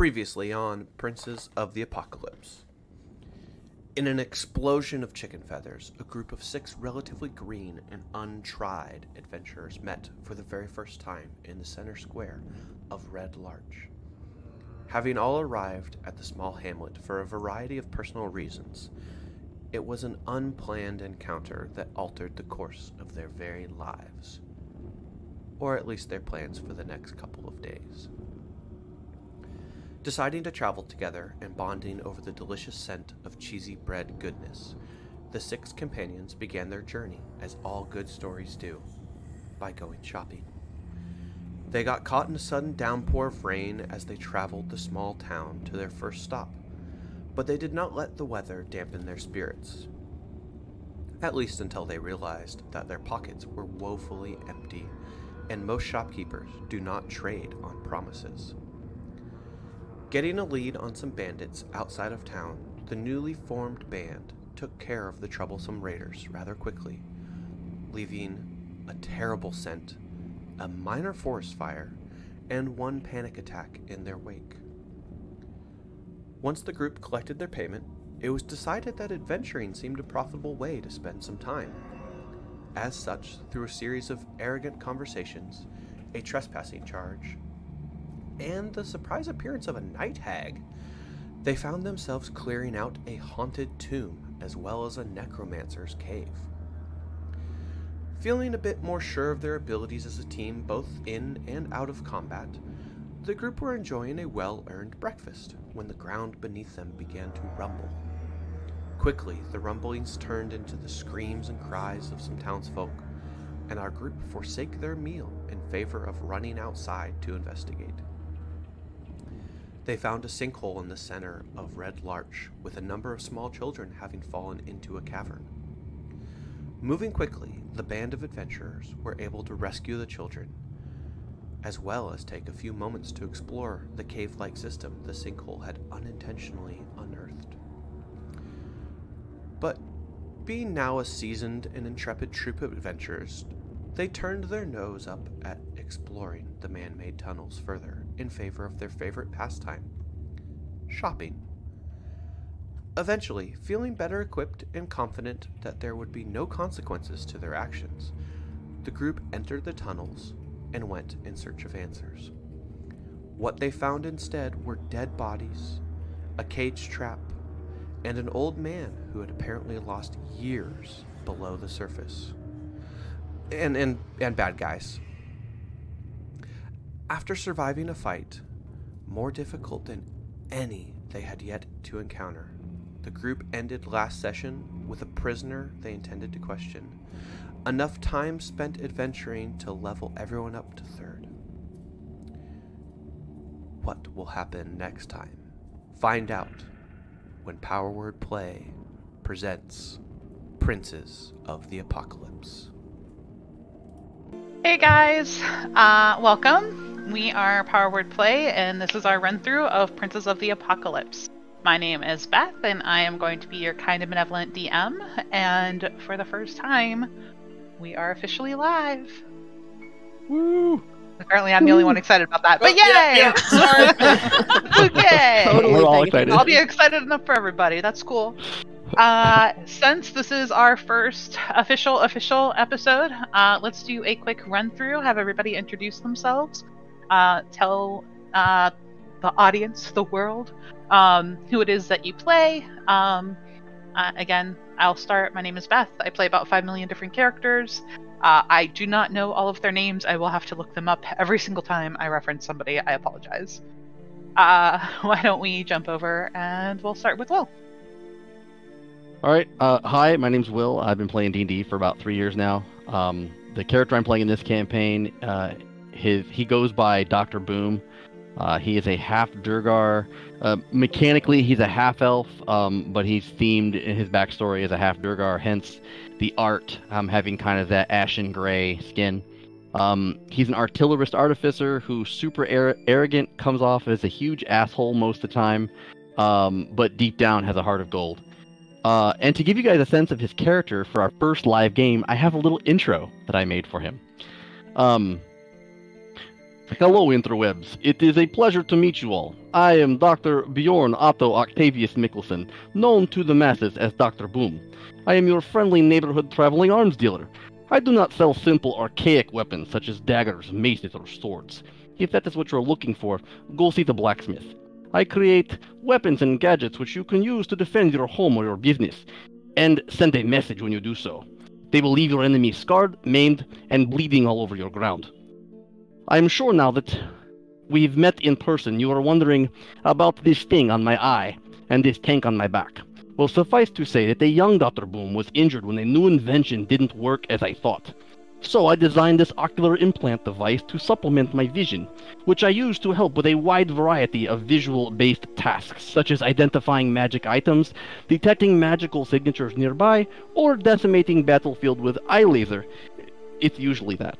Previously on Princes of the Apocalypse. In an explosion of chicken feathers, a group of six relatively green and untried adventurers met for the very first time in the center square of Red Larch. Having all arrived at the small hamlet for a variety of personal reasons, it was an unplanned encounter that altered the course of their very lives, or at least their plans for the next couple of days. Deciding to travel together and bonding over the delicious scent of cheesy bread goodness, the six companions began their journey, as all good stories do, by going shopping. They got caught in a sudden downpour of rain as they traveled the small town to their first stop, but they did not let the weather dampen their spirits. At least until they realized that their pockets were woefully empty, and most shopkeepers do not trade on promises. Getting a lead on some bandits outside of town, the newly formed band took care of the troublesome raiders rather quickly, leaving a terrible scent, a minor forest fire, and one panic attack in their wake. Once the group collected their payment, it was decided that adventuring seemed a profitable way to spend some time. As such, through a series of arrogant conversations, a trespassing charge, and the surprise appearance of a night hag, they found themselves clearing out a haunted tomb as well as a necromancer's cave. Feeling a bit more sure of their abilities as a team, both in and out of combat, the group were enjoying a well earned breakfast when the ground beneath them began to rumble. Quickly, the rumblings turned into the screams and cries of some townsfolk, and our group forsake their meal in favor of running outside to investigate. They found a sinkhole in the center of Red Larch, with a number of small children having fallen into a cavern. Moving quickly, the band of adventurers were able to rescue the children, as well as take a few moments to explore the cave like system the sinkhole had unintentionally unearthed. But being now a seasoned and intrepid troop of adventurers, they turned their nose up at exploring the man made tunnels further in favor of their favorite pastime shopping. Eventually, feeling better equipped and confident that there would be no consequences to their actions, the group entered the tunnels and went in search of answers. What they found instead were dead bodies, a cage trap, and an old man who had apparently lost years below the surface. And, and, and bad guys. After surviving a fight, more difficult than any they had yet to encounter, the group ended last session with a prisoner they intended to question. Enough time spent adventuring to level everyone up to third. What will happen next time? Find out when Power Word Play presents Princes of the Apocalypse. Hey guys, uh, welcome. We are Power Word Play, and this is our run through of Princes of the Apocalypse. My name is Beth, and I am going to be your kind and benevolent DM. And for the first time, we are officially live. Woo! Apparently, I'm the only one excited about that. But Oh, yeah, yay! yeah, sorry. okay. Totally We're all excited. I'll be excited enough for everybody. That's cool. Uh, since this is our first official official episode, uh, let's do a quick run through. Have everybody introduce themselves. Uh, tell uh, the audience, the world, um, who it is that you play. Um, uh, again, I'll start. My name is Beth. I play about five million different characters. Uh, I do not know all of their names. I will have to look them up every single time I reference somebody. I apologize. Uh, why don't we jump over and we'll start with Will. All right. Uh, hi, my name's Will. I've been playing D&D for about three years now. Um, the character I'm playing in this campaign, uh, his he goes by Doctor Boom. Uh, he is a half Duergar. Uh, mechanically, he's a half elf, um, but he's themed in his backstory as a half Duergar. Hence, the art um, having kind of that ashen gray skin. Um, he's an artillerist artificer who super ar- arrogant, comes off as a huge asshole most of the time, um, but deep down has a heart of gold. Uh, and to give you guys a sense of his character for our first live game, I have a little intro that I made for him. Um, Hello, interwebs. It is a pleasure to meet you all. I am Dr. Bjorn Otto Octavius Mikkelsen, known to the masses as Dr. Boom. I am your friendly neighborhood traveling arms dealer. I do not sell simple, archaic weapons such as daggers, maces, or swords. If that is what you're looking for, go see the blacksmith. I create weapons and gadgets which you can use to defend your home or your business, and send a message when you do so. They will leave your enemy scarred, maimed, and bleeding all over your ground. I am sure now that we've met in person, you are wondering about this thing on my eye and this tank on my back. Well, suffice to say that a young Dr. Boom was injured when a new invention didn't work as I thought. So I designed this ocular implant device to supplement my vision, which I use to help with a wide variety of visual-based tasks, such as identifying magic items, detecting magical signatures nearby, or decimating battlefield with eye laser. It's usually that.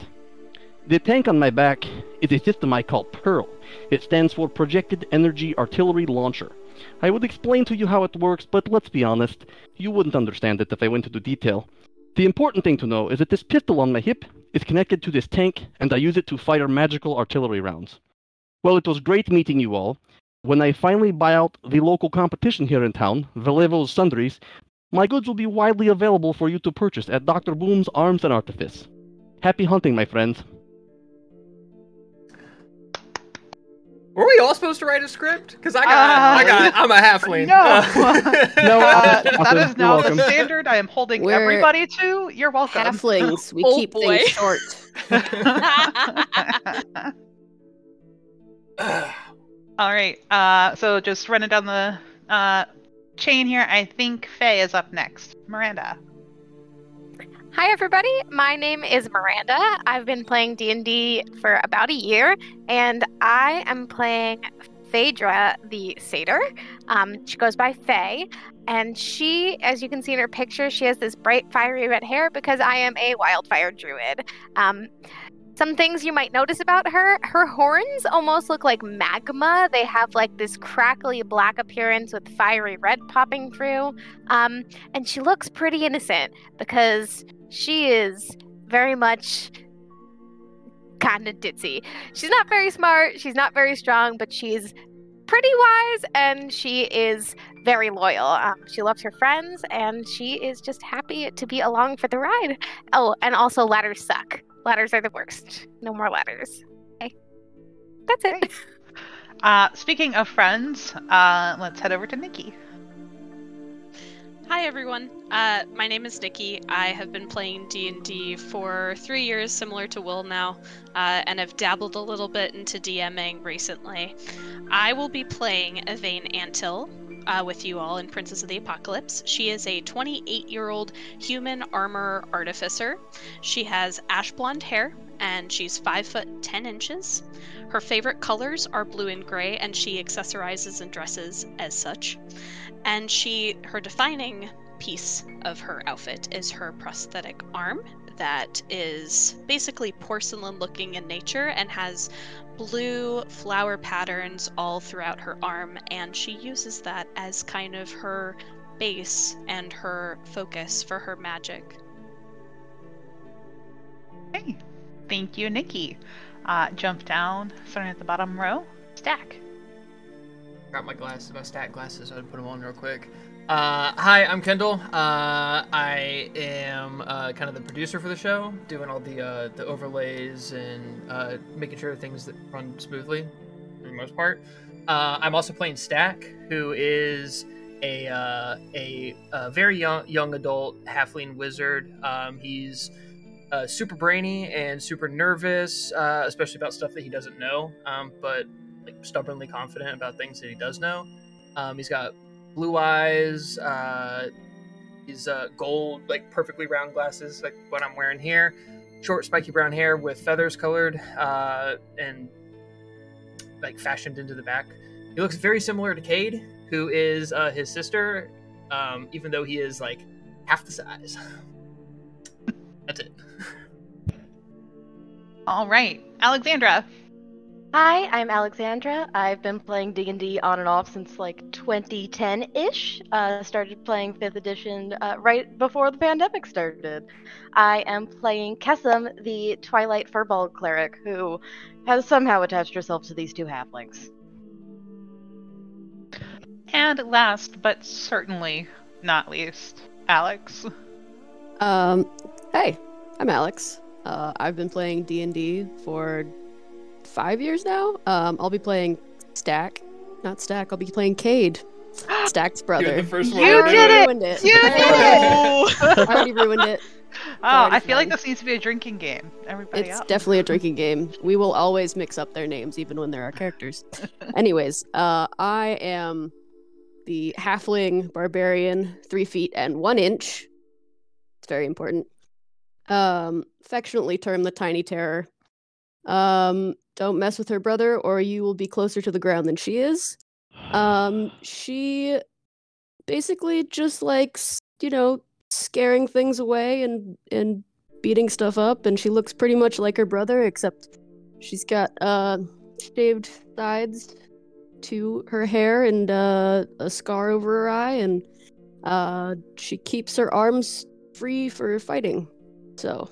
The tank on my back is a system I call PEARL. It stands for Projected Energy Artillery Launcher. I would explain to you how it works, but let's be honest, you wouldn't understand it if I went into detail. The important thing to know is that this pistol on my hip is connected to this tank, and I use it to fire magical artillery rounds. Well, it was great meeting you all. When I finally buy out the local competition here in town, Valevo's Sundries, my goods will be widely available for you to purchase at Dr. Boom's Arms and Artifice. Happy hunting, my friends. Were we all supposed to write a script? Because I got, Uh, I got, I'm a halfling. No. No, Uh, that awesome. is You're now the standard I am holding We're everybody to. You're welcome. Halflings, we Oh, keep boy. things short. All right. Uh, so just running down the uh, chain here. I think Faye is up next. Miranda. Hi everybody, my name is Miranda. I've been playing D&D for about a year and I am playing Phaedra the Satyr. Um, she goes by Faye and she, as you can see in her picture, she has this bright fiery red hair because I am a wildfire druid. Um, some things you might notice about her her horns almost look like magma they have like this crackly black appearance with fiery red popping through um, and she looks pretty innocent because she is very much kind of ditzy. She's not very smart, she's not very strong, but she's pretty wise and she is very loyal. Um, she loves her friends and she is just happy to be along for the ride. Oh, and also ladders suck. Ladders are the worst. No more ladders. Okay. That's it. Uh, speaking of friends, uh, let's head over to Nikki. Hi everyone. Uh, my name is Nikki. I have been playing D&D for three years, similar to Will now, uh, and have dabbled a little bit into DMing recently. I will be playing Evane Antil uh, with you all in Princes of the Apocalypse. She is a 28-year-old human armor artificer. She has ash blonde hair, and she's five foot ten inches. Her favorite colors are blue and gray, and she accessorizes and dresses as such and she her defining piece of her outfit is her prosthetic arm that is basically porcelain looking in nature and has blue flower patterns all throughout her arm and she uses that as kind of her base and her focus for her magic Hey, thank you, Nikki. Uh, jump down, starting at the bottom row. Stack. Got my glasses, my stat glasses. I'd put them on real quick. Uh, hi, I'm Kendall. Uh, I am uh, kind of the producer for the show, doing all the uh, the overlays and uh, making sure things that run smoothly for the most part. Uh, I'm also playing Stack, who is a a, a very young young adult halfling wizard. Um, he's super brainy and super nervous, especially about stuff that he doesn't know. Um, but like stubbornly confident about things that he does know. Um, he's got blue eyes. Uh, he's uh, gold, like perfectly round glasses, like what I'm wearing here. Short, spiky brown hair with feathers colored uh, and like fashioned into the back. He looks very similar to Cade, who is uh, his sister, um, even though he is like half the size. That's it. All right, Alexandra. Hi, I'm Alexandra. I've been playing D&D on and off since like 2010-ish. Uh, started playing 5th edition uh, right before the pandemic started. I am playing Kessim, the Twilight Furball cleric, who has somehow attached herself to these two halflings. And last, but certainly not least, Alex. Um, hey, I'm Alex. Uh, I've been playing D and D for five years now. Um, I'll be playing Stack, not Stack. I'll be playing Cade, Stack's brother. You're the first. You to do did it! Ruined it. You I did it! I already ruined it. Oh, I Already feel like this needs to be a drinking game. Everybody It's up. definitely a drinking game. We will always mix up their names, even when there are our characters. Anyways, uh, I am the halfling barbarian, three feet and one inch. It's very important. Um, affectionately termed the Tiny Terror. Um, don't mess with her brother, or you will be closer to the ground than she is. Um, she basically just likes, you know, scaring things away and and beating stuff up, and she looks pretty much like her brother, except she's got uh shaved sides to her hair and uh, a scar over her eye, and uh, she keeps her arms free for fighting. So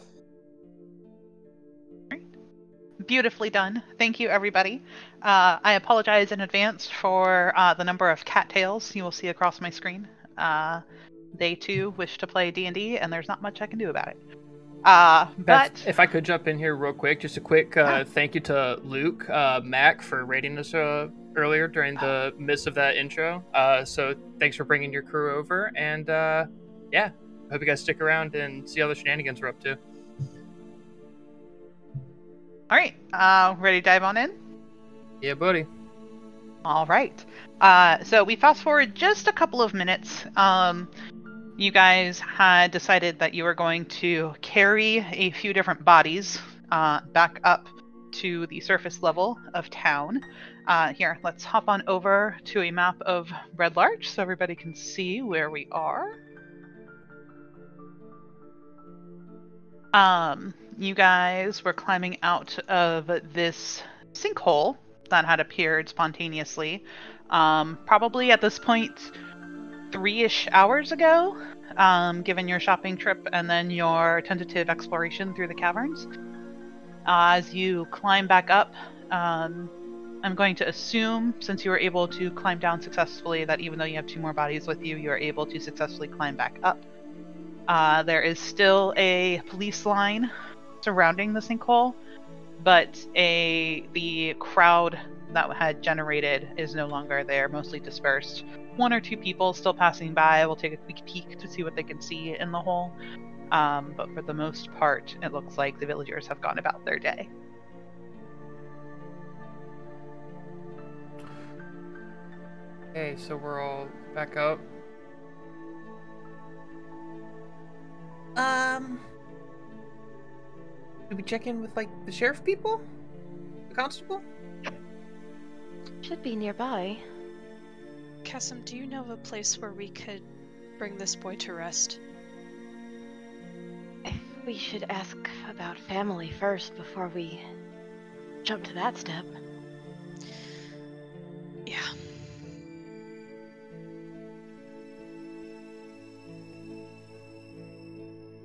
Beautifully done. Thank you, everybody. Uh, I apologize in advance for uh, the number of cattails you will see across my screen. Uh, they too wish to play D and D, and there's not much I can do about it. Uh, Beth, but if I could jump in here real quick, just a quick uh, thank you to Luke uh, Mac for rating us uh, earlier during the midst of that intro. Uh, so thanks for bringing your crew over, and uh, yeah, hope you guys stick around and see how the shenanigans we're up to. All right, uh, ready to dive on in? Yeah, buddy. All right. Uh, so we fast forward just a couple of minutes. Um, you guys had decided that you were going to carry a few different bodies uh, back up to the surface level of town. Uh, here, let's hop on over to a map of Red Larch so everybody can see where we are. Um, you guys were climbing out of this sinkhole that had appeared spontaneously. Um, probably at this point, three ish hours ago, um, given your shopping trip and then your tentative exploration through the caverns. Uh, as you climb back up, um, I'm going to assume, since you were able to climb down successfully, that even though you have two more bodies with you, you are able to successfully climb back up. Uh, there is still a police line surrounding the sinkhole, but a the crowd that had generated is no longer there, mostly dispersed. One or two people still passing by will take a quick peek to see what they can see in the hole. Um, but for the most part, it looks like the villagers have gone about their day. Okay, so we're all back up. Um, did we check in with like the sheriff people, the constable? Should be nearby. Kessim, do you know of a place where we could bring this boy to rest? We should ask about family first before we jump to that step. Yeah.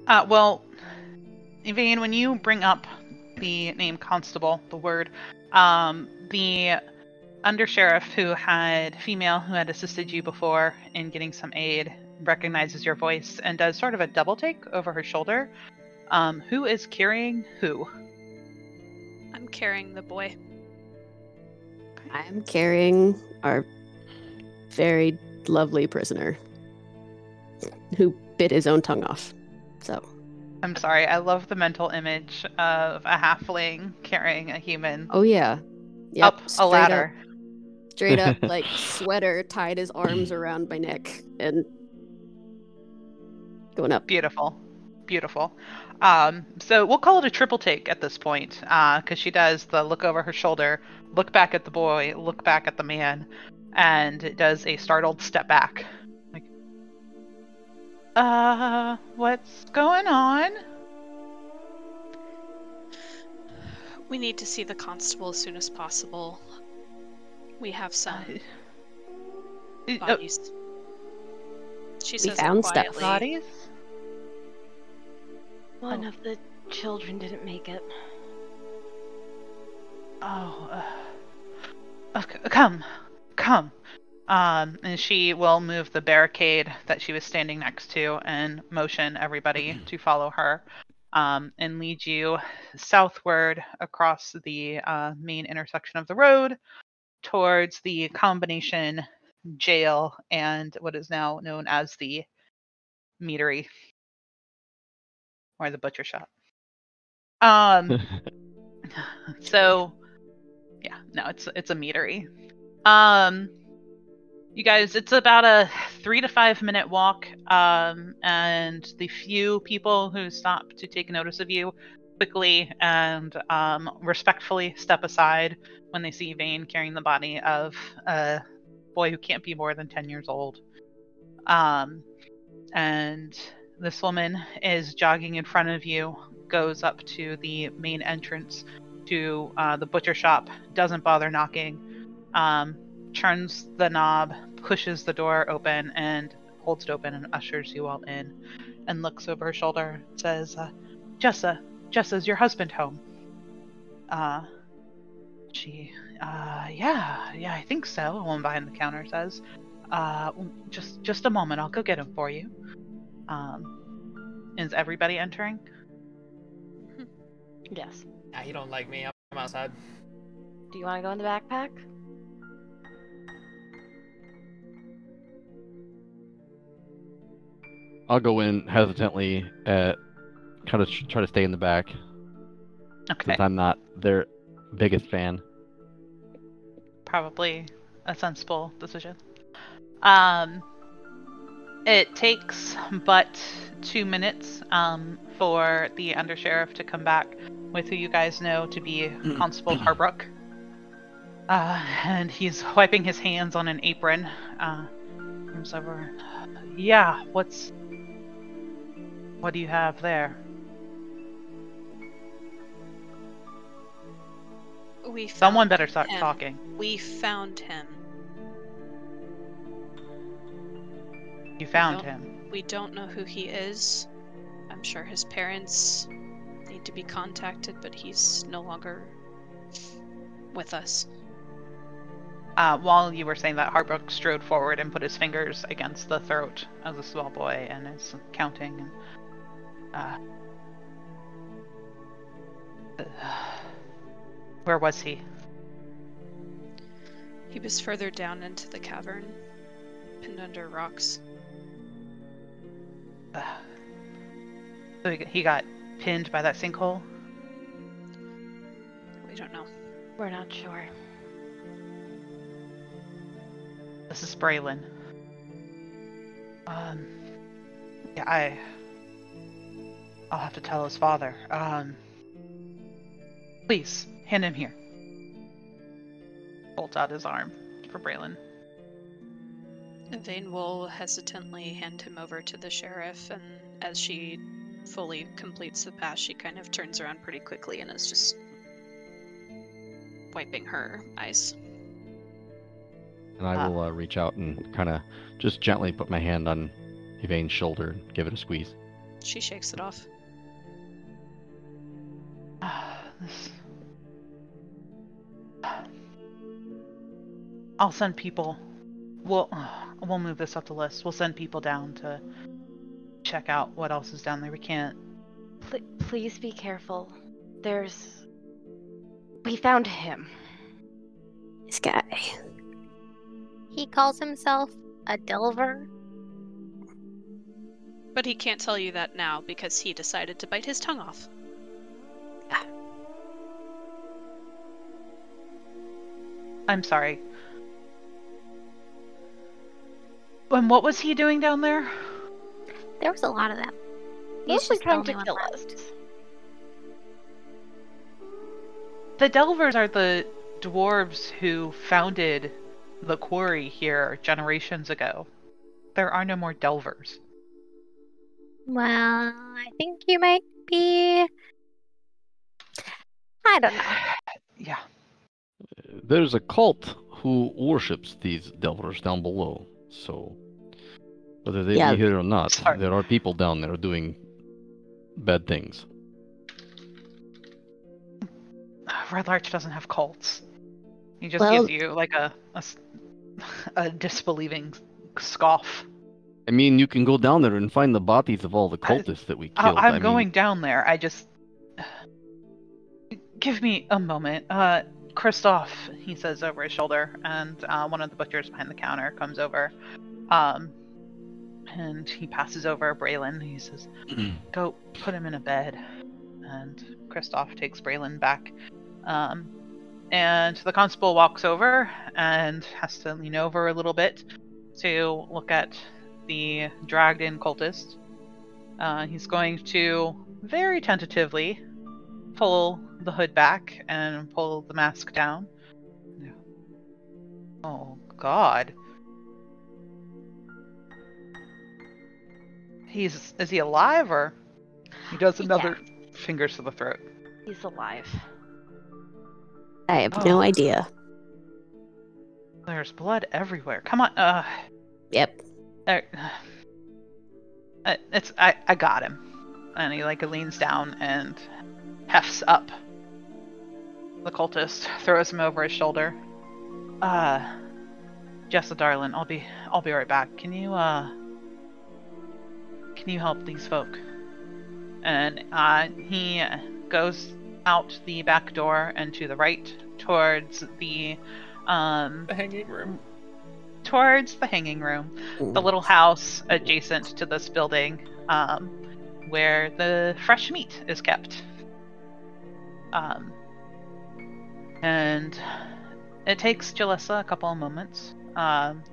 Uh, well, Yvain, when you bring up the name Constable, the word, um, the undersheriff who had female who had assisted you before in getting some aid recognizes your voice and does sort of a double take over her shoulder. Um, who is carrying who? I'm carrying the boy. I'm carrying our very lovely prisoner who bit his own tongue off. So I'm sorry, I love the mental image of a halfling carrying a human Oh yeah. Yep, up a ladder. Up, straight up like sweater tied his arms around my neck and going up. Beautiful. Beautiful. Um, so we'll call it a triple take at this point, because she does the look over her shoulder, look back at the boy, look back at the man, and does a startled step back. Like, uh, what's going on? We need to see the constable as soon as possible. We have some Uh, uh, bodies. She says it found stuff. quietly. bodies? One Oh. of the children didn't make it. Oh, uh, okay, come, come. Um, and she will move the barricade that she was standing next to and motion everybody to follow her. Um, and lead you southward across the uh, main intersection of the road towards the combination jail and what is now known as the meadery or the butcher shop. Um, so yeah, no, it's it's a meadery. Um, you guys, it's about a three to five minute walk. Um, and the few people who stop to take notice of you quickly and um, respectfully step aside when they see Vane carrying the body of a boy who can't be more than ten years old. Um, and this woman is jogging in front of you, goes up to the main entrance to uh, the butcher shop, doesn't bother knocking, um, turns the knob, pushes the door open, and holds it open and ushers you all in, and looks over her shoulder, and says, uh, "Jessa, Jessa's your husband home?" Uh, she, uh, yeah, yeah, I think so. A woman behind the counter says, "Uh, just, just a moment, I'll go get him for you." Um, is everybody entering? Yes. Yeah, he don't like me. I'm I'm outside. Do you want to go in the backpack? I'll go in hesitantly, uh, kind of try to stay in the back Okay. since I'm not their biggest fan. probably a sensible decision. Um, it takes but two minutes um, for the undersheriff to come back with who you guys know to be Constable Harburk. Uh, and he's wiping his hands on an apron. Uh, comes over. Yeah, what's. What do you have there? We found Someone better start him. talking. We found him. You found Nope. him. We don't know who he is. I'm sure his parents need to be contacted, but he's no longer with us. Uh, while you were saying that, Harburk strode forward and put his fingers against the throat of the small boy and is counting. And, uh, where was he? He was further down into the cavern, pinned under rocks. Uh, so he- he got pinned by that sinkhole. We don't know. We're not sure. This is Braylon. Um, yeah, I. I'll have to tell his father. Um, please hand him here. Holds out his arm for Braylon. Vane will hesitantly hand him over to the sheriff, and as she fully completes the pass, she kind of turns around pretty quickly and is just wiping her eyes. And I Ah. will uh, reach out and kind of just gently put my hand on Evane's shoulder and give it a squeeze. She shakes it off. This... I'll send people. We'll we'll move this up the list. We'll send people down to check out what else is down there. We can't. Pl- please be careful. There's. We found him. This guy. He calls himself a Delver. But he can't tell you that now because he decided to bite his tongue off. I'm sorry. And what was he doing down there? There was a lot of them. He's Mostly just trying to kill us. The Delvers are the dwarves who founded the quarry here generations ago. There are no more Delvers. Well, I think you might be I don't know. Yeah. There's a cult who worships these delvers down below. So, whether they Yeah. be here or not, Sorry. there are people down there doing bad things. Red Larch doesn't have cults. He just Well- gives you like a a disbelieving scoff. I mean, you can go down there and find the bodies of all the I- cultists that we killed. I'm I mean, going down there. I just give me a moment. Uh, Kristoff, he says over his shoulder, and uh, one of the butchers behind the counter comes over, um, and he passes over Braylon. He says, "Go put him in a bed," and Kristoff takes Braylon back. Um, and the constable walks over and has to lean over a little bit to look at the dragged in cultist. Uh, he's going to very tentatively pull the hood back and pull the mask down. Oh, God. He's is he alive or he does another fingers to the throat. He's alive. I have no Oh. idea. There's blood everywhere. Come on. Uh, Yep. there- uh, it's I I got him, and he like leans down and hefts up the cultist, throws him over his shoulder. Uh, Jessa, darling, I'll be I'll be right back. Can you uh can you help these folk? And uh, he goes out the back door and to the right towards the um The hanging room. towards the hanging room, the little house adjacent to this building, um, where the fresh meat is kept. Um, and it takes Jalessa a couple of moments, um,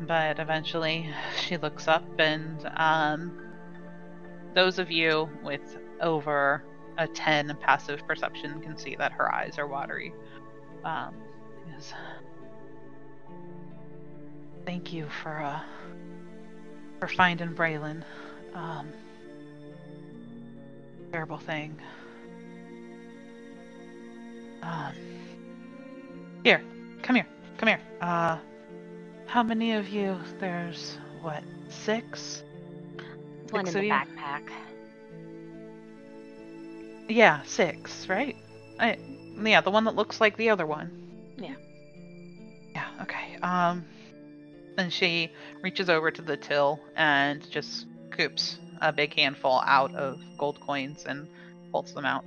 but eventually she looks up, and um, those of you with over a 10 passive perception can see that her eyes are watery. Um, yes. Thank you for uh for finding Braylon. Um terrible thing. Um Here, come here, come here. Uh how many of you there's what, six? One Six in the you? backpack. Yeah, six, right? I, yeah, the one that looks like the other one. Yeah. Yeah, okay. Um and she reaches over to the till and just scoops a big handful out of gold coins and holds them out.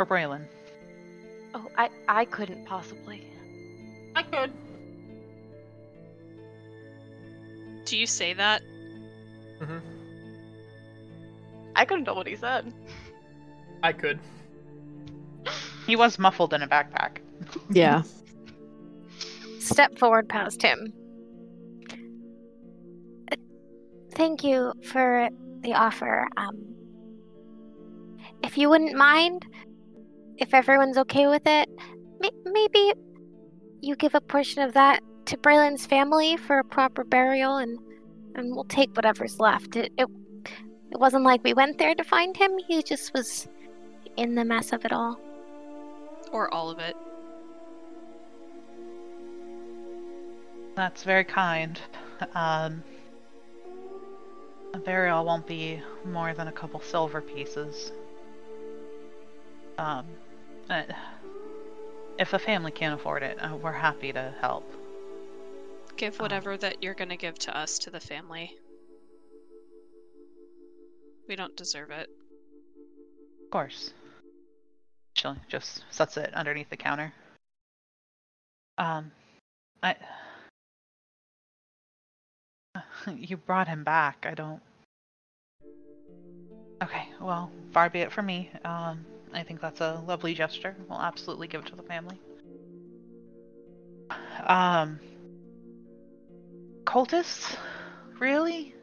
For Braylon. Oh, I I couldn't possibly. I could. Do you say that? Mm-hmm. I couldn't tell what he said. I could. He was muffled in a backpack. Yeah. Step forward past him. Thank you for the offer. Um, if you wouldn't mind, if everyone's okay with it, may- maybe you give a portion of that to Braylon's family for a proper burial, and and we'll take whatever's left. It, it it wasn't like we went there to find him. He just was in the mess of it all. Or all of it? That's very kind. Um, a burial won't be more than a couple silver pieces. Um, uh, if a family can't afford it, uh, we're happy to help. Give Oh. whatever that you're gonna give to us to the family. We don't deserve it. Of course. She just sets it underneath the counter. Um, I. You brought him back. I don't. Okay, well, far be it from me. Um, I think that's a lovely gesture. We'll absolutely give it to the family. Um, cultists? Really?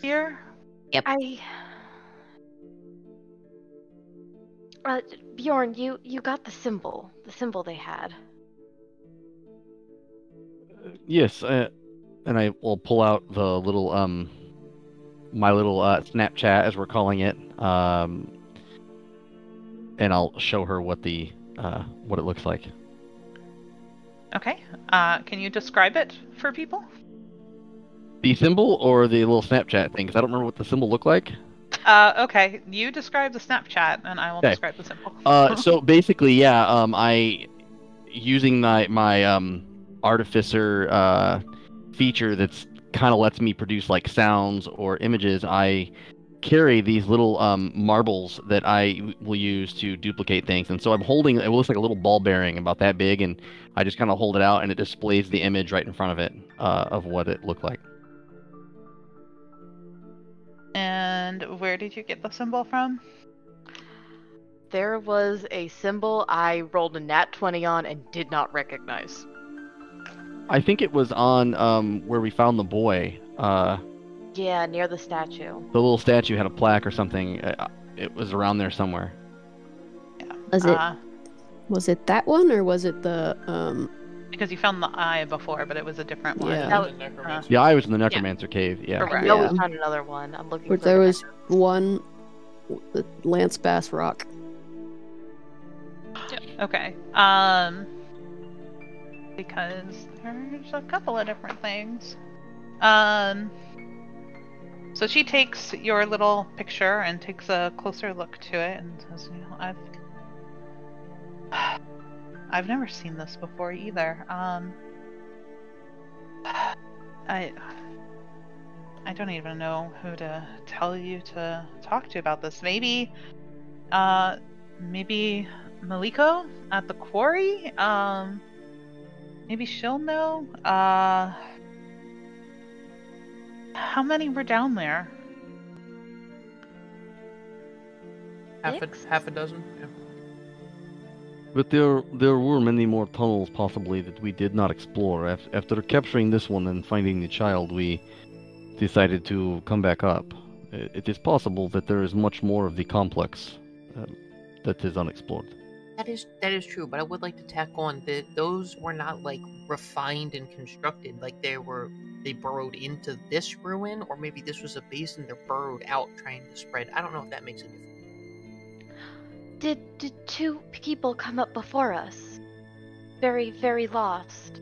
Here? Yep. I. Uh, Bjorn, you you got the symbol, the symbol they had. Yes, uh, and I will pull out the little um my little uh, Snapchat, as we're calling it, um, and I'll show her what the uh, what it looks like. Okay. Uh, can you describe it for people? The symbol or the little Snapchat thing? Because I don't remember what the symbol looked like. Uh, okay. You describe the Snapchat, and I will Okay. describe the symbol. Uh, so basically, yeah, um, I using my my um, artificer uh, feature that's kind of lets me produce like sounds or images. I carry these little um, marbles that I will use to duplicate things, and so I'm holding. It looks like a little ball bearing about that big, and I just kind of hold it out, and it displays the image right in front of it uh, of what it looked like. And where did you get the symbol from? There was a symbol I rolled a nat 20 on and did not recognize. I think it was on um, where we found the boy. Uh, Yeah, near the statue. the little statue had a plaque or something. Uh, it was around there somewhere. Was it Uh, was it that one or was it the um because you found the eye before, but it was a different one. Yeah. That was- The necromancer. Yeah, I was in the necromancer cave. Yeah. Correct. I know Yeah. we found another one. I'm looking But for there the was one the Lance Bass Rock. Okay. Um because there's a couple of different things. Um so she takes your little picture and takes a closer look to it and says, you know, I've I've never seen this before either. Um I I don't even know who to tell you to talk to about this. Maybe uh maybe Maliko at the quarry. Um, maybe she'll know. Uh, how many were down there? Half a, half a dozen. Yeah. But there there were many more tunnels possibly that we did not explore. After capturing this one and finding the child, we decided to come back up. It is possible that there is much more of the complex um, that is unexplored. That is that is true, but I would like to tack on that those were not like refined and constructed. Like they were they burrowed into this ruin, or maybe this was a basin they're burrowed out trying to spread. I don't know if that makes a difference. Did did two people come up before us? Very, very lost.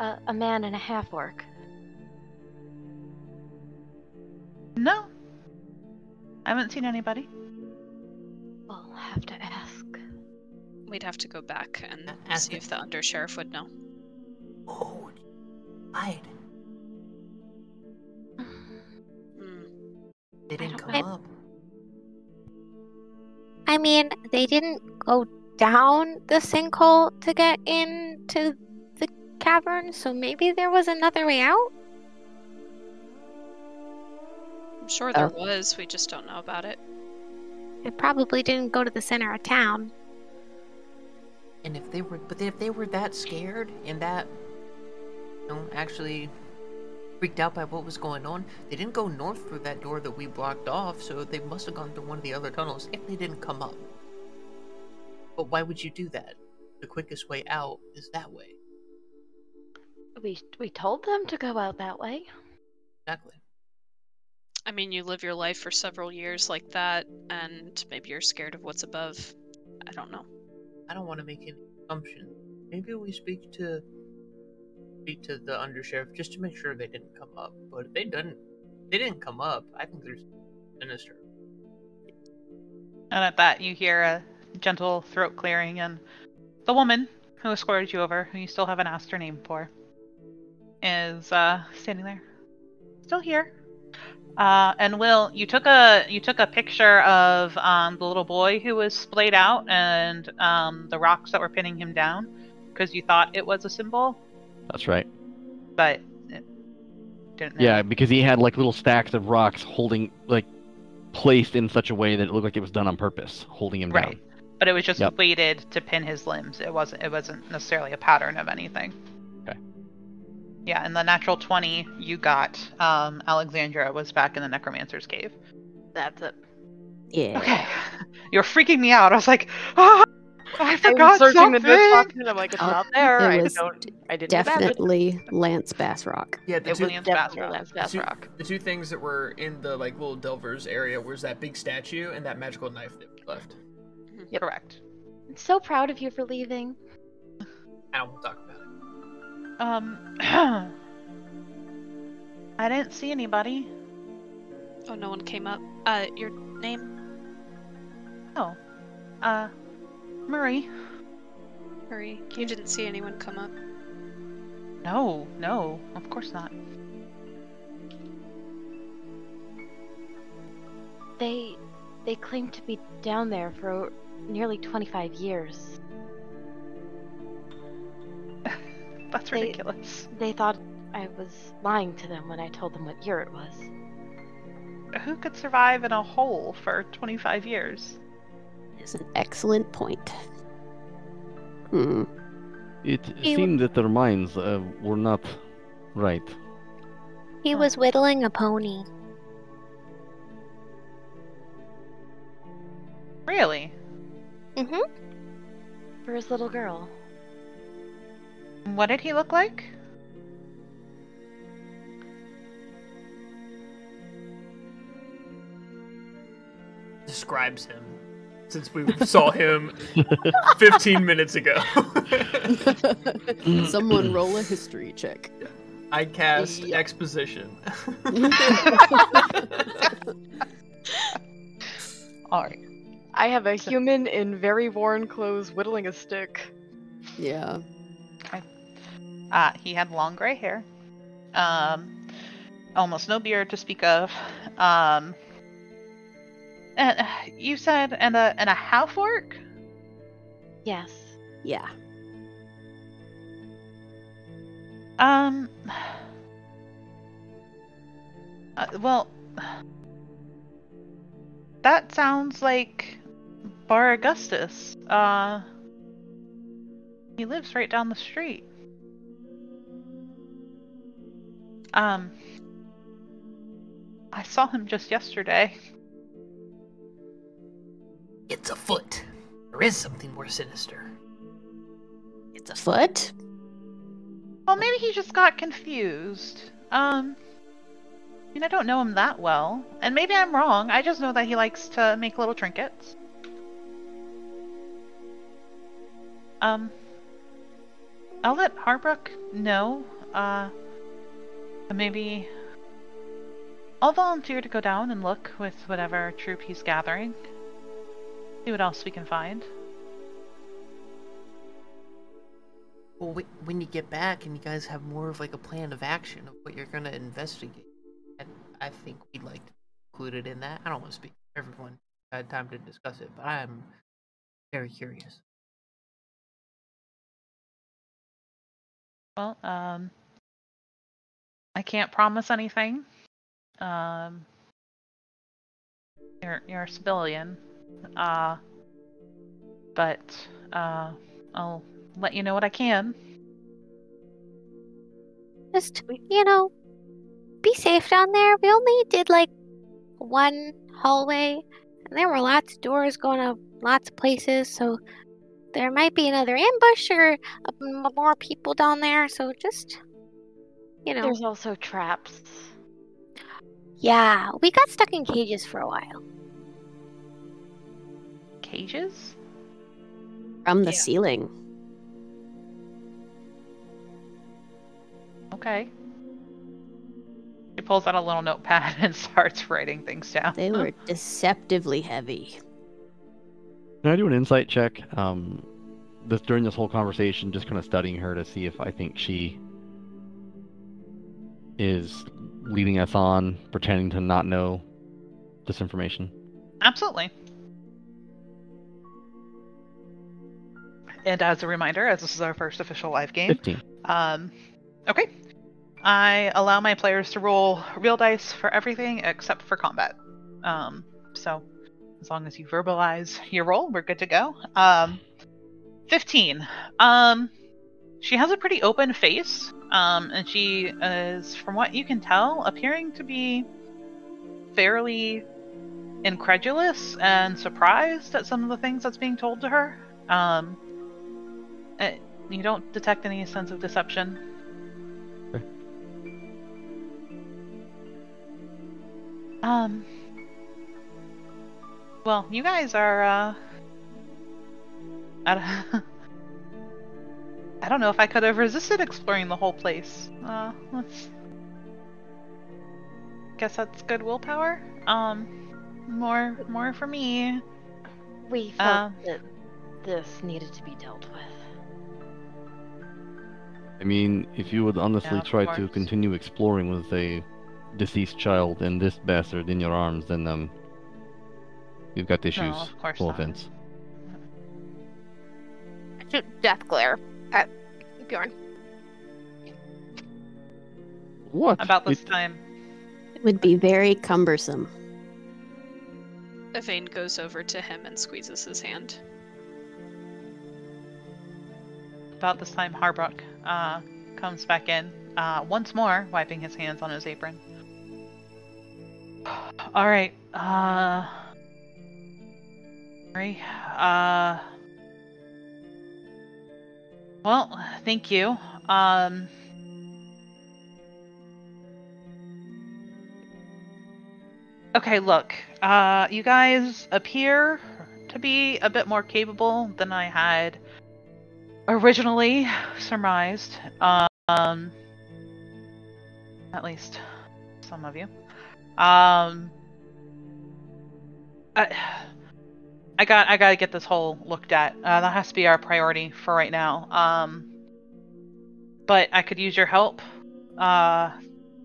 Uh, a man and a half orc. No, I haven't seen anybody. We'll have to ask. We'd have to go back and A- ask see it. if the undersheriff would know. Oh, hide! Hmm. They didn't don't come know. up. I mean, they didn't go down the sinkhole to get into the cavern, so maybe there was another way out? I'm sure there Oh. was, we just don't know about it. It probably didn't go to the center of town. And if they were, but if they were that scared and that, you know, actually freaked out by what was going on, they didn't go north through that door that we blocked off. So they must have gone through one of the other tunnels if they didn't come up. But why would you do that? The quickest way out is that way. We we told them to go out that way. Exactly. I mean, you live your life for several years like that, and maybe you're scared of what's above. I don't know. I don't want to make any assumption. Maybe we speak to speak to the undersheriff just to make sure they didn't come up. But if they didn't, they didn't come up. I think there's sinister. And at that, you hear a gentle throat clearing, and the woman who escorted you over, who you still haven't asked her name for, is uh, standing there, still here. Uh, and Will, you took a you took a picture of um, the little boy who was splayed out and um, the rocks that were pinning him down because you thought it was a symbol, That's right. but it didn't. Yeah, because he had like little stacks of rocks holding like placed in such a way that it looked like it was done on purpose, holding him right. down. But it was just Yep. weighted to pin his limbs. It wasn't. It wasn't necessarily a pattern of anything. Okay. Yeah, and the natural twenty you got, um, Alexandra was back in the necromancer's cave. That's it. Yeah. Okay, you're freaking me out. I was like, ah! I I'm forgot searching the something. notes pocket and I'm like, it's Oh, not there. it I was don't. I didn't imagine. Definitely Lance Bassrock. Yeah, the It two, was Lance Bassrock. Lance the two- Bassrock. the two things that were in the like little Delvers area was that big statue and that magical knife that we left. Yep. Correct. I'm so proud of you for leaving. I don't want to talk about it. Um, I didn't see anybody. Oh, no one came up. Uh, your name? Oh, uh, Marie. Hurry. You didn't see anyone come up. No, no, of course not. They, they claim to be down there for nearly 25 years. That's They- ridiculous. They thought I was lying to them when I told them what year it was. Who could survive in a hole for 25 years? Is an excellent point. Hmm. It He- seemed that their minds uh, were not right. He Huh. was whittling a pony. Really? Mm-hmm. For his little girl. What did he look like? Describes him since we saw him 15 minutes ago. Someone roll a history check. I cast Yeah. exposition. All right. I have a human in very worn clothes whittling a stick. Yeah. Uh, he had long gray hair. Um, almost no beard to speak of. Um, and uh, you said and a and a half orc. Yes. Yeah. Um. Uh, well, that sounds like Bar Augustus. Uh, he lives right down the street. Um, I saw him just yesterday. It's a foot. There is something more sinister. It's a foot. Well, maybe he just got confused. Um, I mean, I don't know him that well, and maybe I'm wrong. I just know that he likes to make little trinkets. Um, I'll let Harburk know. Uh, maybe I'll volunteer to go down and look with whatever troop he's gathering. See what else we can find. Well, wh- when you get back and you guys have more of like a plan of action of what you're gonna investigate, and I think we'd like to include it in that. I don't want to speak for everyone. I had time to discuss it, but I'm very curious. Well, um, I can't promise anything. Um, you're you're a civilian, uh, but uh, I'll let you know what I can. Just, you know, be safe down there. We only did like one hallway, and there were lots of doors going to lots of places, so there might be another ambush or uh, more people down there. So just, you know, There's also traps. yeah, we got stuck in cages for a while. Cages? From the Yeah. ceiling. Okay. She pulls out a little notepad and starts writing things down. They were deceptively heavy. Can I do an insight check? Um, this during this whole conversation, just kind of studying her to see if I think she is leading us on, pretending to not know this information. Absolutely. And as a reminder, as this is our first official live game, Fifteen. Um, okay. I allow my players to roll real dice for everything except for combat. Um, so as long as you verbalize your roll, we're good to go. Um, 15. Um, she has a pretty open face, um, and she is, from what you can tell, appearing to be fairly incredulous and surprised at some of the things that's being told to her. Um, eh, you don't detect any sense of deception. Okay. Um. Well, you guys are. Uh, I don't, I don't know if I could have resisted exploring the whole place. Uh, let's. Guess that's good willpower. Um, more, more for me. We felt Uh, that this needed to be dealt with. I mean, if you would honestly Yeah, of try to continue exploring with a deceased child and this bastard in your arms, then um, you've got issues. of course no not. offense. I shoot death glare at Bjorn. What? About this It- time. It would be very cumbersome. Evane goes over to him and squeezes his hand. About this time, Harburk uh, comes back in uh, once more, wiping his hands on his apron. All right. Uh. Sorry. Uh. Well, thank you. Um. Okay, look. Uh, you guys appear to be a bit more capable than I had originally surmised. Um, at least some of you. Um, I, I got I got to get this whole looked at. Uh, that has to be our priority for right now. Um, but I could use your help. Uh,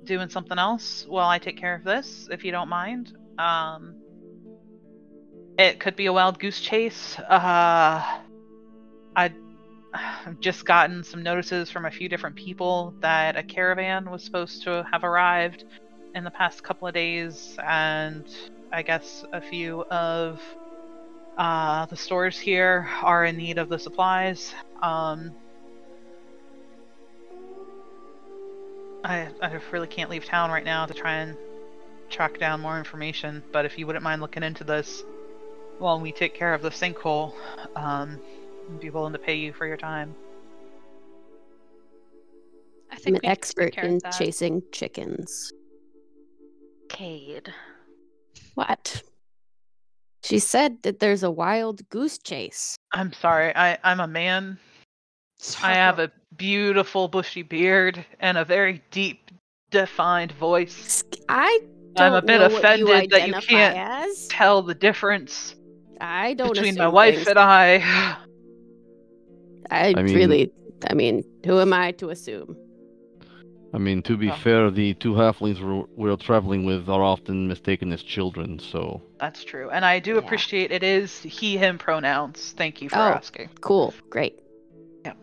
doing something else while I take care of this, if you don't mind. Um, it could be a wild goose chase. Uh, I I've just gotten some notices from a few different people that a caravan was supposed to have arrived in the past couple of days, and I guess a few of uh, the stores here are in need of the supplies. Um, I, I really can't leave town right now to try and track down more information, but if you wouldn't mind looking into this while we take care of the sinkhole, um, I'd be willing to pay you for your time. I I'm an we can take expert in chasing chickens. Cade. What? She said that there's a wild goose chase. I'm sorry, I, I'm a man. I have a beautiful bushy beard and a very deep, defined voice. Sc- I I'm a bit know what you offended that you can't as. tell the difference I don't between my wife things. and I. I, I mean- really, I mean, who am I to assume? I mean, to be Oh. fair, the two halflings we're, we're traveling with are often mistaken as children, so. That's true, and I do Yeah. appreciate it is he him pronouns. Thank you for Oh. asking. Cool, great. Yeah.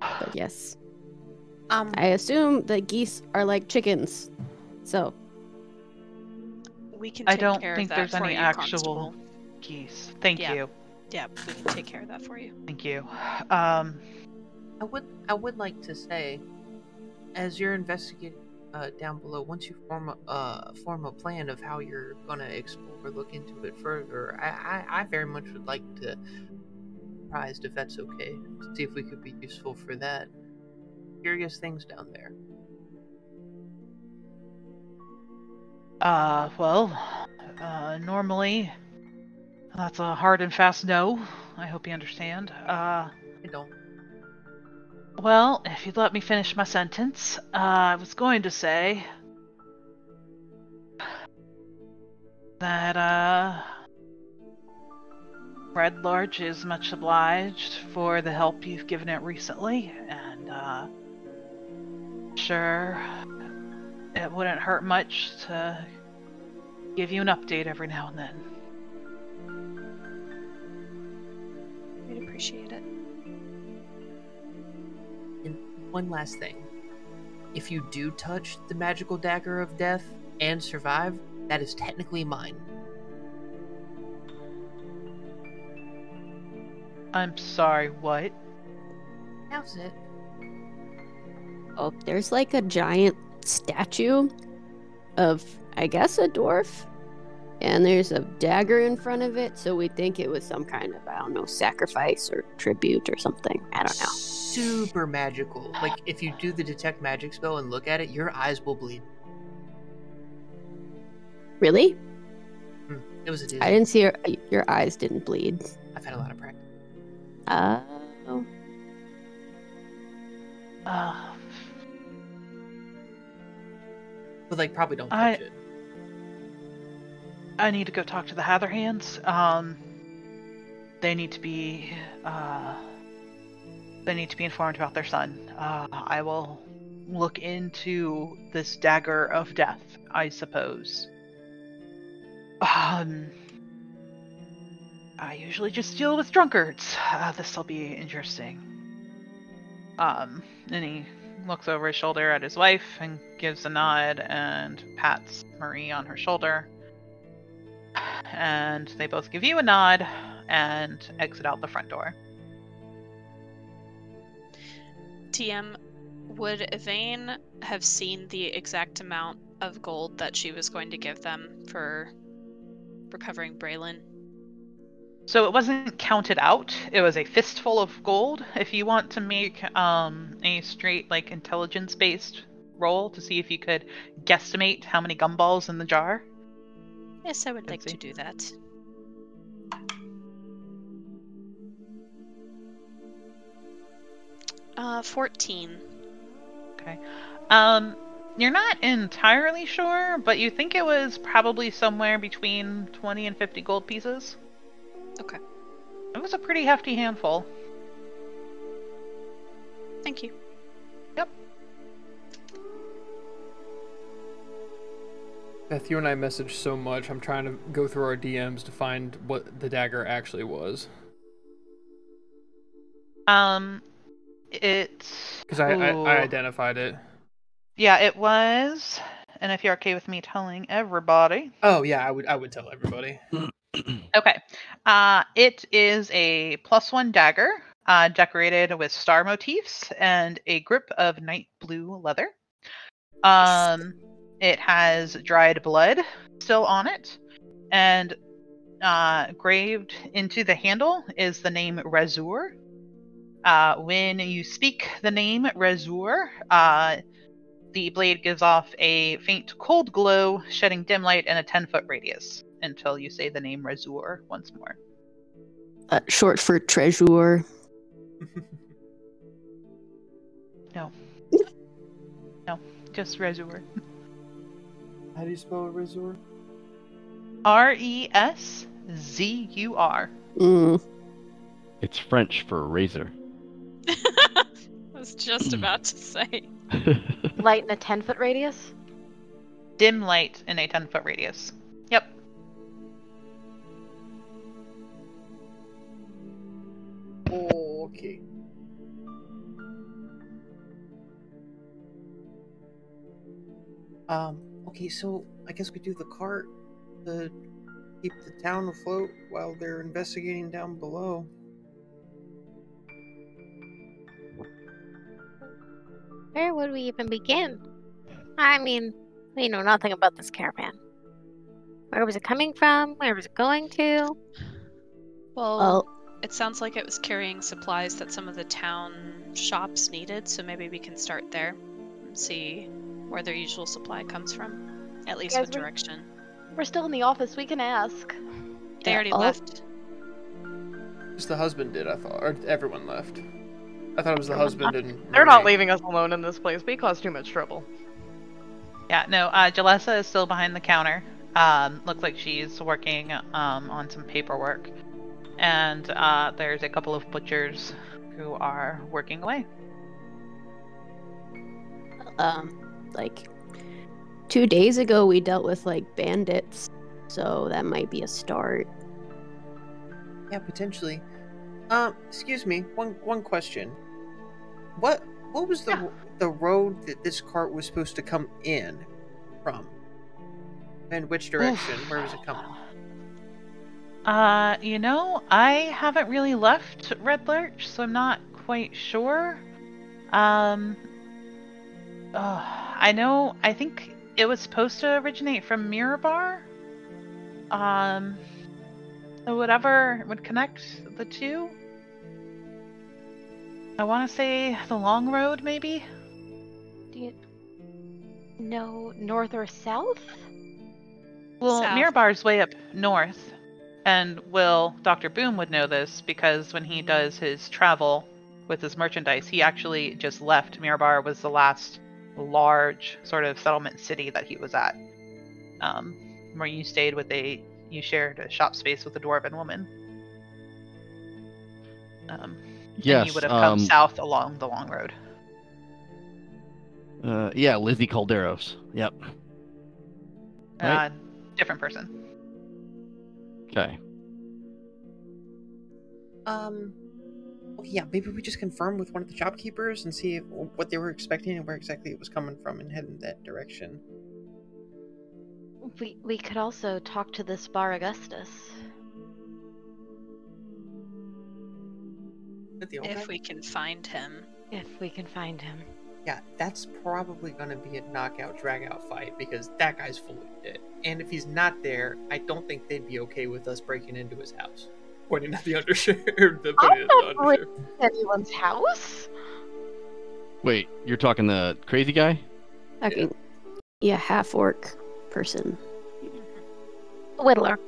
But yes, Um, I assume that geese are like chickens. So, We can I don't care think of that there's any actual- Constable. Geese. Thank Yeah. you. Yeah, we can take care of that for you. Thank you. Um, I would I would like to say, as you're investigating uh, down below, once you form a uh, form a plan of how you're gonna explore, look into it further, I, I, I very much would like to surprised if that's okay. To see if we could be useful for that. Curious things down there. uh, well, uh, normally that's a hard and fast no. I hope you understand. Uh, I don't. Well, if you'd let me finish my sentence, uh, I was going to say that, uh, Red Larch is much obliged for the help you've given it recently, and, uh, sure, it wouldn't hurt much to give you an update every now and then. We'd appreciate it. One last thing. If you do touch the magical dagger of death and survive, that is technically mine. I'm sorry, what? How's it? oh, there's like a giant statue of, I guess, a dwarf and there's a dagger in front of it, so we think it was some kind of I don't know sacrifice or tribute or something. I don't know. Super magical. Like if you do the detect magic spell and look at it, your eyes will bleed. Really? Hmm, It was a I Disney. didn't see your your eyes didn't bleed. I've had a lot of practice. Oh, Uh, But like probably don't I- touch it. I need to go talk to the Hatherhands. Um, they need to be, uh, they need to be informed about their son. Uh, I will look into this dagger of death, I suppose. Um, I usually just deal with drunkards. Uh, this will be interesting. Um, and he looks over his shoulder at his wife and gives a nod and pats Marie on her shoulder and they both give you a nod and exit out the front door. TM, would Evane have seen the exact amount of gold that she was going to give them for recovering Braylon? So it wasn't counted out. It was a fistful of gold. If you want to make um, a straight like intelligence based roll to see if you could guesstimate how many gumballs in the jar. Yes, I would like to do that. Uh, 14. Okay. Um, you're not entirely sure, but you think it was probably somewhere between 20 and 50 gold pieces. Okay. It was a pretty hefty handful. Thank you. Yep. Beth, you and I messaged so much. I'm trying to go through our DMs to find what the dagger actually was. Um, it. Because I, I, I identified it. Yeah, it was. And if you're okay with me telling everybody. Oh yeah, I would I would tell everybody. Okay. Uh, it is a plus one dagger, uh, decorated with star motifs and a grip of night blue leather. Um, it has dried blood still on it, and uh, graved into the handle is the name Razur. Uh, when you speak the name Razur, uh, the blade gives off a faint cold glow, shedding dim light in a 10 foot radius until you say the name Razur once more. uh, short for treasure. No. No, just Razur. How do you spell Razor? R E S Z U R. Mm. It's French for razor. I was just about to say. Light in a 10 foot radius? Dim light in a 10 foot radius. Yep. Okay. Um, okay, so I guess we do the cart to keep the town afloat while they're investigating down below. Where would we even begin? I mean, we know nothing about this caravan. Where was it coming from? Where was it going to? Well, Well, it sounds like it was carrying supplies that some of the town shops needed, so maybe we can start there and see where their usual supply comes from. At least Guys, with we- direction. We're still in the office. We can ask. They Yeah, already I'll- left. Just the husband did, I thought, or everyone left. I thought it was the husband and. They're not leaving us alone in this place. We cause too much trouble. Yeah, no, uh, Jalessa is still behind the counter. Um, looks like she's working um, on some paperwork. And uh, there's a couple of butchers who are working away. um, like two days ago, we dealt with like bandits, so that might be a start. Yeah, potentially. Um, excuse me. One one question. What what was the Yeah. the road that this cart was supposed to come in from? And which direction? Where was it coming? Uh, you know, I haven't really left Red Larch, so I'm not quite sure. Um, uh, I know, I think it was supposed to originate from Mirabar. Um, so whatever would connect the two. I want to say the long road, maybe. Do you know north or south? Well, South. Mirabar's way up north, and Will Doctor Boom would know this because when he does his travel with his merchandise, he actually just left. Mirabar was the last large sort of settlement city that he was at, um, where you stayed with a you shared a shop space with a dwarven woman. Um, and Yes. you would have come um, south along the long road. uh, yeah, Lizzie Calderos. Yep. Right. Uh, different person. Okay. Um. Yeah, maybe we just confirm with one of the shopkeepers and see if, what they were expecting and where exactly it was coming from and head in that direction. We we could also talk to this Bar Augustus. Is that the old If guy? we can find him. If we can find him. Yeah, that's probably gonna be a knockout, drag out fight because that guy's fully dead. And if he's not there, I don't think they'd be okay with us breaking into his house. Pointing at the undershirt. the, I'm pointing at the not undersheriff. breaking anyone's house. Wait, you're talking the crazy guy? Fucking yeah, half orc person. Whittler.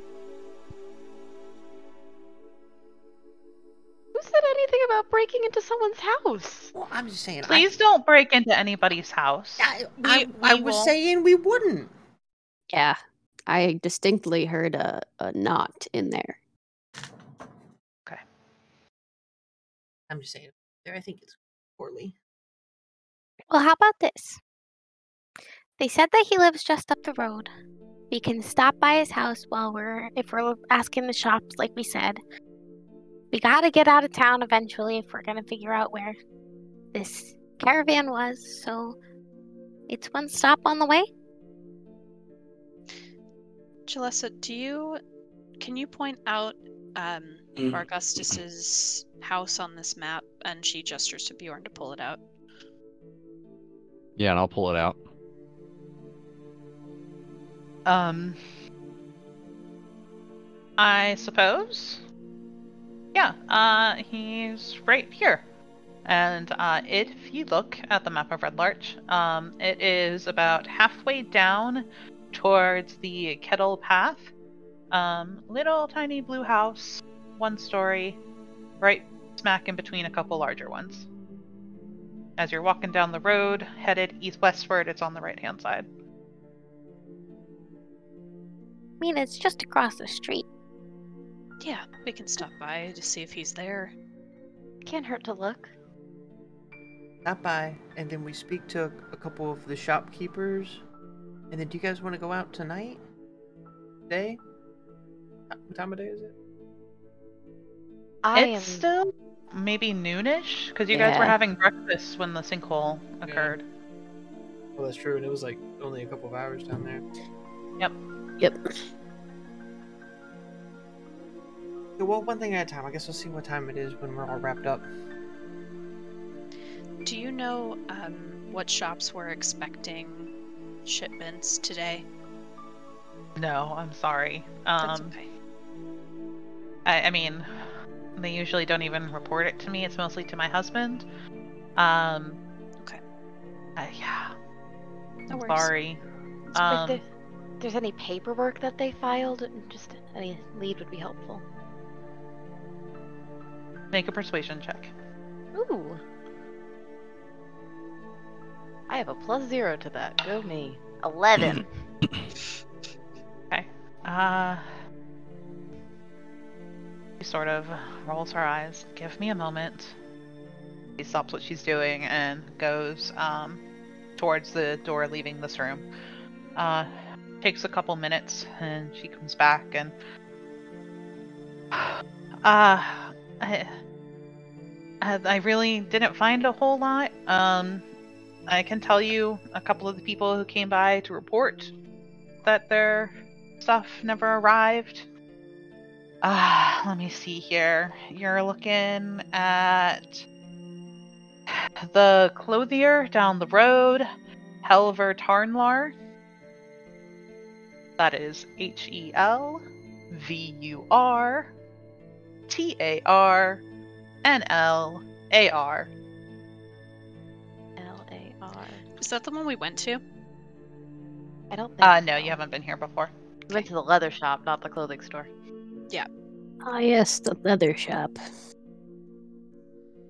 Anything about breaking into someone's house? Well, I'm just saying. Please don't break into anybody's house. I, I, We- I was saying we wouldn't. Yeah, I distinctly heard a, a knot in there. Okay. I'm just saying. There, I think it's poorly. Well, how about this? They said that he lives just up the road. We can stop by his house while we're, if we're asking the shops, like we said. We gotta get out of town eventually if we're gonna figure out where this caravan was, so it's one stop on the way. Jalessa, do you can you point out um Augustus's house on this map and she gestures to Bjorn to pull it out? Yeah, and I'll pull it out. Um, I suppose. Yeah, uh, he's right here. And uh, if you look at the map of Red Larch, um, it is about halfway down towards the Kettle Path. Um, little tiny blue house, one story, right smack in between a couple larger ones. As you're walking down the road, headed east westward, it's on the right hand side. I mean, it's just across the street. Yeah, we can stop by to see if he's there. Can't hurt to look. Stop by, and then we speak to a couple of the shopkeepers. And then, do you guys want to go out tonight? Day? What time of day is it? I it's am. still maybe noonish because you guys were having breakfast when the sinkhole occurred. Well, that's true, and it was like only a couple of hours down there. Yep. Yeah, well, one thing at a time. I guess we'll see what time it is when we're all wrapped up. Do you know um what shops were expecting shipments today? No, I'm sorry. That's Um, okay. I, I mean, they usually don't even report it to me. It's mostly to my husband. Um, Okay. uh, yeah, No I'm worries. sorry. If Um, there- there's any paperwork that they filed, just any lead would be helpful. Make a persuasion check. Ooh. I have a plus zero to that. Go me. Eleven. okay. Uh, she sort of rolls her eyes. Give me a moment. She stops what she's doing and goes um, towards the door leaving this room. Uh, takes a couple minutes and she comes back and. Uh, I, I I really didn't find a whole lot. Um, I can tell you a couple of the people who came by to report that their stuff never arrived. Ah, let me see here. You're looking at the clothier down the road, Helvur Tarnlar. That is H E L V U R T A R N L A R. L A R. Is that the one we went to? I don't think. Uh, no, so. you haven't been here before. We went to the leather shop, not the clothing store. Yeah. Ah, yes, the leather shop.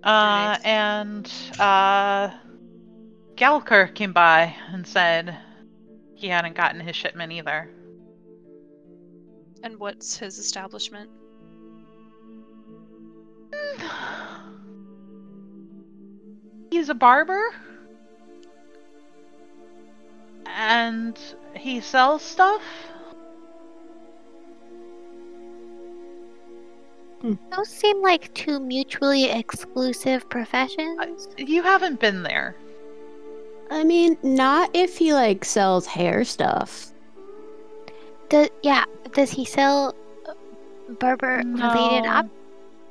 Uh, Nice. and uh, Galker came by and said he hadn't gotten his shipment either. And what's his establishment? He's a barber. And he sells stuff. Those seem like two mutually exclusive professions. You haven't been there. I mean, not if he like sells hair stuff. Do, yeah, does he sell uh, barber related No. up?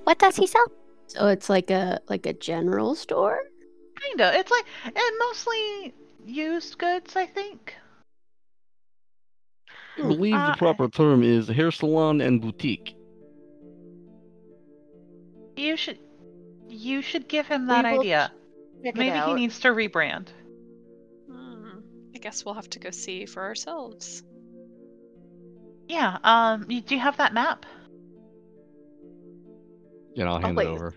What does he sell? So it's like a like a general store. Kinda. It's like and mostly used goods, I think. I believe Uh, the proper term is hair salon and boutique. You should you should give him that idea. Maybe he needs to rebrand. Hmm. I guess we'll have to go see for ourselves. Yeah, um you, do you have that map? Yeah, I'll Oh, hand wait. it over.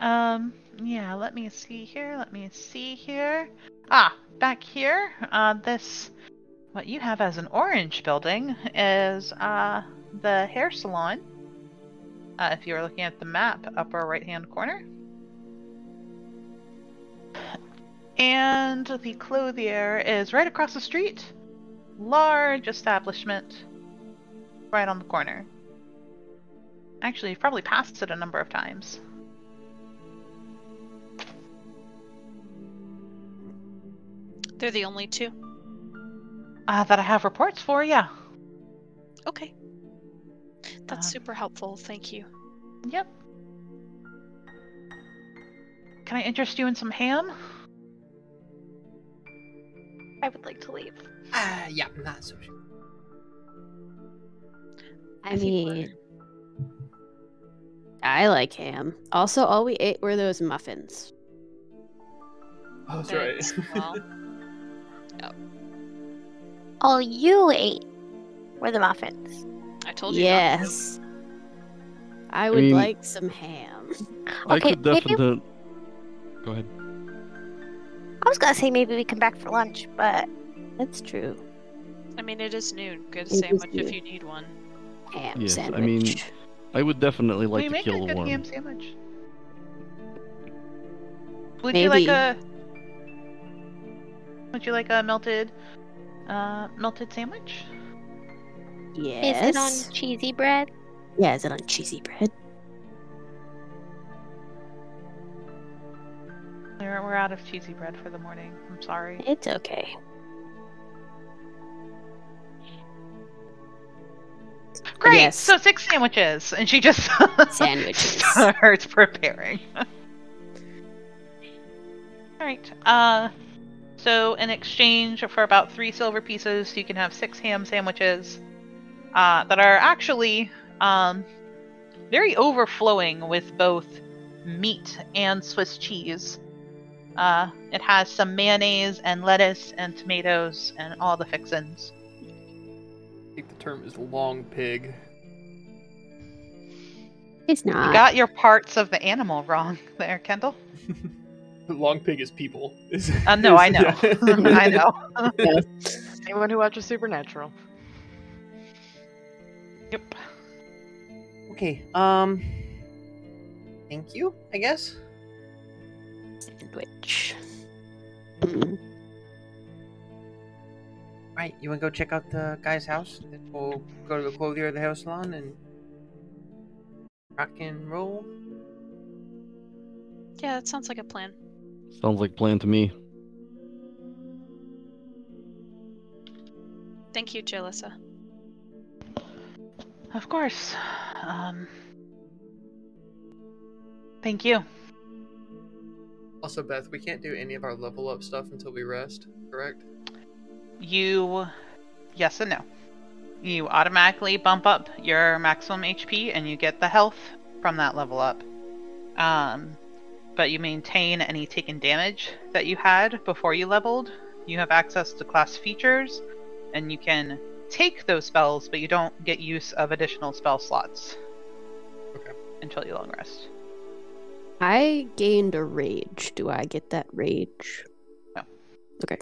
Um, yeah, let me see here. Let me see here. Ah, back here, uh, this, what you have as an orange building is, uh, the hair salon. Uh, if you were looking at the map, upper right hand corner. And the clothier is right across the street. Large establishment. Right on the corner. Actually, you've probably passed it a number of times. They're the only two. Uh, that I have reports for, yeah. Okay. That's Uh, super helpful. Thank you. Yep. Can I interest you in some ham? I would like to leave. Ah, yeah, not so sure. I mean, I like ham. Also, all we ate were those muffins. Oh, that's right. Well, All you ate were the muffins. I told you. not to. Yes. I would mean- like some ham. I Okay, could maybe- definitely. Go ahead. I was gonna say maybe we come back for lunch, but That's true. I mean, it is noon. Good It is sandwich if you need one. Ham Yes, I mean, I would definitely like we to make kill a a good worm. ham sandwich. Would you like a? Would you like a melted, uh, melted sandwich? yes. is it on cheesy bread? Yeah, is it on cheesy bread? We're, we're out of cheesy bread for the morning. I'm sorry. It's okay. Great. yes. So six sandwiches, and she just Sandwiches. starts preparing. All right. Uh, so in exchange for about three silver pieces, you can have six ham sandwiches, uh, that are actually um very overflowing with both meat and Swiss cheese. Uh, it has some mayonnaise and lettuce and tomatoes and all the fixins. I think the term is long pig. It's not. You got your parts of the animal wrong there, Kendall. long pig is people. Is- Uh, no, I know. yeah. I know. Anyone who watches Supernatural. Yep. Okay. Um. Thank you. I guess. Sandwich. Mm. Right. You want to go check out the guy's house? Then we'll go to the clothier of the hair salon and rock and roll. Yeah, that sounds like a plan. Sounds like a plan to me. Thank you, Jalessa. Of course. Um. Thank you. Also, Beth, we can't do any of our level up stuff until we rest. Correct? You. Yes and no. you automatically bump up your maximum HP and you get the health from that level up. Um, but you maintain any taken damage that you had before you leveled. You have access to class features, and you can take those spells, but you don't get use of additional spell slots. Okay. Until you long rest. I gained a rage. Do I get that rage? No. Okay.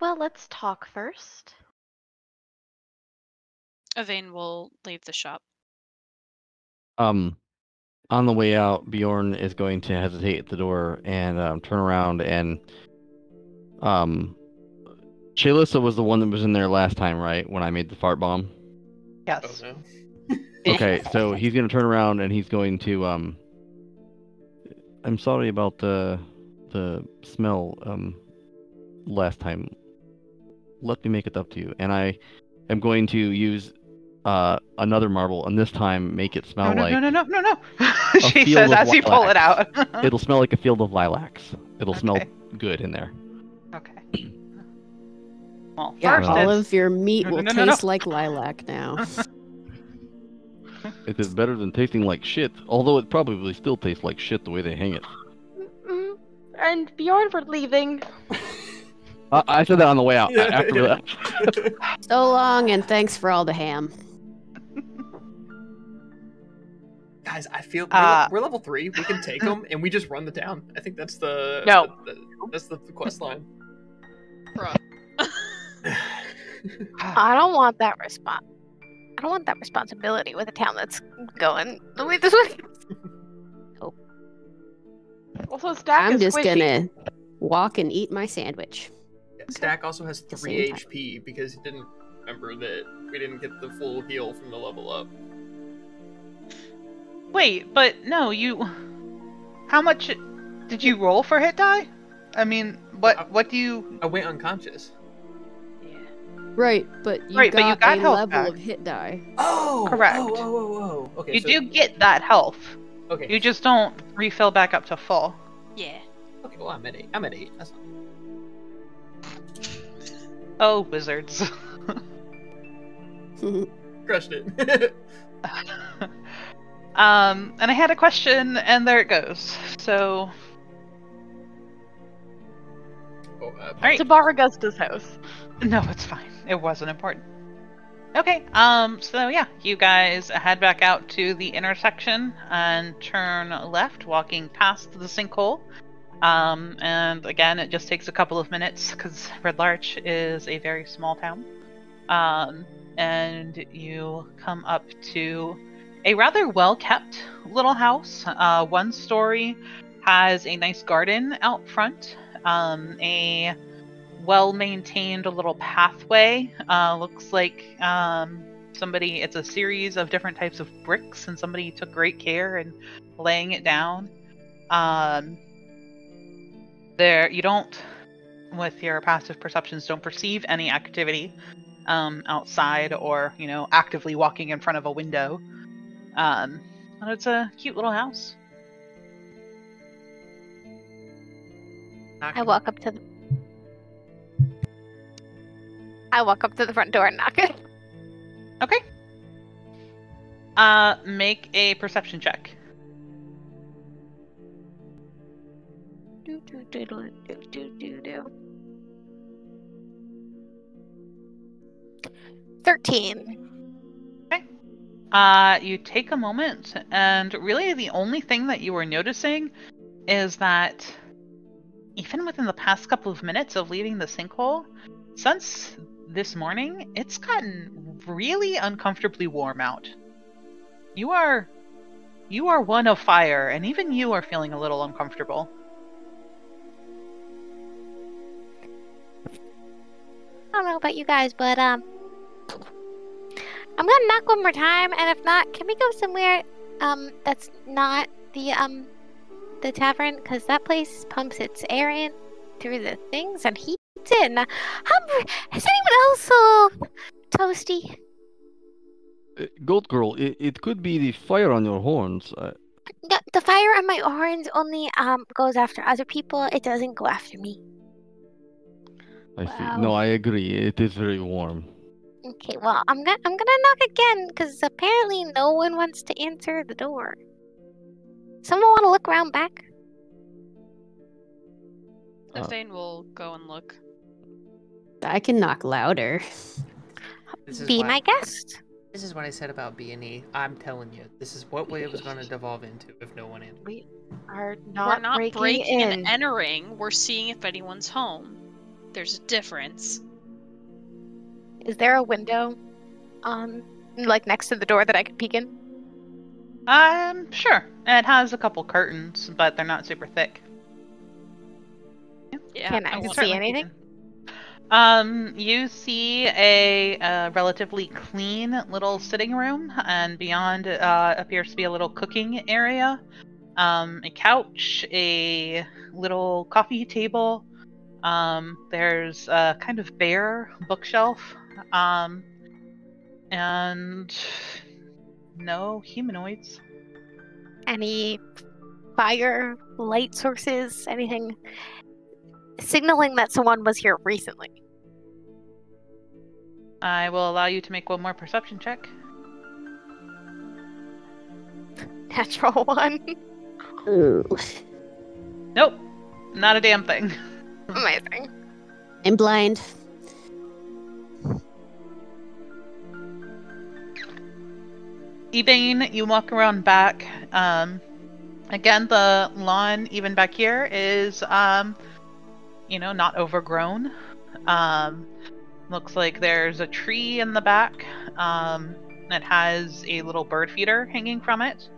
Well, let's talk first. Evane will leave the shop. Um, on the way out, Bjorn is going to hesitate at the door and um, turn around and um, Jalessa was the one that was in there last time, right? When I made the fart bomb. Yes. Oh no. Okay, so he's gonna turn around and he's going to um. I'm sorry about the the smell um last time. Let me make it up to you, and I am going to use uh another marble, and this time make it smell no, no, like no, no, no, no, no. a she says of as you pull it out. It'll smell like a field of lilacs. It'll smell good in there. okay. Well, Yeah, first all it's of your meat No, no, will no, no, no. taste like lilac now. It is better than tasting like shit, although it probably still tastes like shit the way they hang it. And Bjorn for leaving. I, I said that on the way out. I- After that. so long, and thanks for all the ham. Guys, I feel we're, Uh, we're level three. We can take them, and we just run the town. I think that's the No. the- the- that's the quest line. I don't want that response. I don't want that responsibility with a town that's going the way this way. Also, Stack I'm is just squishy. gonna walk and eat my sandwich. Stack also has three same time. HP because he didn't remember that we didn't get the full heal from the level up. Wait, but no, you. How much did you roll for hit die? I mean, what what do you? I went unconscious. Right, but you Right, got, but you got a health level back. of hit die. Oh, oh, Correct. Oh, oh, oh, oh. Okay. you so, do get that health. Okay. You just don't refill back up to full. Yeah. Okay. Well, I'm at eight. I'm at eight. That's not... Oh, wizards. crushed it. um, and I had a question, and there it goes. So, oh, uh, all right. To Baragusta's house. No, it's fine. It wasn't important. Okay, um, so yeah, you guys head back out to the intersection and turn left, walking past the sinkhole. Um, and again, it just takes a couple of minutes because Red Larch is a very small town. Um, and you come up to a rather well kept little house. Uh, one story has a nice garden out front, um, a well maintained little pathway. Uh, looks like um, somebody, it's a series of different types of bricks, and somebody took great care in laying it down. Um, there, you don't, with your passive perceptions, don't perceive any activity um, outside or, you know, actively walking in front of a window. Um, but it's a cute little house. I walk up to the. I walk up to the front door and knock it. Okay. Uh, make a perception check. Do, do, do, do, do, do, do. Thirteen. Uh, you take a moment, and really the only thing that you are noticing is that even within the past couple of minutes of leaving the sinkhole, since this morning, it's gotten really uncomfortably warm out. You are. You are one of fire, and even you are feeling a little uncomfortable. I don't know about you guys, but um, I'm gonna knock one more time, and if not, can we go somewhere um that's not the um the tavern? Cause that place pumps its air in through the things and heats it. And, uh, I'm, is anyone else so toasty? Uh, Goat girl, it, it could be the fire on your horns. Uh, The, the fire on my horns only um goes after other people. It doesn't go after me. I see. No, I agree. It is very warm. Okay, well, I'm gonna I'm gonna knock again because apparently no one wants to answer the door. Someone want to look around back? Uh, Thane will go and look. I can knock louder. Be why- my guest. This is what I said about B and E. I'm telling you, this is what way it was going to devolve into if no one answered. We are not, We're not breaking, breaking, in. and entering. We're seeing if anyone's home. There's a difference. Is there a window, um, like next to the door that I could peek in? Um, sure. It has a couple curtains, but they're not super thick. Yeah. Can I can see anything? Um, you see a, uh relatively clean little sitting room, and beyond uh, appears to be a little cooking area. Um, a couch, a little coffee table. Um, there's a kind of bare bookshelf. Um, and no humanoids. Any fire, light sources, anything signaling that someone was here recently? I will allow you to make one more perception check. Natural one. Ooh. Nope, not a damn thing. Amazing. I'm blind. Ebane, you walk around back. Um, again, the lawn, even back here, is, um, you know, not overgrown. Um, looks like there's a tree in the back um, that has a little bird feeder hanging from it.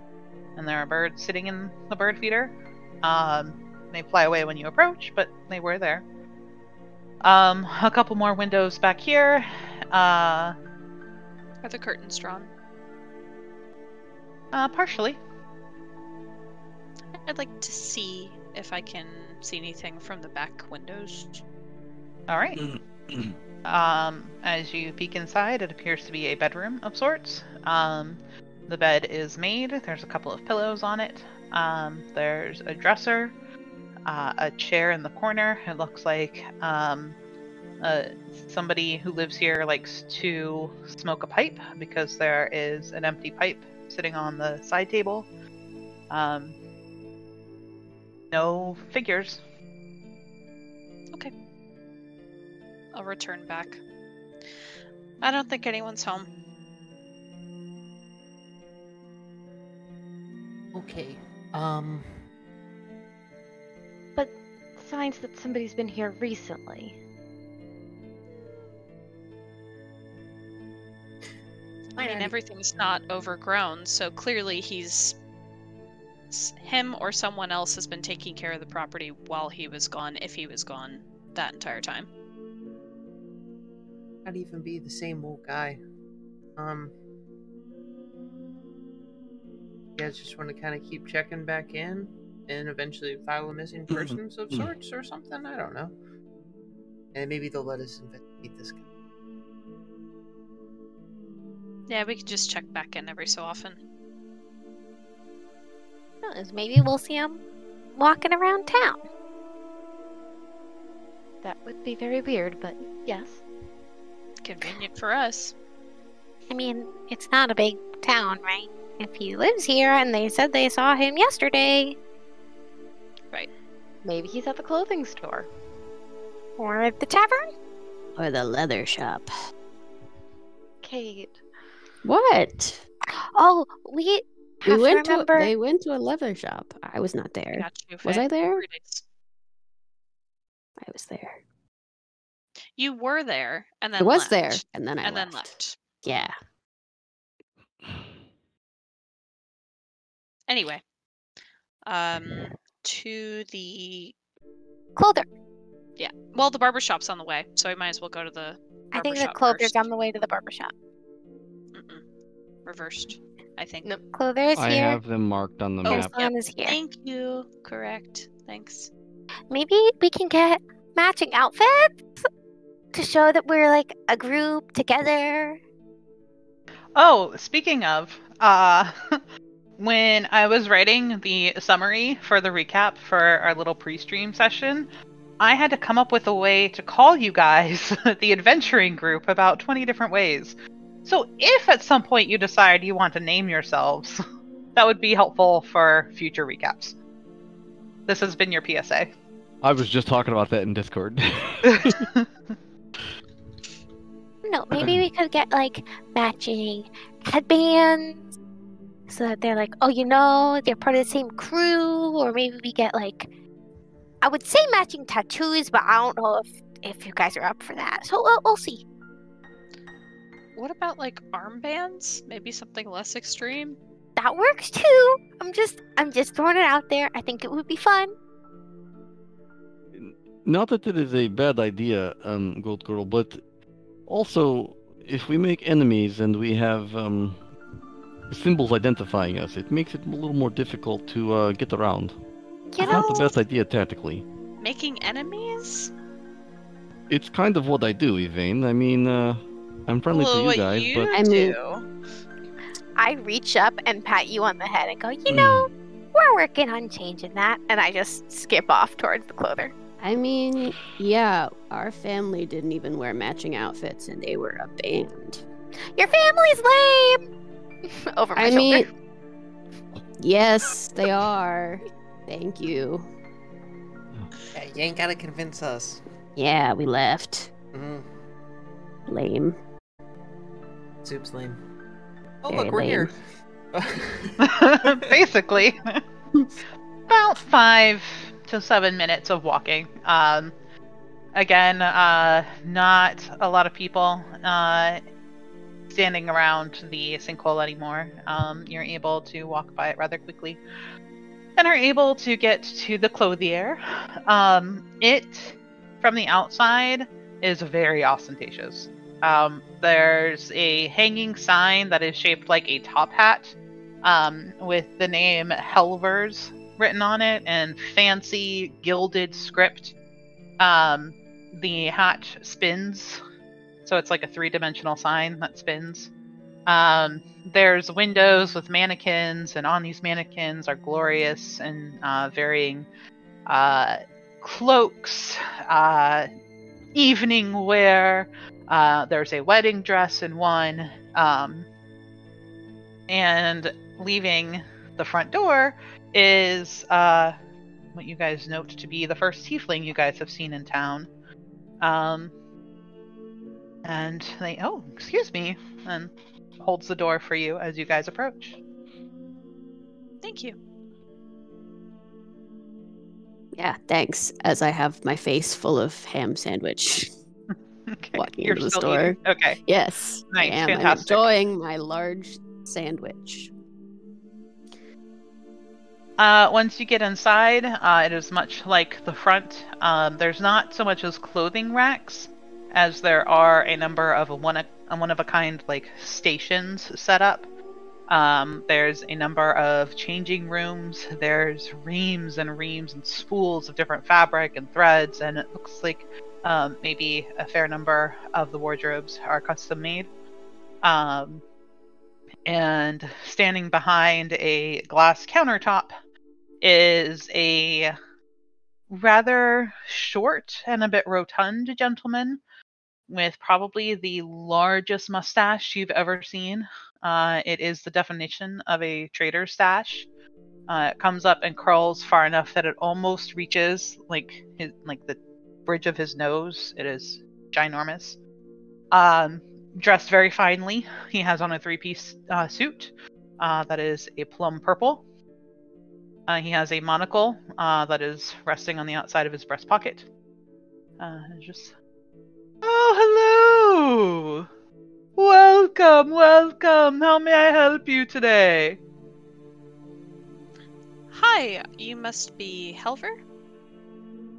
And there are birds sitting in the bird feeder. Um, they fly away when you approach, but they were there. Um, a couple more windows back here. Uh, Are the curtains drawn? uh, partially. I'd like to see if I can see anything from the back windows. All right. Um, as you peek inside, it appears to be a bedroom of sorts. Um, the bed is made. There's a couple of pillows on it. Um, there's a dresser, uh, a chair in the corner. It looks like um, uh, somebody who lives here likes to smoke a pipe because there is an empty pipe sitting on the side table. Um, no figures. Okay. I'll return back. I don't think anyone's home. Okay. Um. But signs that somebody's been here recently. I mean, everything's not overgrown, so clearly he's. Him or someone else has been taking care of the property while he was gone, if he was gone that entire time. Not even be the same old guy. Um. You guys just want to kind of keep checking back in and eventually file a missing mm-hmm. persons of mm-hmm. sorts or something? I don't know. And maybe they'll let us investigate this guy. Yeah, we could just check back in every so often. Who knows, Maybe we'll see him walking around town. That would be very weird, but yes. Convenient for us. I mean, it's not a big town, right? If he lives here and they said they saw him yesterday, Maybe he's at the clothing store. or at the tavern, Or the leather shop. Kate. What? oh, we We went to remember. to they went to a leather shop. I was not there. Got you, Was I there? I was there. You were there, and then I was left, there, and then I and left. then left. Yeah. Anyway, um, to the Clother. yeah. Well, the barber shop's on the way, so we might as well go to the. I think the barber shop clother's first. on the way to the barber shop. Mm-mm. Reversed, I think. Nope. Clother's I here. have them marked on the Oh, map. Aslan is here. Thank you. Correct. Thanks. Maybe we can get matching outfits to show that we're like a group together. Oh, speaking of, uh, when I was writing the summary for the recap for our little pre-stream session, I had to come up with a way to call you guys the adventuring group about 20 different ways. So if at some point you decide you want to name yourselves, that would be helpful for future recaps. This has been your PSA. I was just talking about that in Discord. No, maybe we could get like matching headbands so that they're like, oh, you know, they're part of the same crew, or maybe we get like, I would say matching tattoos, but I don't know if if you guys are up for that. So we'll, we'll see. What about like armbands? Maybe something less extreme? That works too. I'm just I'm just throwing it out there. I think it would be fun. Not that it is a bad idea, um, Gold Girl, but also if we make enemies and we have um, symbols identifying us, it makes it a little more difficult to uh, get around. You It's not the best idea tactically. Making enemies? It's kind of what I do, Evane. I mean, uh, I'm friendly Well, to you what guys, you but I mean- do. I reach up and pat you on the head and go, you know, we're working on changing that, and I just skip off towards the clother. I mean, yeah, our family didn't even wear matching outfits and they were a band. Your family's lame. Over my I shoulder. mean, yes, they are. Thank you. Yeah, you ain't gotta convince us. Yeah, we left. Mm, Lame. soup's lame. Oh Very look, we're here. Basically. About five to seven minutes of walking. Um, again, uh, not a lot of people uh, standing around the sinkhole anymore. Um, you're able to walk by it rather quickly and are able to get to the clothier. Um, it, from the outside, is very ostentatious. Um, there's a hanging sign that is shaped like a top hat um, with the name Helvur's written on it and fancy gilded script. Um, the hat spins, so it's like a three dimensional sign that spins. Um, there's windows with mannequins, and on these mannequins are glorious and uh, varying uh, cloaks, uh, evening wear. Uh, there's a wedding dress in one. Um, and leaving the front door is uh, what you guys note to be the first tiefling you guys have seen in town. Um, and they, oh, excuse me, and holds the door for you as you guys approach. Thank you. Yeah, thanks. As I have my face full of ham sandwich. Okay, Walking you're into the store. eating. Okay, Yes, Nice, I am. I'm enjoying my large sandwich. Uh, once you get inside, uh, it is much like the front. Um, there's not so much as clothing racks, as there are a number of one of, one of a kind like stations set up. Um, there's a number of changing rooms. There's reams and reams and spools of different fabric and threads, and it looks like um, maybe a fair number of the wardrobes are custom made. Um, and standing behind a glass countertop is a rather short and a bit rotund gentleman with probably the largest mustache you've ever seen. Uh, it is the definition of a trader stash. Uh, it comes up and curls far enough that it almost reaches like his, like the bridge of his nose. It is ginormous. Um, dressed very finely. He has on a three-piece uh, suit uh, that is a plum purple. Uh, he has a monocle uh, that is resting on the outside of his breast pocket. Just. Oh, hello! Welcome, welcome. How may I help you today? Hi, you must be Helvur?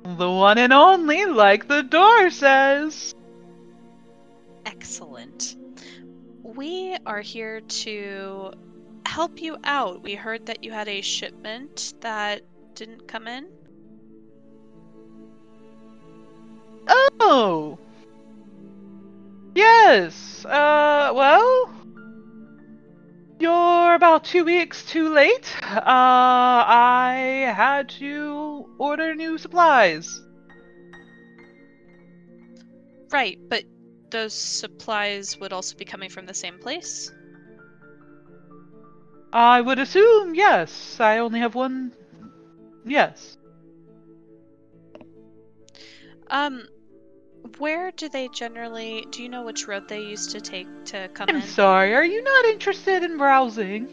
The one and only, like the door says. Excellent. We are here to help you out. We heard that you had a shipment that didn't come in. Oh. Yes. Uh, well, you're about two weeks too late. Uh, I had to order new supplies. Right, but those supplies would also be coming from the same place? I would assume yes. I only have one. Yes. Um, where do they generally? Do you know which road they used to take to come I'm in? sorry. Are you not interested in browsing?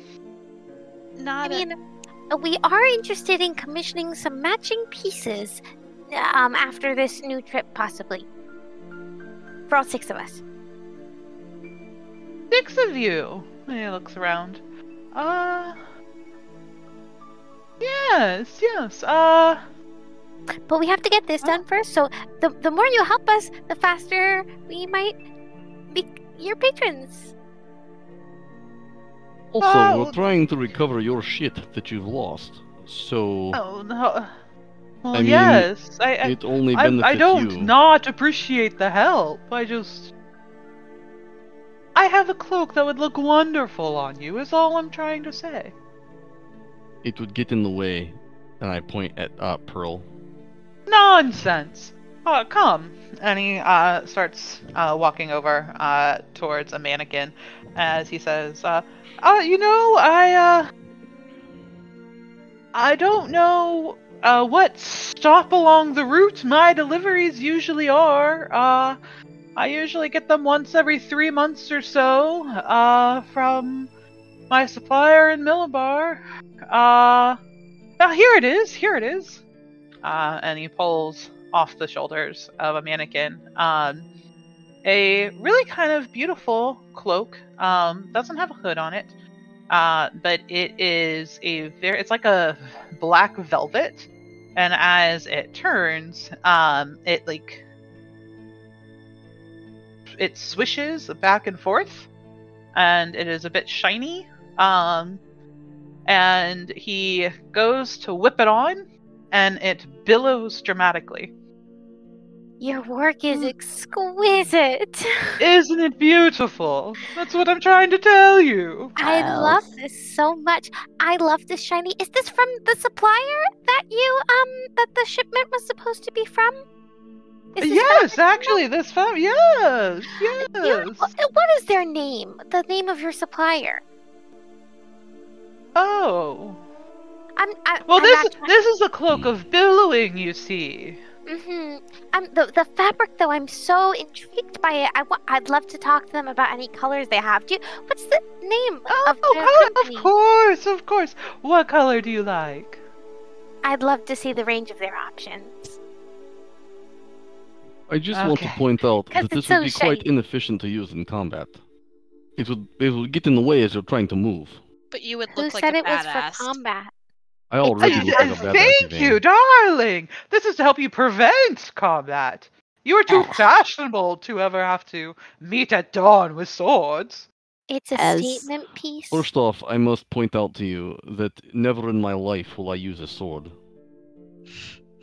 Not. I a- mean, uh, we are interested in commissioning some matching pieces um, after this new trip, possibly. For all six of us. Six of you. He looks around. Uh. Yes, yes. Uh. But we have to get this done first, so the, the more you help us, the faster we might be your patrons. Also, Uh, we're trying to recover your shit that you've lost. So Oh no. Well, I mean, yes. I. I it only I, benefits I don't you. not appreciate the help. I just. I have a cloak that would look wonderful on you, is all I'm trying to say. It would get in the way, and I point at uh, Pearl. Nonsense! Uh, come. And he uh, starts uh, walking over uh, towards a mannequin as he says, uh, uh, You know, I. Uh, I don't know uh, what stop along the route my deliveries usually are. Uh, I usually get them once every three months or so uh, from my supplier in Mirabar. Uh, oh, here it is. Here it is. Uh, and he pulls off the shoulders of a mannequin um, a really kind of beautiful cloak. Um, doesn't have a hood on it, uh, but it is a very. It's like a black velvet, and as it turns, um, it like it swishes back and forth, and it is a bit shiny. Um, and he goes to whip it on, and it billows dramatically. Your work is exquisite. Isn't it beautiful? That's what I'm trying to tell you. I love this so much. I love this shiny. Is this from the supplier that you um that the shipment was supposed to be from? Yes, from- actually, this fam. Yes, yes. You- wh- what is their name? The name of your supplier? Oh. I'm. I, Well, I'm this not this is a cloak of billowing, you see. Mm-hmm. Um, the the fabric though, I'm so intrigued by it. I wa- I'd love to talk to them about any colors they have. Do you, what's the name Oh, of their color, company? of course, of course. What color do you like? I'd love to see the range of their options. I just want to point out that this it's would so be quite inefficient to use in combat. It would it would get in the way as you're trying to move. But you would Who look like said a it was for combat? I already It's- look like a badass. Thank Yvain. you, darling. This is to help you prevent combat. You are too fashionable to ever have to meet at dawn with swords. It's a As- statement piece. First off, I must point out to you that never in my life will I use a sword.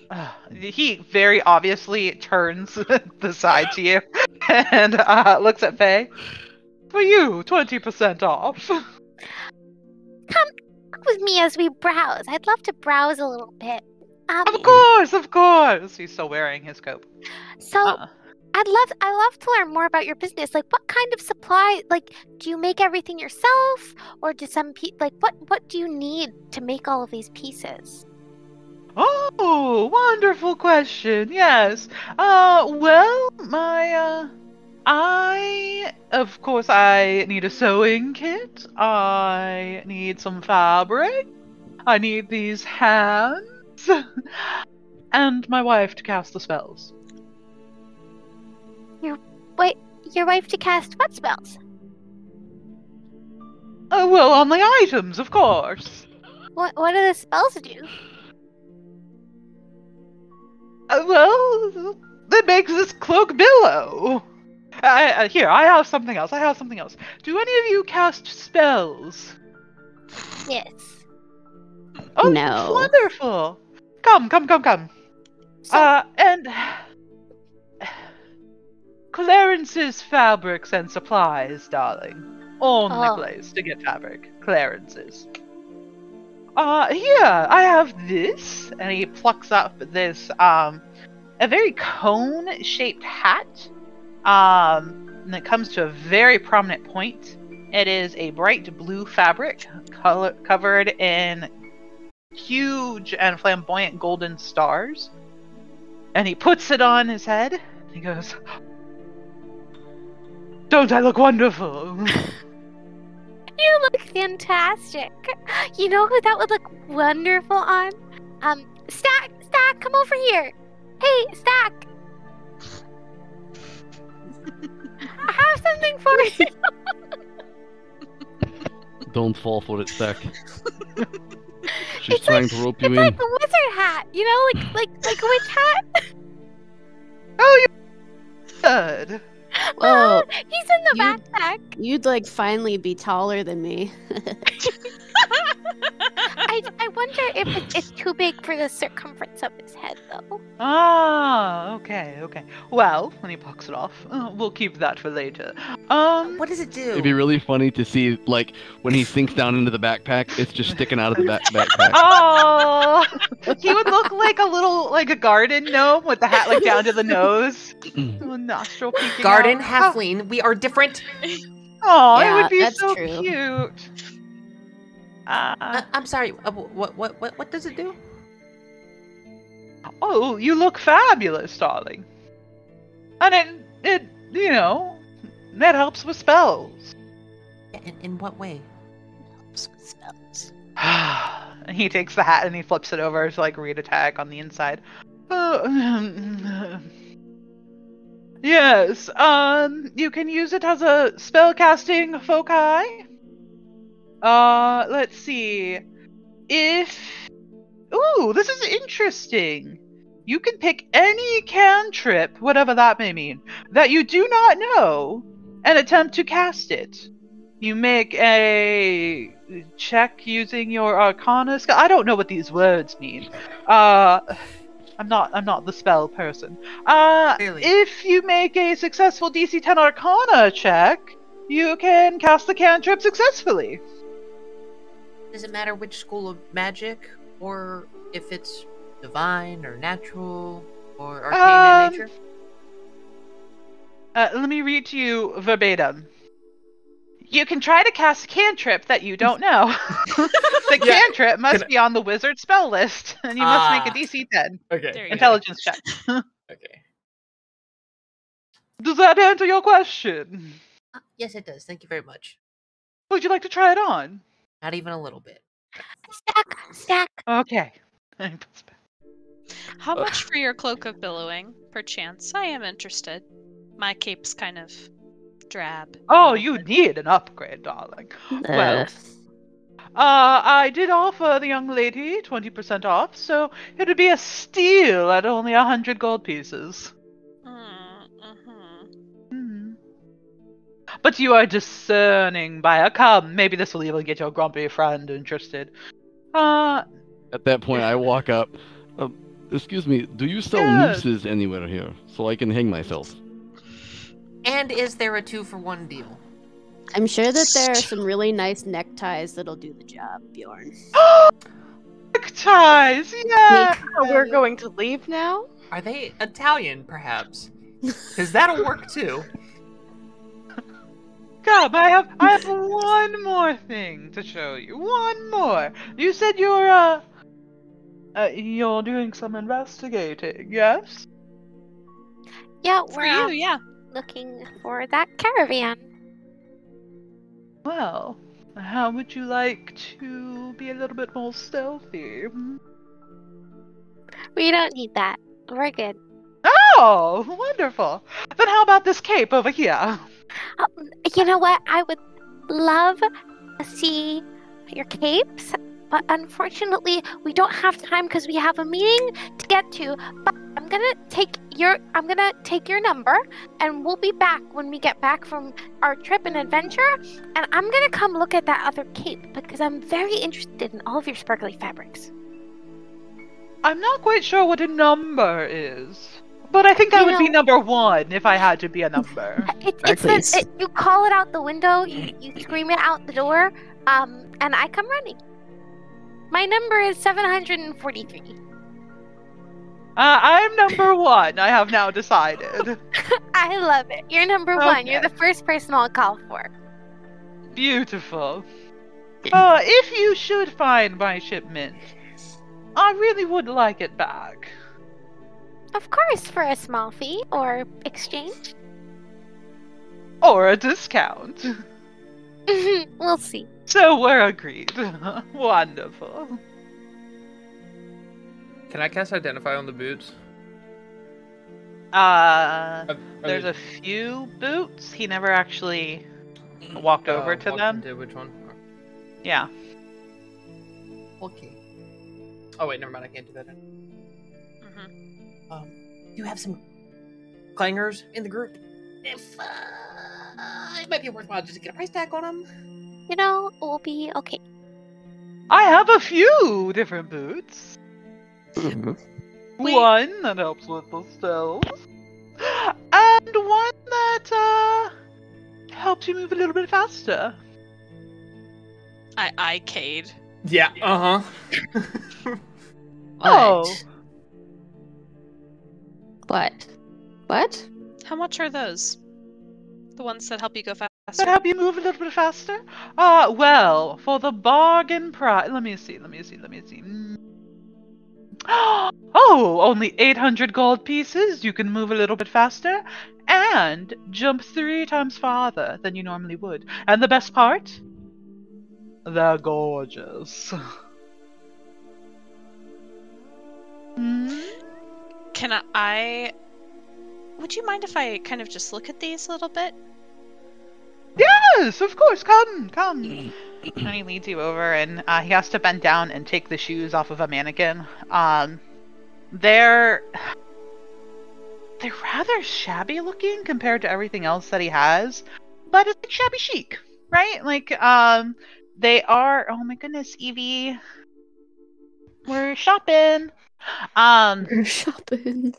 Uh, he very obviously turns the side to you and uh, looks at Faye. For you, 20% off. Walk with me as we browse. I'd love to browse a little bit. Um, Of course, of course. He's still wearing his coat. so Uh, I'd love I love to learn more about your business. Like what kind of supply like do you make everything yourself or do some pe- like what what do you need to make all of these pieces? Oh, wonderful question. Yes. Uh, well, my, uh, I, of course, I need a sewing kit. I need some fabric. I need these hands. and my wife to cast the spells. Your Wait, your wife to cast what spells? Uh, well, on the items, of course. What what do the spells do? Uh, well, that makes this cloak billow. I, uh, here, I have something else. I have something else. Do any of you cast spells? Yes. Oh, No. wonderful. Come, come, come, come. So Uh, and Clarence's fabrics and supplies, darling. Only Oh. place to get fabric. Clarence's. Uh, here, I have this. And he plucks up this, um, a very cone shaped hat. Um, and it comes to a very prominent point. It is a bright blue fabric color- covered in huge and flamboyant golden stars. And he puts it on his head. He goes, Don't I look wonderful? You look fantastic. You know who that would look wonderful on? Um, Stack, Stack, come over here. Hey, Stack. I have something for you. Don't fall for it, Stack. She's It's trying like- to rope you It's in. like a wizard hat, you know, like like like a witch hat. oh, you good. Well, He's in the you- backpack. you'd like finally be taller than me. I, I wonder if it, it's too big for the circumference of his head, though. Ah, okay, okay. Well, when he plucks it off, uh, we'll keep that for later. Um, What does it do? It'd be really funny to see, like, when he sinks down into the backpack, it's just sticking out of the back backpack. oh, he would look like a little, like a garden gnome with the hat like down to the nose, little nostril peeking Garden out. halfling. We are different. Oh, it would be that's so true. cute. Uh, Uh, I'm sorry. Uh, what what what what does it do? oh, you look fabulous, darling. And it, it, you know, that helps with spells. Yeah, In, in what way? Helps with Spells. and he takes the hat and he flips it over to like read a tag on the inside. Uh, yes, um, you can use it as a spellcasting foci. Uh, let's see. If. Ooh, this is interesting. You can pick any cantrip, whatever that may mean, that you do not know, and attempt to cast it. You make a check using your arcana. I don't know what these words mean. Uh I'm not I'm not the spell person. Uh Clearly. if you make a successful DC 10 arcana check, you can cast the cantrip successfully. Does it matter which school of magic, or if it's divine or natural or arcane Um, in nature? Uh, let me read to you verbatim. You can try to cast a cantrip that you don't know. the Yeah. cantrip must Can I- be on the wizard spell list, and you must make Ah. a DC 10 Okay. There go. intelligence check. Okay. Does that answer your question? Uh, yes, it does. Thank you very much. Would you like to try it on? Not even a little bit. Stack, stack. Okay. And he puts it back. How much for your cloak of billowing, perchance? I am interested. My cape's kind of drab. Oh, you need an upgrade, darling. Well, Ugh. Uh, I did offer the young lady 20% off, so it would be a steal at only a hundred gold pieces. Hmm. But you are discerning buyer. Come, maybe this will even get your grumpy friend interested. Uh, At that point, I walk up. Um, excuse me, do you sell Yes. nooses anywhere here so I can hang myself? And is there a two for one deal? I'm sure that there are some really nice neckties that'll do the job, Bjorn. neckties, yeah. So we're going to leave now? Are they Italian, perhaps? Because that'll work too. Come, I have I have one more thing to show you. One more. You said you're uh, uh you're doing some investigating, yes? Yeah, For we're you, yeah. Looking for that caravan. Well, how would you like to be a little bit more stealthy? Hmm? We don't need that. We're good. Oh, wonderful. Then how about this cape over here? Oh, you know what? I would love to see your capes, but unfortunately, we don't have time because we have a meeting to get to. But I'm gonna take your I'm gonna take your number, and we'll be back when we get back from our trip and adventure. And I'm gonna come look at that other cape because I'm very interested in all of your sparkly fabrics. I'm not quite sure what a number is, but I think I You would be number one if I had to be a number. It, it's the, please. it, you call it out the window, you, you scream it out the door, um, and I come running. My number is 743. Uh, I'm number one. I have now decided. I love it. You're number one. You're the first person I'll call for. Beautiful. Uh, if you should find my shipment, I really would like it back. Of course, for a small fee or exchange. Or a discount. we'll see. So we're agreed. Wonderful. Can I cast Identify on the boots? Uh, Are- are there's they- a few boots. He never actually walked over uh, to walked them. into which one? Yeah. Okay. Oh wait, never mind. I can't do that. Mhm. Um, do you have some clangers in the group? If uh, it might be worthwhile just to get a price tag on them. You know, it will be okay. I have a few different boots. One that helps with the stealth, and one that uh helps you move a little bit faster. I I Cade. Yeah. Uh huh. Oh, What? What? How much are those? The ones that help you go that faster. help you move a little bit faster? Uh, well, for the bargain price. Let me see. Let me see. Let me see. Oh, only 800 gold pieces. You can move a little bit faster and jump three times farther than you normally would. And the best part? They're gorgeous. Hmm? Can I? Would you mind if I kind of just look at these a little bit? Yes, of course. Come, come. and he leads you over, and uh, he has to bend down and take the shoes off of a mannequin. Um, they're they're rather shabby looking compared to everything else that he has, but it's like shabby chic, right? Like, um, they are. Oh my goodness, Evie, we're shopping. Um, We're shopping.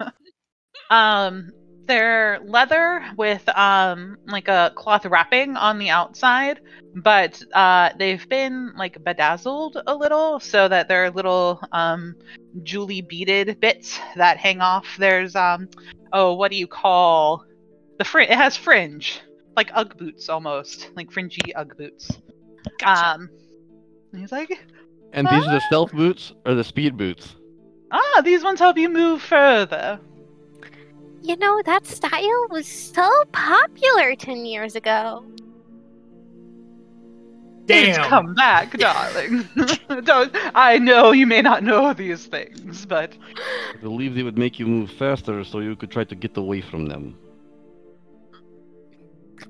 um, they're leather with um like a cloth wrapping on the outside, but uh they've been like bedazzled a little so that there are little um jewelly beaded bits that hang off. There's um oh what do you call the fringe? It has fringe, like UGG boots almost, like fringy UGG boots. Gotcha. Um, he's like, And these are the stealth boots or the speed boots? ah, these ones help you move further. You know, that style was so popular 10 years ago. It's come back, darling. Don't I know you may not know these things, but I believe they would make you move faster so you could try to get away from them.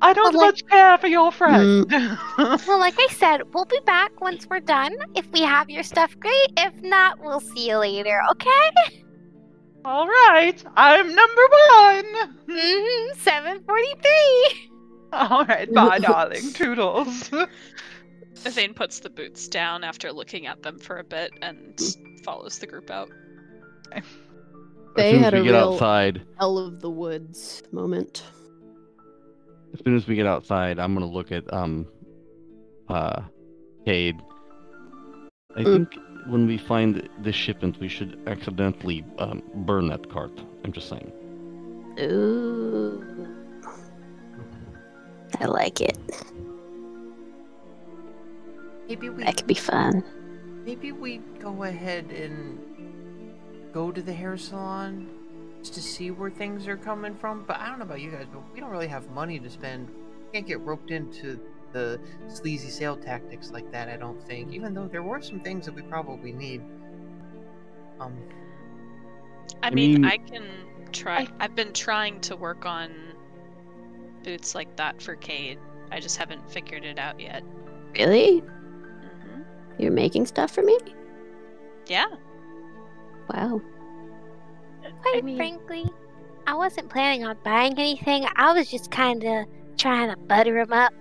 I don't Well, like- much care for your friend. Mm. Well, like I said, we'll be back once we're done. If we have your stuff, great. If not, we'll see you later, okay? All right, I'm number one. Mm-hmm. 743. All right, bye, darling. Toodles. Thane puts the boots down after looking at them for a bit and follows the group out. As They soon as had we a get real outside, Hell of the woods moment. as soon as we get outside, I'm gonna look at um, uh, Cade. I Mm. think when we find this shipment, we should accidentally um, burn that cart. I'm just saying. Ooh. I like it. Maybe we That could be fun. maybe we go ahead and go to the hair salon just to see where things are coming from. But I don't know about you guys, but we don't really have money to spend. We can't get roped into the sleazy sale tactics like that. I don't think. Even though there were some things that we probably need. Um, I, I mean, mean- I can try. I've been trying to work on boots like that for Cade. I just haven't figured it out yet. Really? hmm You're making stuff for me? Yeah. Wow. Quite mean- frankly, I wasn't planning on buying anything. I was just kind of trying to butter him up,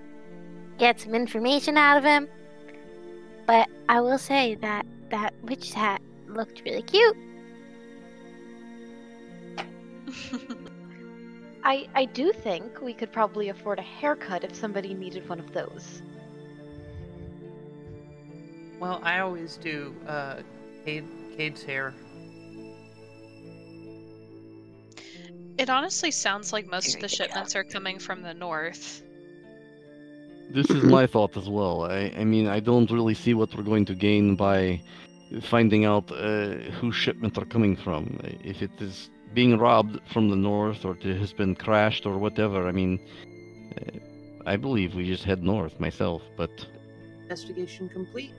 get some information out of him. But I will say that that witch hat looked really cute. I I do think we could probably afford a haircut if somebody needed one of those. well, I always do. Uh, Cade, Cade's hair. It honestly sounds like most of the shipments are coming from the north. This is my thought as well. I, I mean, I don't really see what we're going to gain by finding out uh, whose shipments are coming from. If it is being robbed from the north or it has been crashed or whatever, I mean, uh, I believe we just head north myself, but Investigation complete.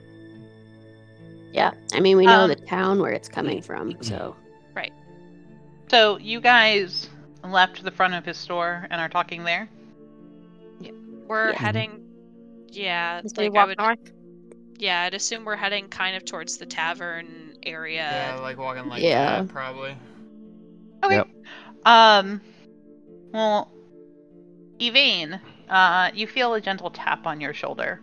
Yeah, I mean we know Um, the town where it's coming from, so Right. So you guys left the front of his store and are talking there. We're Yeah. heading. Yeah, As we like I walk would. north. Yeah, I'd assume we're heading kind of towards the tavern area. Yeah, like walking like Yeah. that, probably. Okay. Yep. Um. Well, Evane, uh, you feel a gentle tap on your shoulder.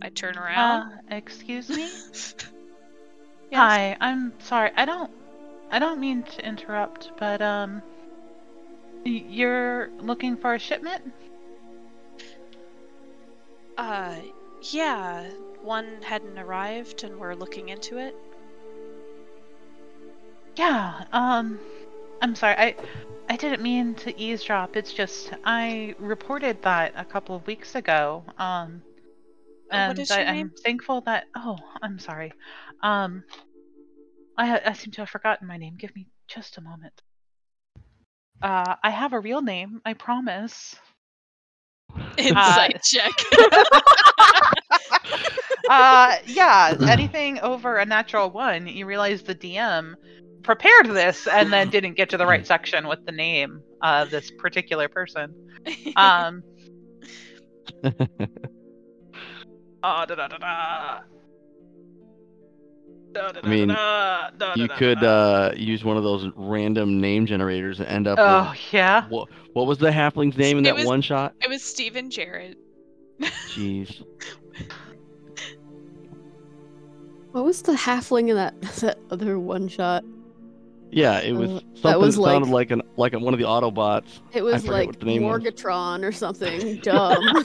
I turn around. Uh, excuse me. Hi, I'm sorry. I don't. I don't mean to interrupt, but um. You're looking for a shipment? Uh, yeah, one hadn't arrived, and we're looking into it. Yeah. Um. I'm sorry. I. I didn't mean to eavesdrop. It's just I reported that a couple of weeks ago. Um. Uh, And I, I'm thankful that. Oh, I'm sorry. Um. I I seem to have forgotten my name. Give me just a moment. Uh, I have a real name. I promise. Insight check. uh, yeah. Anything over a natural one, you realize the DM prepared this and then didn't get to the right section with the name of this particular person. Um. Oh, da, da, da, da. Da, da, I mean, da, da, you da, da, could uh, use one of those random name generators and end up Oh with yeah. what, what was the halfling's name in It that was- one shot? it was Steven Jarrett. Jeez. what was the halfling in that that other one shot? Yeah, it was Uh, something that was that sounded like- like an like one of the Autobots. It was like what the name was. Morgatron or something dumb.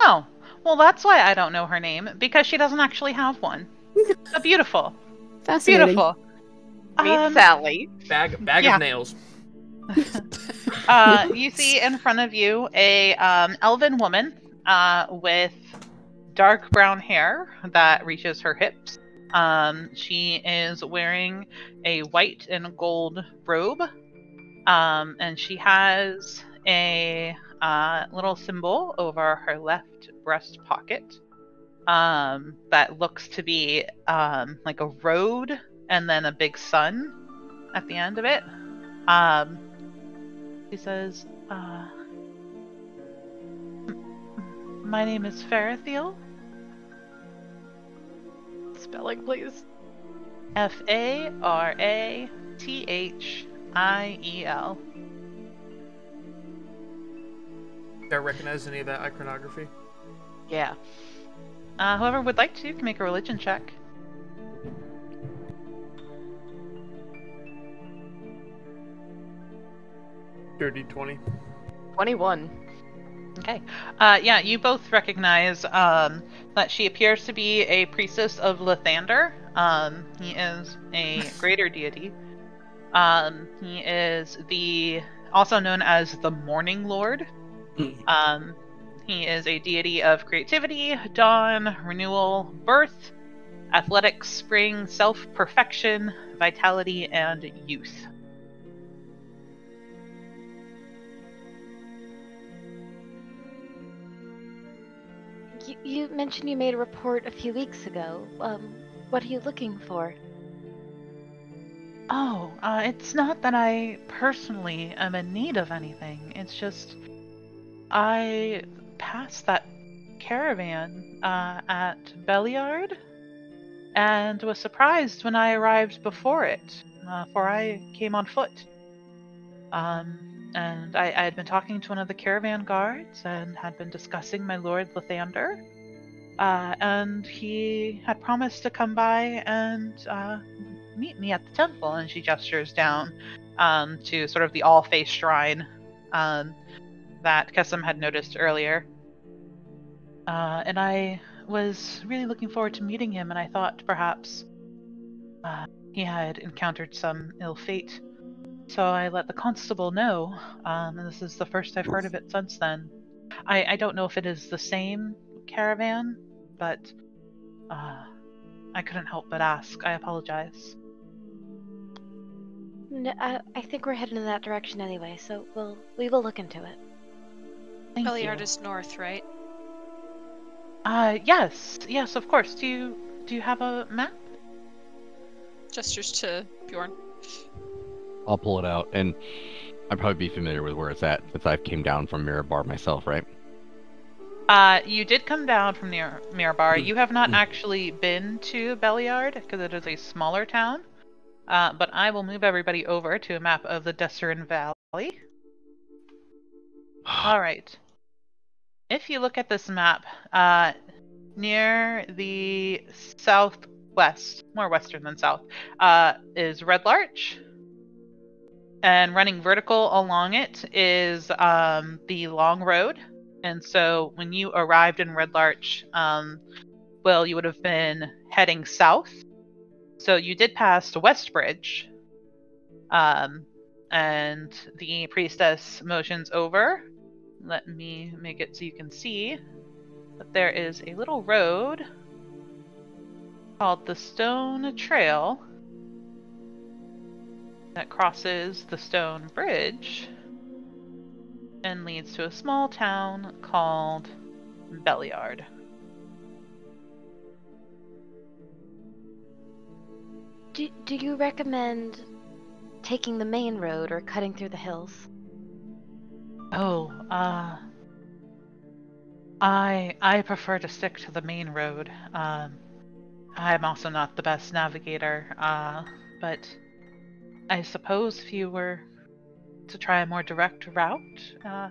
Oh, well, that's why I don't know her name because she doesn't actually have one. Beautiful, Fascinating. beautiful. Meet Um, Sally. Bag bag Yeah. of nails. uh, you see in front of you a um, elven woman uh, with dark brown hair that reaches her hips. Um, she is wearing a white and gold robe, um, and she has a uh, little symbol over her left breast pocket um, that looks to be um, like a road and then a big sun at the end of it. Um, he says, uh, My name is Farathiel. Spelling, please. F A R A T H I E L. I recognize any of that iconography? Yeah. Uh, whoever would like to can make a religion check. Dirty twenty. 21. Okay. Uh, yeah, you both recognize um, that she appears to be a priestess of Lathander. Um, he is a greater deity. Um, he is the also known as the Morning Lord. Um, he is a deity of creativity, dawn, renewal, birth, athletics, spring, self perfection, vitality, and youth. You, you mentioned you made a report a few weeks ago. Um, what are you looking for? Oh, uh, it's not that I personally am in need of anything. It's just I passed that caravan uh, at Beliard and was surprised when I arrived before it, uh, for I came on foot. Um, and I, I had been talking to one of the caravan guards and had been discussing my lord Lathander. Uh, and he had promised to come by and uh, meet me at the temple. And she gestures down um, to sort of the all face shrine um, that Kessim had noticed earlier. Uh, and I was really looking forward to meeting him, and I thought perhaps uh, he had encountered some ill fate. So I let the constable know, um, and this is the first I've heard of it since then. I, I don't know if it is the same caravan, but uh, I couldn't help but ask. I apologize. No, I, I think we're heading in that direction anyway, so we'll we will look into it. Thank Beliard you. is north, right? Uh, yes, yes, of course. Do you do you have a map? Gestures to Bjorn. I'll pull it out, and I'd probably be familiar with where it's at since I came down from Mirabar myself, right? Uh, you did come down from near Mirabar. Mm. You have not Mm. actually been to Beliard because it is a smaller town. Uh, but I will move everybody over to a map of the Dessarin Valley. All right. If you look at this map, uh, near the southwest, more western than south, uh, is Red Larch. And running vertical along it is um, the Long Road. And so when you arrived in Red Larch, um, well, you would have been heading south. So you did pass Westbridge. Um, and the priestess motions over. Let me make it so you can see that there is a little road called the Stone Trail that crosses the Stone Bridge and leads to a small town called Beliard. Do do you recommend taking the main road or cutting through the hills? Oh, uh I I prefer to stick to the main road. Um I'm also not the best navigator, uh but I suppose if you were to try a more direct route, uh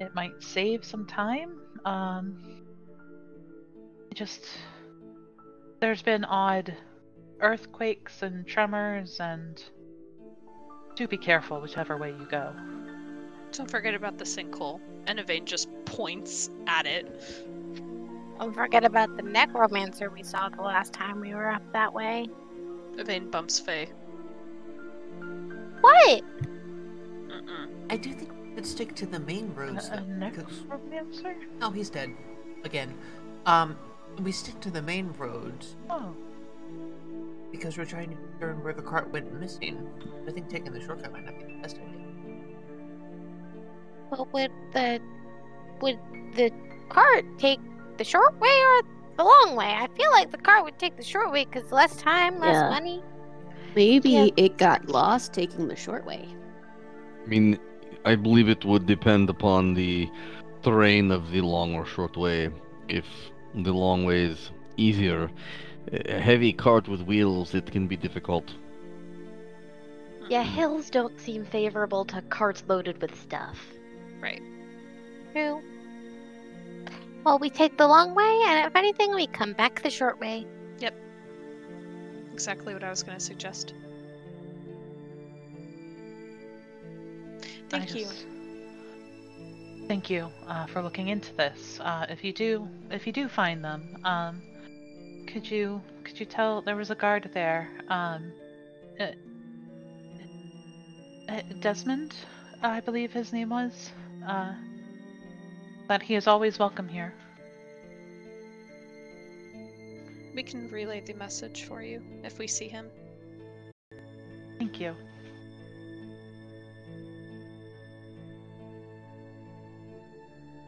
it might save some time. Um just there's been odd earthquakes and tremors and do be careful whichever way you go. Don't forget about the sinkhole. And Evane just points at it. Don't forget about the necromancer we saw the last time we were up that way. Evane bumps Faye. What? Mm-mm. I do think we could stick to the main roads. A, a though, 'cause- necromancer? Oh, he's dead. Again. Um, we stick to the main roads Oh. because we're trying to determine where the cart went missing. I think taking the shortcut might not be the best idea. But would the would the cart take the short way or the long way? I feel like the cart would take the short way because less time, less Yeah. money. Maybe Yeah. it got lost taking the short way. I mean, I believe it would depend upon the terrain of the long or short way. If the long way is easier, a heavy cart with wheels, it can be difficult. Yeah, hills don't seem favorable to carts loaded with stuff. Right. True. Well, we take the long way, and if anything, we come back the short way. Yep. Exactly what I was going to suggest. Thank I you. just- Thank you uh, for looking into this. Uh, if you do, if you do find them, um, could you could you tell there was a guard there? Um, uh, uh, Desmond, I believe his name was. Uh, that he is always welcome here. We can relay the message for you if we see him. Thank you.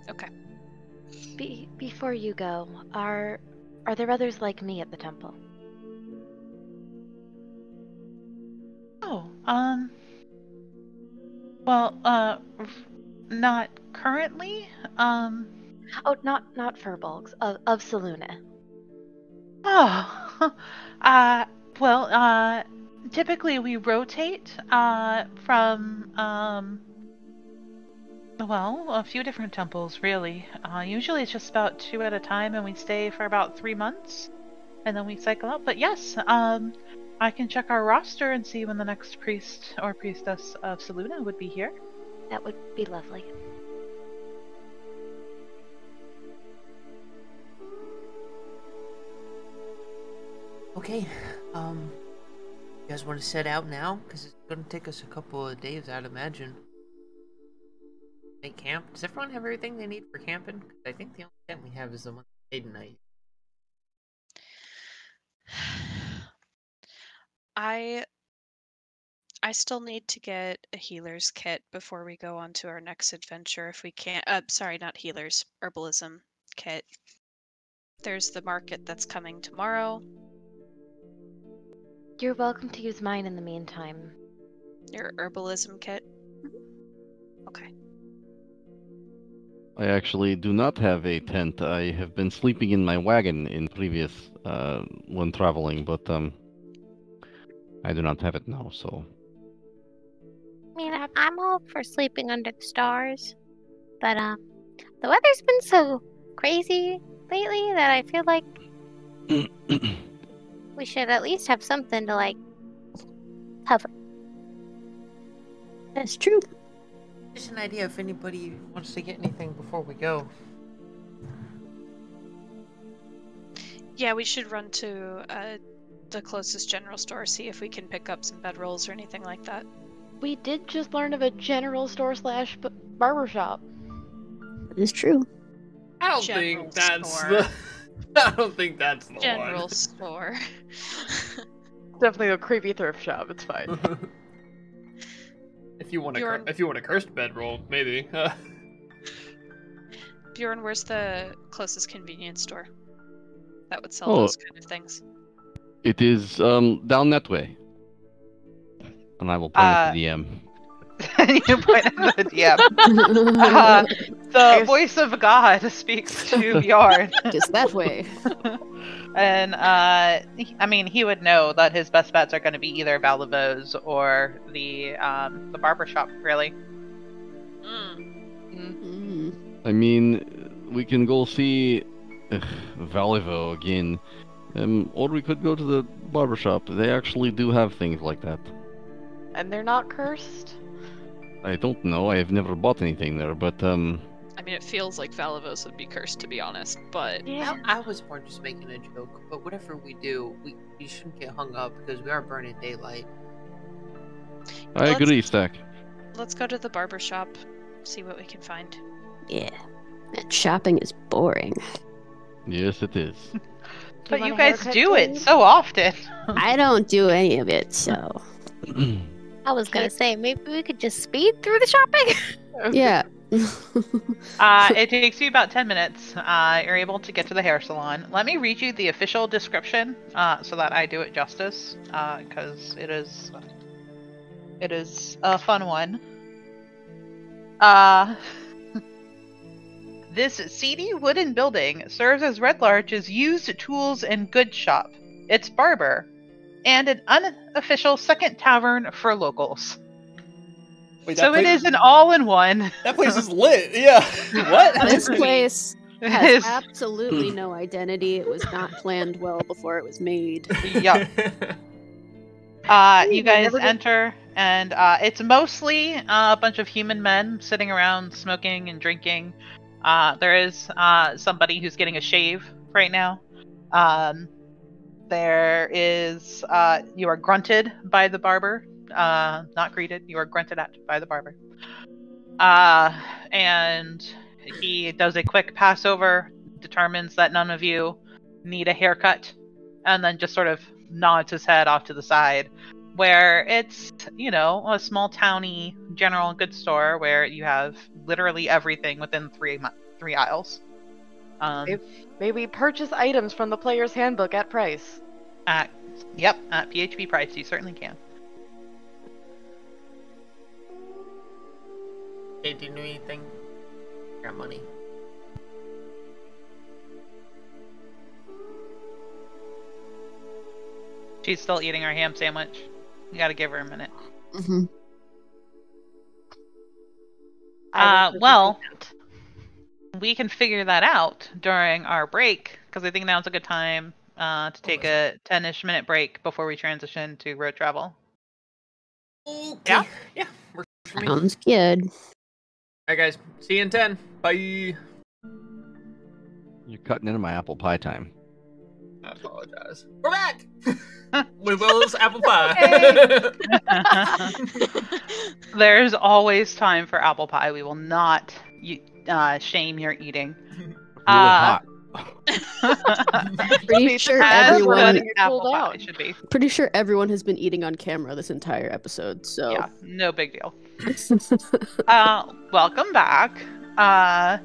Okay. Be- before you go, are are there others like me at the temple? Oh, um. Well, uh, r- not currently. Um. Oh, not not Furbolgs of of Saluna. Oh, uh, well, uh, typically we rotate, uh, from, um, well, a few different temples, really. Uh, usually it's just about two at a time, and we stay for about three months, and then we cycle out. But yes, um, I can check our roster and see when the next priest or priestess of Saluna would be here. That would be lovely. Okay, um, you guys want to set out now? Because it's gonna take us a couple of days, I'd imagine. Make camp. Does everyone have everything they need for camping? 'Cause I think the only tent we have is the one Aiden night. I I still need to get a healer's kit before we go on to our next adventure. If we can't, uh, sorry, not healers, herbalism kit. There's the market that's coming tomorrow. You're welcome to use mine in the meantime. Your herbalism kit. Okay. I actually do not have a tent. I have been sleeping in my wagon in previous uh, when traveling, but um, I do not have it now. So I mean, I'm, I'm all for sleeping under the stars, but um, the weather's been so crazy lately that I feel like we should at least have something to like cover. That's true. Just an idea if anybody wants to get anything before we go. Yeah, we should run to uh, the closest general store, see if we can pick up some bedrolls or anything like that. We did just learn of a general store slash b- barber shop. That is true. I don't General think that's store. the. I don't think that's the General one. store. Definitely a creepy thrift shop. It's fine. if you want a Bjorn- cur- if you want a cursed bedroll, maybe. Bjorn, where's the closest convenience store that would sell Oh. those kind of things? it is um down that way, and I will point Uh, at the DM. you point at the DM. Uh, the voice of God speaks to Bjorn. Just that way. and uh, I mean, he would know that his best bets are going to be either Valavo's or the um, the barber shop. Really, Mm. I mean, we can go see uh, Valivo again, um, or we could go to the barbershop. They actually do have things like that. And they're not cursed. I don't know. I have never bought anything there, but um, I mean, it feels like Valavos would be cursed, to be honest, but Yeah. I, I was more just making a joke, but whatever we do, we, we shouldn't get hung up because we are burning daylight. I Let's- agree, Stack. let's go to the barber shop, see what we can find. Yeah. And shopping is boring. Yes, it is. but you want a guys haircut, do it so often. I don't do any of it, so I was gonna say maybe we could just speed through the shopping. yeah. Uh, it takes you about 10 minutes. Uh, you're able to get to the hair salon. Let me read you the official description uh, so that I do it justice, because it is it is a fun one. Uh, this seedy wooden building serves as Red Larch's used tools and goods shop, its barber, and an unofficial second tavern for locals. wait, So it place, is an all-in-one. That place is lit. Yeah. what? this place has is- absolutely no identity. It was not planned well before it was made. Yup. Uh, you guys never enter, and uh, it's mostly uh, a bunch of human men sitting around smoking and drinking. Uh, there is uh, somebody who's getting a shave right now. Um, there is uh, you are grunted by the barber, uh, not greeted. You are grunted at by the barber. Uh, and he does a quick pass over, determines that none of you need a haircut, and then just sort of nods his head off to the side where it's you know a small towny general goods store where you have literally everything within three three aisles um Yep. May we purchase items from the player's handbook at price? at yep at PHB price you certainly can Hey, do you know anything? Got money. she's still eating her ham sandwich you gotta give her a minute hmm Uh, well- that. We can figure that out during our break because i think now's a good time uh, to take a 10ish minute break before we transition to road travel Okay. Yeah? Yeah. Works for me. Sounds good. All right, guys. See you in ten. Bye. You're cutting into my apple pie time. I apologize. We're back with Will's apple pie. There's always time for apple pie. We will not y- uh, shame your eating. Really Uh, hot. Pretty sure everyone You're apple pulled pie out. should be. pretty sure everyone has been eating on camera this entire episode. So Yeah, no big deal. Uh, welcome back. Uh,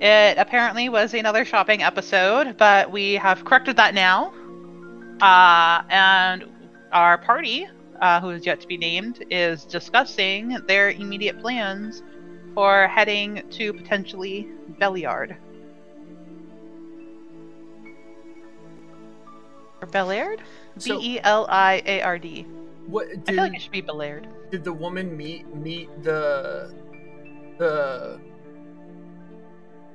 it apparently was another shopping episode, but we have corrected that now. Uh, and our party, uh, who is yet to be named, is discussing their immediate plans for heading to potentially Beliard. Or Beliard? So- B E L I A R D. what I did, feel like it should be Belaird. did the woman meet meet the the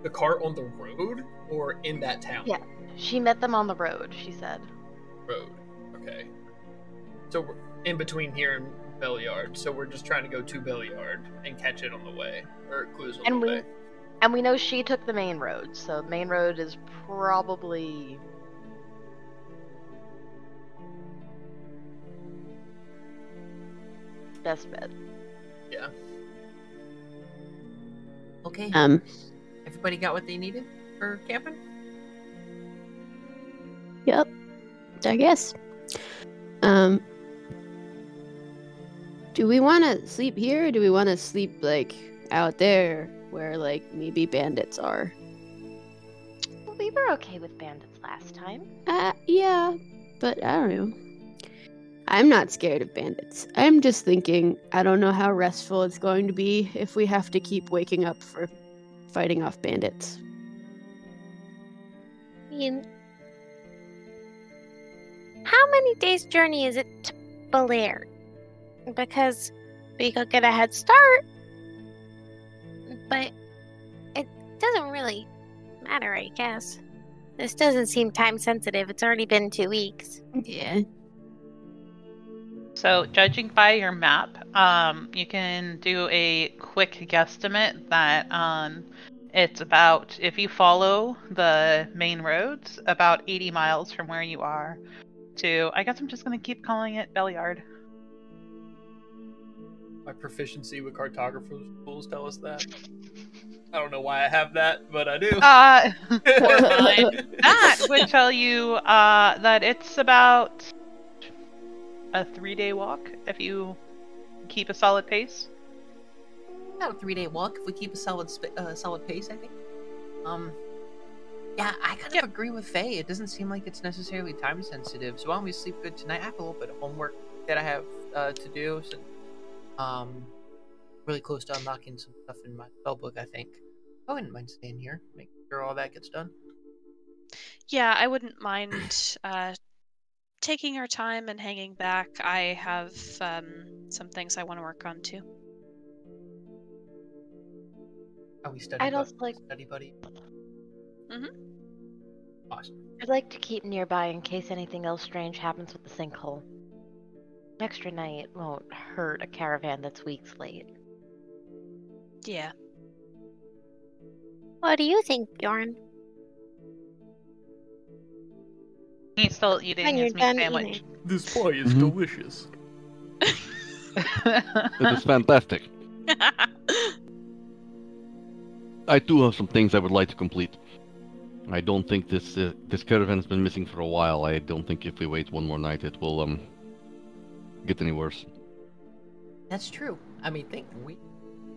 the cart on the road or in that town? Yeah. She met them on the road, she said. Road. Okay. So in between here and Beliard. So we're just trying to go to Beliard and catch it on the way, or clues on And the we way. and we know she took the main road, so main road is probably best bet. Yeah. Okay. um, Everybody got what they needed for camping? yep, I guess. Um, do we want to sleep here? or Do we want to sleep like out there where like maybe bandits are? Well, we were okay with bandits last time. Uh, yeah, but I don't know. I'm not scared of bandits. I'm just thinking, I don't know how restful it's going to be if we have to keep waking up for fighting off bandits. I mean, how many days' journey is it to Belair? Because we could get a head start, but it doesn't really matter, I guess. This doesn't seem time sensitive. It's already been two weeks. Yeah. So, judging by your map, um, you can do a quick guesstimate that um, it's about, if you follow the main roads, about 80 miles from where you are to, I guess I'm just going to keep calling it Beliard. My proficiency with cartographers tools tell us that. I don't know why I have that, but I do. Uh, that would tell you uh, that it's about a three day walk if you keep a solid pace. About a three day walk if we keep a solid sp- uh, solid pace, I think. Um, yeah, I kind of agree with Faye. It doesn't seem like it's necessarily time sensitive. So why don't we sleep good tonight? I have a little bit of homework that I have uh, to do. So, um, really close to unlocking some stuff in my spell book. I think. I wouldn't mind staying here, make sure all that gets done. Yeah, I wouldn't mind uh, taking our time and hanging back. I have um, some things I want to work on too. Are we study I'd bu- also like study buddy? Mhm. Awesome. I'd like to keep nearby in case anything else strange happens with the sinkhole. An extra night won't hurt a caravan that's weeks late. Yeah. What do you think, Bjorn? He's still eating When his meat sandwich. eating. This pie is Mhm. delicious. It is fantastic. I do have some things I would like to complete. I don't think this uh, this caravan has been missing for a while. I don't think if we wait one more night, it will um get any worse. That's true. I mean, think we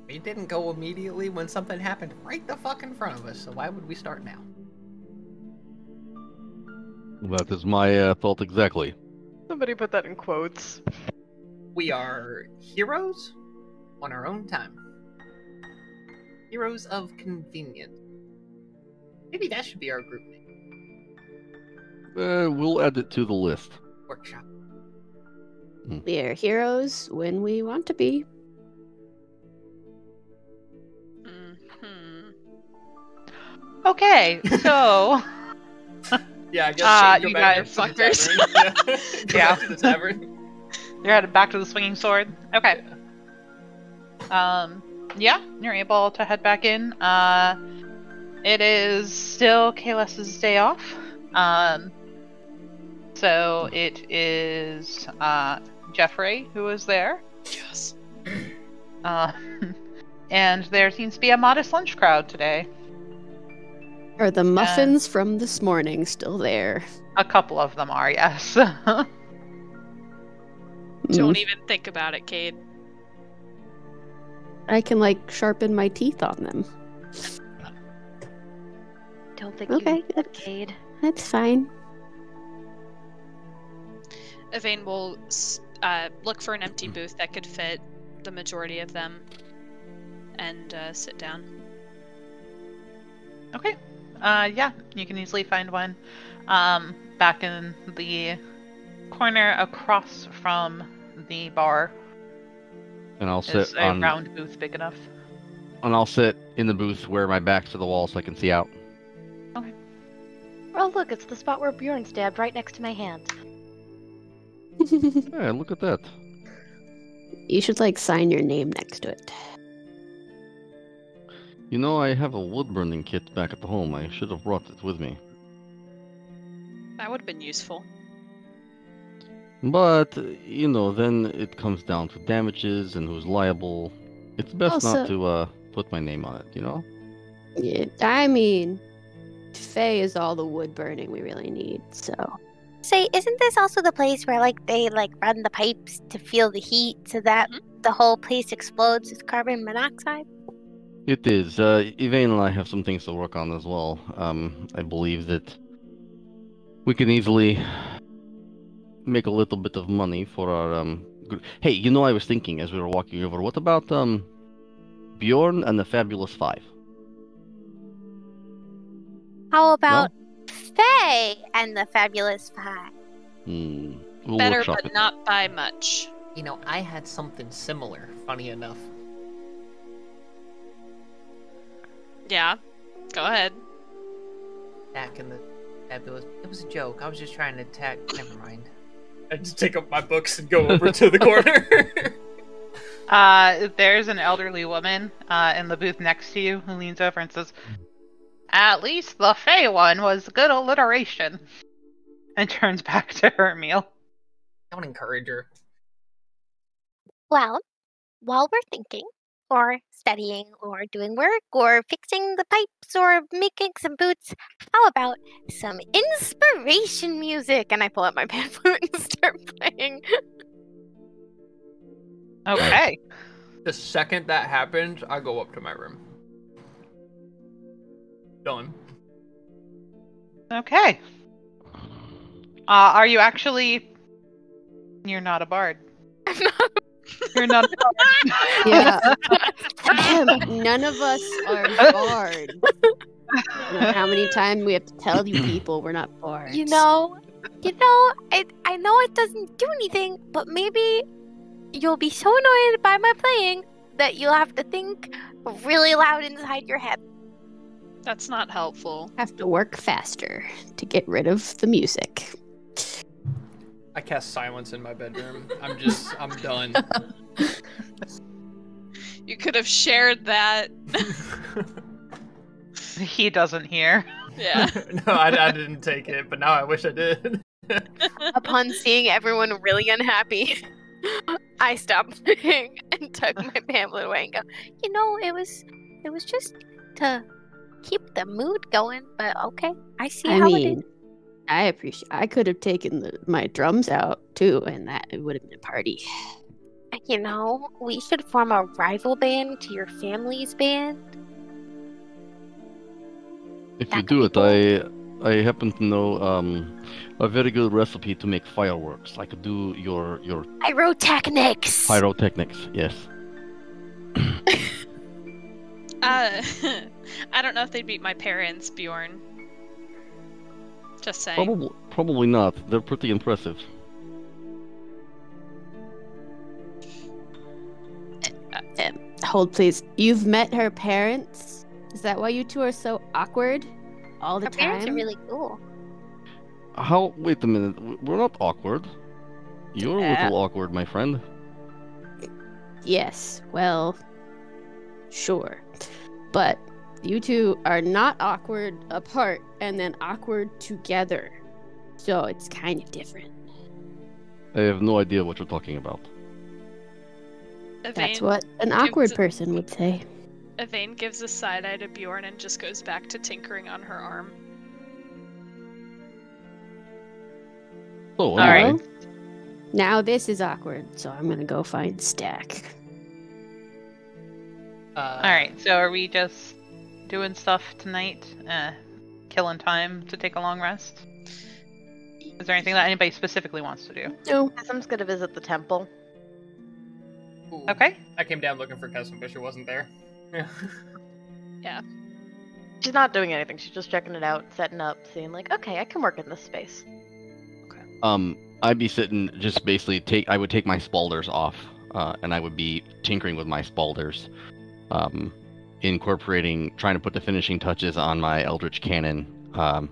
we didn't go immediately when something happened right the fuck in front of us. So why would we start now? That is my uh, thought exactly. Somebody put that in quotes. We are heroes on our own time. Heroes of convenience. Maybe that should be our group name. Uh, we'll add it to the list. Workshop. We are heroes when we want to be. hmm Okay, so Yeah, I guess. Uh, you back guys to the fuckers. Yeah. Yeah. the you're headed back to the swinging sword. Okay. Um, yeah, you're able to head back in. Uh, it is still Kales's day off. Um, So it is uh, Jeffrey who is there. Yes. Uh, and there seems to be a modest lunch crowd today. Are the muffins from this morning still there? A couple of them are, yes. Don't Mm, even think about it, Cade. I can like sharpen my teeth on them. Don't think Okay, you that's- Cade. That's fine. Evane will s- uh, look for an empty booth that could fit the majority of them and uh, sit down. okay. Uh, yeah, you can easily find one. Um, back in the corner across from the bar And I'll is sit a on, round booth big enough. and I'll sit in the booth where my back's to the wall so I can see out. Oh, look, it's the spot where Bjorn stabbed right next to my hand. Yeah, look at that. you should like sign your name next to it. You know, I have a wood burning kit back at the home. I should have brought it with me. That would have been useful. But, you know, then it comes down to damages and who's liable. It's best Also- not to uh, put my name on it, you know? Yeah, I mean, Faye is all the wood burning we really need. So Say, isn't this also the place where like they like run the pipes to feel the heat so that the whole place explodes with carbon monoxide? It is. Uh, Elaine and I have some things to work on as well. Um, I believe that we can easily make a little bit of money for our um. gr- Hey, you know, I was thinking as we were walking over. What about um, Bjorn and the Fabulous Five? How about Faye and the Fabulous Five? Hmm. We'll Better, but it. not by much. You know, I had something similar, funny enough. Yeah. Go ahead. Back in the fabulous. It was a joke. I was just trying to attack. Never mind. I just take up my books and go over to the corner. Uh, there's an elderly woman uh, in the booth next to you who leans over and says, At least the Faye one was good alliteration. And turns back to her meal. Don't encourage her. Well, while we're thinking, or studying, or doing work, or fixing the pipes, or making some boots, how about some inspiration music? And I pull out my pan flute and start playing. Okay. the second that happens, I go up to my room. Done. Okay. Uh, are you actually. You're not a bard. You're not a bard. yeah, Damn, none of us are bards. I don't know how many times we have to tell you people we're not bards? You know, you know, I I know it doesn't do anything, but maybe you'll be so annoyed by my playing that you'll have to think really loud inside your head. That's not helpful. have to work faster to get rid of the music. I cast silence in my bedroom. I'm just, I'm done. You could have shared that. He doesn't hear. Yeah. no, I, I didn't take it, but now I wish I did. Upon seeing everyone really unhappy, I stopped playing and took my pamphlet away and go, you know, it was it was just to keep the mood going, but okay, I see I how it mean, is. I appreciate. I could have taken the, my drums out too, and that it would have been a party. You know, we should form a rival band to your family's band. If you do it, I I happen to know um a very good recipe to make fireworks. I could do your your Pyrotechnics. pyrotechnics. Yes. Uh, I don't know if they'd beat my parents, Bjorn. Just saying. Probably probably not. They're pretty impressive. Um, hold, please. You've met her parents. Is that why you two are so awkward all the Our time? parents are really cool. How? Wait a minute. We're not awkward. You're a little awkward, my friend. Yes. Well, sure, but you two are not awkward apart and then awkward together. So it's kind of different. I have no idea what you're talking about. That's what an awkward a- person would say. Evane gives a side eye to Bjorn and just goes back to tinkering on her arm. So All right. anyway, Now this is awkward, so I'm gonna go find Stack. Uh, All right. So are we just doing stuff tonight? Uh, killing time to take a long rest. Is there anything that anybody specifically wants to do? No. I'm just gonna visit the temple. Ooh. Okay. I came down looking for Kesson, but she wasn't there. Yeah. She's not doing anything. She's just checking it out, setting up, seeing like, okay, I can work in this space. Okay. Um, I'd be sitting just basically take. I would take my spalders off, uh, and I would be tinkering with my spalders, um, incorporating, trying to put the finishing touches on my Eldritch Cannon. Um,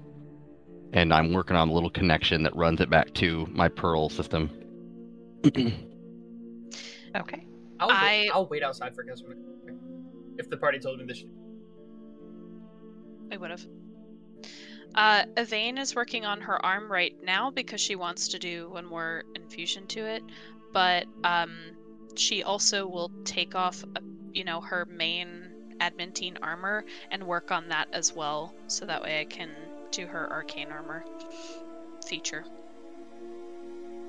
and I'm working on a little connection that runs it back to my Pearl system. Okay. I'll, I- wait, I'll wait outside for Kesson. to come back. If the party told me this. I would have. Uh, Evane is working on her arm right now because she wants to do one more infusion to it, but um, she also will take off, uh you know, her main adamantine armor and work on that as well, so that way I can do her arcane armor feature.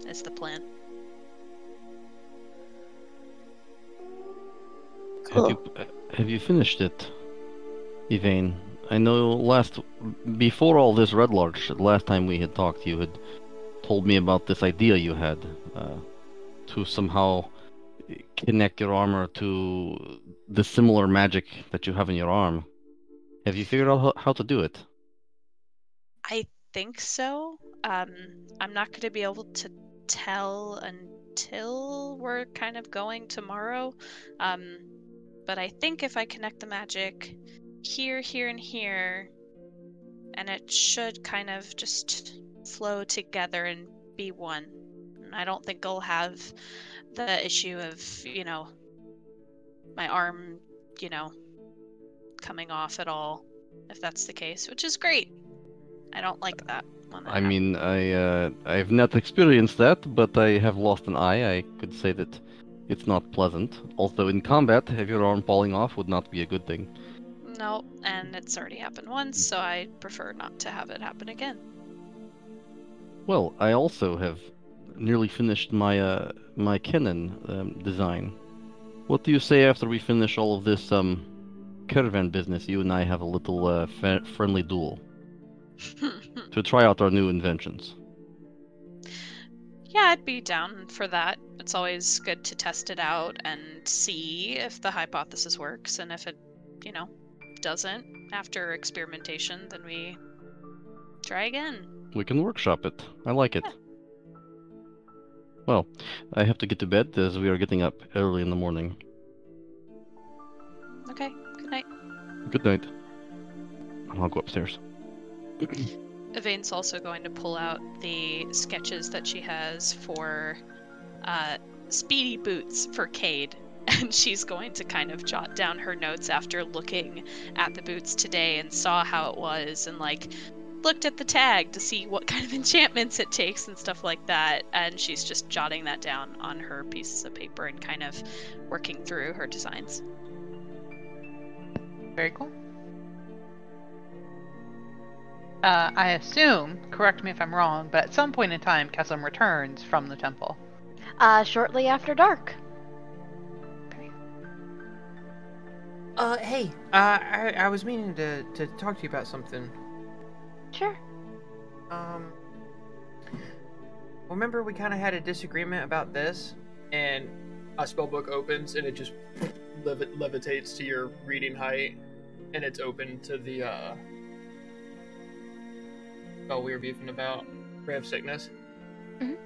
Is the plan. Have you, uh, have you finished it, Evane? I know last, before all this Red Larch, last time we had talked, you had told me about this idea you had uh, to somehow connect your armor to the similar magic that you have in your arm. Have you figured out how, to do it? I think so. Um, I'm not going to be able to tell until we're kind of going tomorrow. Um, but I think if I connect the magic here, here, and here, and it should kind of just flow together and be one. I don't think I'll have the issue of, you know, my arm, you know, coming off at all, if that's the case, which is great. I don't like that. When that I mean, I uh, I've not experienced that, but I have lost an eye. I could say that it's not pleasant. Also, in combat, have your arm falling off would not be a good thing. No, and it's already happened once, so I prefer not to have it happen again. Well, I also have nearly finished my uh, my cannon um, design. What do you say after we finish all of this um, caravan business? You and I have a little uh, friendly duel to try out our new inventions. yeah, I'd be down for that. It's always good to test it out and see if the hypothesis works, and if it, you know, doesn't after experimentation, then we try again. We can workshop it. I like it. Well, I have to get to bed as we are getting up early in the morning. Okay, good night. Good night. I'll go upstairs. Evane's also going to pull out the sketches that she has for uh, Speedy Boots for Cade. And she's going to kind of jot down her notes after looking at the boots today and saw how it was and like looked at the tag to see what kind of enchantments it takes and stuff like that. And she's just jotting that down on her pieces of paper and kind of working through her designs. Very cool. Uh, I assume, correct me if I'm wrong, but at some point in time, Kessim returns from the temple. Uh, shortly after dark. Uh, hey, uh, I, I was meaning to, to talk to you about something. Sure. Um, remember we kind of had a disagreement about this, and a spell book opens and it just levi- levitates to your reading height, and it's open to the uh spell we were beefing about, Ray of Sickness. Mhm.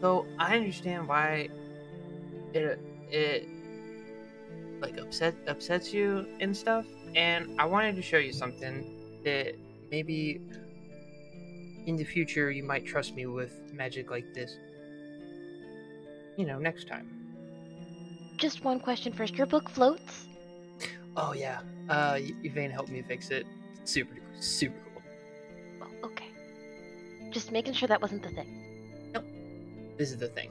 So I understand why it it like upset upsets you and stuff, and I wanted to show you something that maybe in the future you might trust me with magic like this. You know, next time. Just one question first. Your book floats? Oh yeah. Uh, Evane helped me fix it. Super, super cool. Okay. Just making sure that wasn't the thing. Nope. This is the thing.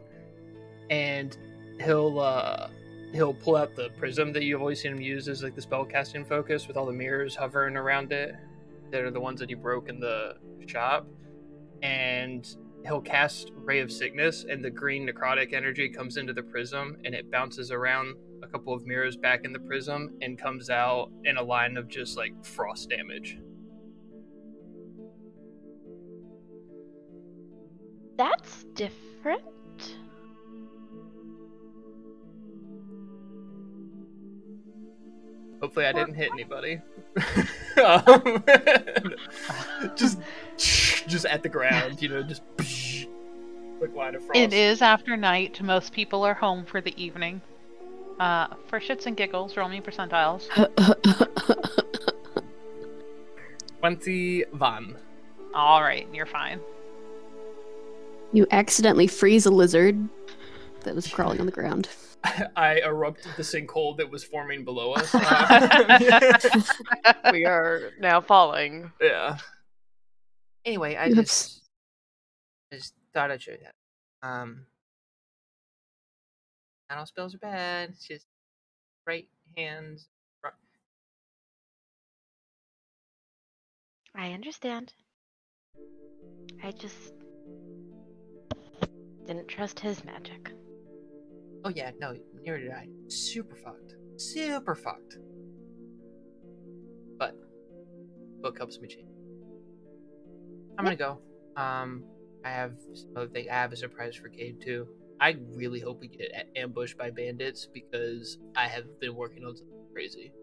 And he'll uh he'll pull out the prism that you've always seen him use as like the spell casting focus with all the mirrors hovering around it. That are the ones that he broke in the shop. And he'll cast Ray of Sickness and the green necrotic energy comes into the prism and it bounces around a couple of mirrors back in the prism and comes out in a line of just like frost damage. That's different. Hopefully, I didn't hit anybody. um, just, just at the ground, you know, just quick line of frost. It is after night. Most people are home for the evening. Uh, for shits and giggles, roll me percentiles. Twenty-one. All right, you're fine. You accidentally freeze a lizard that was crawling on the ground. I erupted the sinkhole that was forming below us. we are now falling. yeah. Anyway, I just, I just thought I'd show you that. Um, not all spells are bad. It's just right hands. ri- I understand. I just didn't trust his magic. Oh yeah, no, neither did I. Super fucked. Super fucked. But book helps me change. I'm gonna go. Um, I have some other thing. I have a surprise for Cade too. I really hope we get ambushed by bandits because I have been working on something crazy.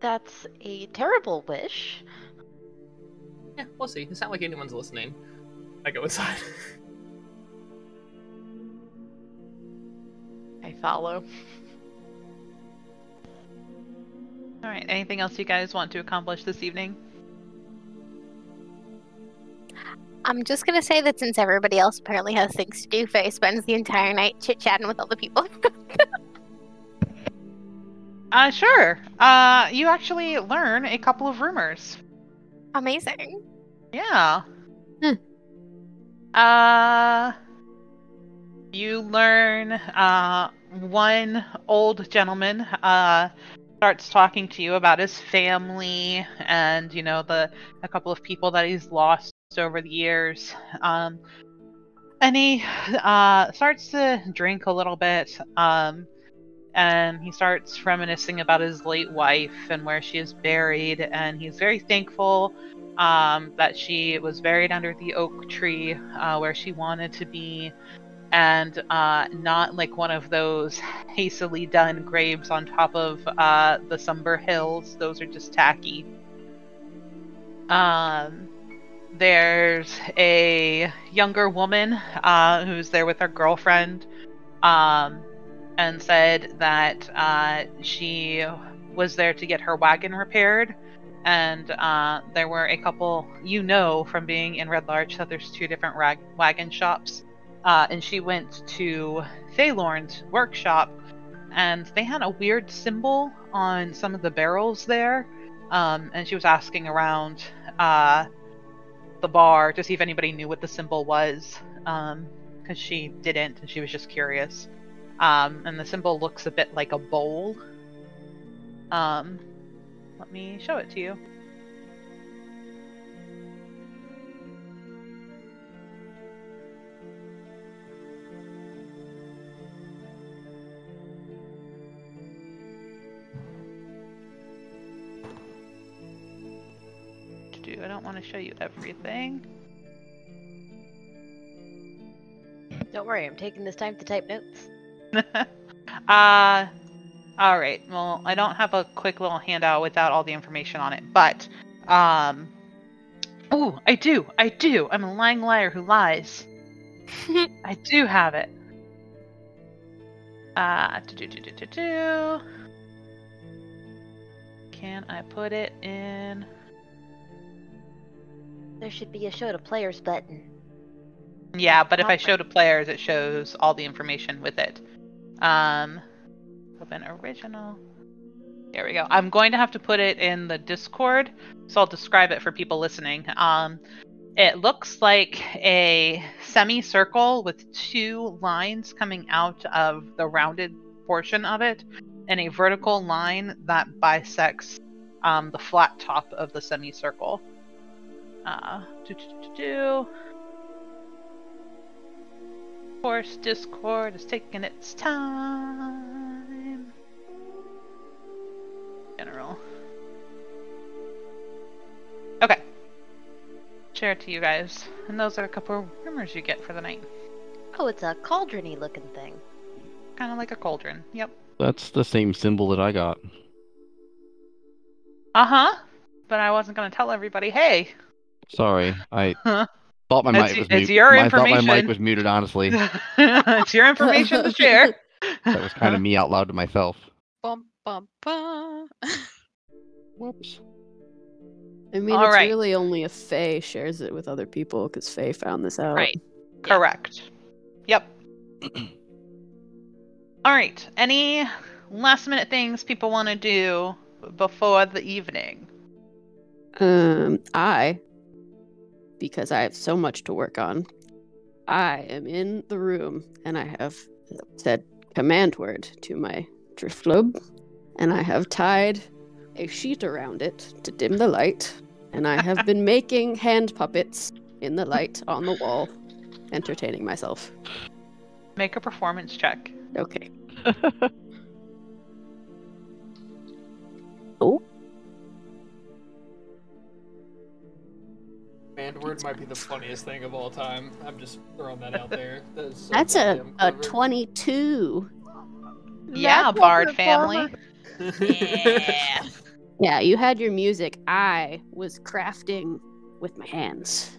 That's a terrible wish. Yeah, we'll see. It's not like anyone's listening. I go inside. I follow. All right. Anything else you guys want to accomplish this evening? I'm just gonna say that since everybody else apparently has things to do, Faye spends the entire night chit chatting with all the people. Uh, sure. Uh, you actually learn a couple of rumors. Amazing. Yeah. Hmm. Uh, you learn uh one old gentleman uh starts talking to you about his family and you know the a couple of people that he's lost over the years. Um, and he uh starts to drink a little bit. Um, and he starts reminiscing about his late wife and where she is buried and he's very thankful um, that she was buried under the oak tree uh, where she wanted to be and uh, not like one of those hastily done graves on top of uh, the somber hills those are just tacky um, there's a younger woman uh, who's there with her girlfriend um, and said that uh, she was there to get her wagon repaired. And uh, there were a couple, you know, from being in Red Larch, that there's two different rag- wagon shops. Uh, and she went to Thaylorn's workshop, and they had a weird symbol on some of the barrels there. Um, and she was asking around uh, the bar to see if anybody knew what the symbol was, because she didn't, and she was just curious. Um, and the symbol looks a bit like a bowl. Um, let me show it to you. Want to show you everything. Don't worry, I'm taking this time to type notes. uh all right. Well, I don't have a quick little handout without all the information on it, but um Oh, I do. I do. I'm a lying liar who lies. I do have it. Uh do do do do do. Can I put it in There should be a show to players button. Yeah, but if I show to players, it shows all the information with it. Um, open original. There we go. I'm going to have to put it in the Discord, so I'll describe it for people listening. Um, It looks like a semicircle with two lines coming out of the rounded portion of it, and a vertical line that bisects um, the flat top of the semicircle. Uh, do, do, do, do. Of course, Discord is taking its time. General. Okay. Share it to you guys. And those are a couple of rumors you get for the night. Oh, it's a cauldrony looking thing. Kind of like a cauldron. Yep. That's the same symbol that I got. Uh huh. But I wasn't going to tell everybody, hey. Sorry, I thought my mic was it's muted. your I thought my mic was muted. Honestly, it's your information to share. that was kind of me out loud to myself. Bum, bum, bum. Whoops. I mean, All it's right. really only if Faye shares it with other people because Faye found this out. Right. Correct. Yep. All right. Any last minute things people want to do before the evening? Um, I, because I have so much to work on, I am in the room and I have said command word to my drift globe, and I have tied a sheet around it to dim the light, and I have been making hand puppets in the light on the wall, entertaining myself. Make a performance check. Okay. Oh. Command word might be the funniest thing of all time. I'm just throwing that out there. That is so That's a, a 22. Yeah, That's Bard family. yeah. Yeah, you had your music. I was crafting with my hands.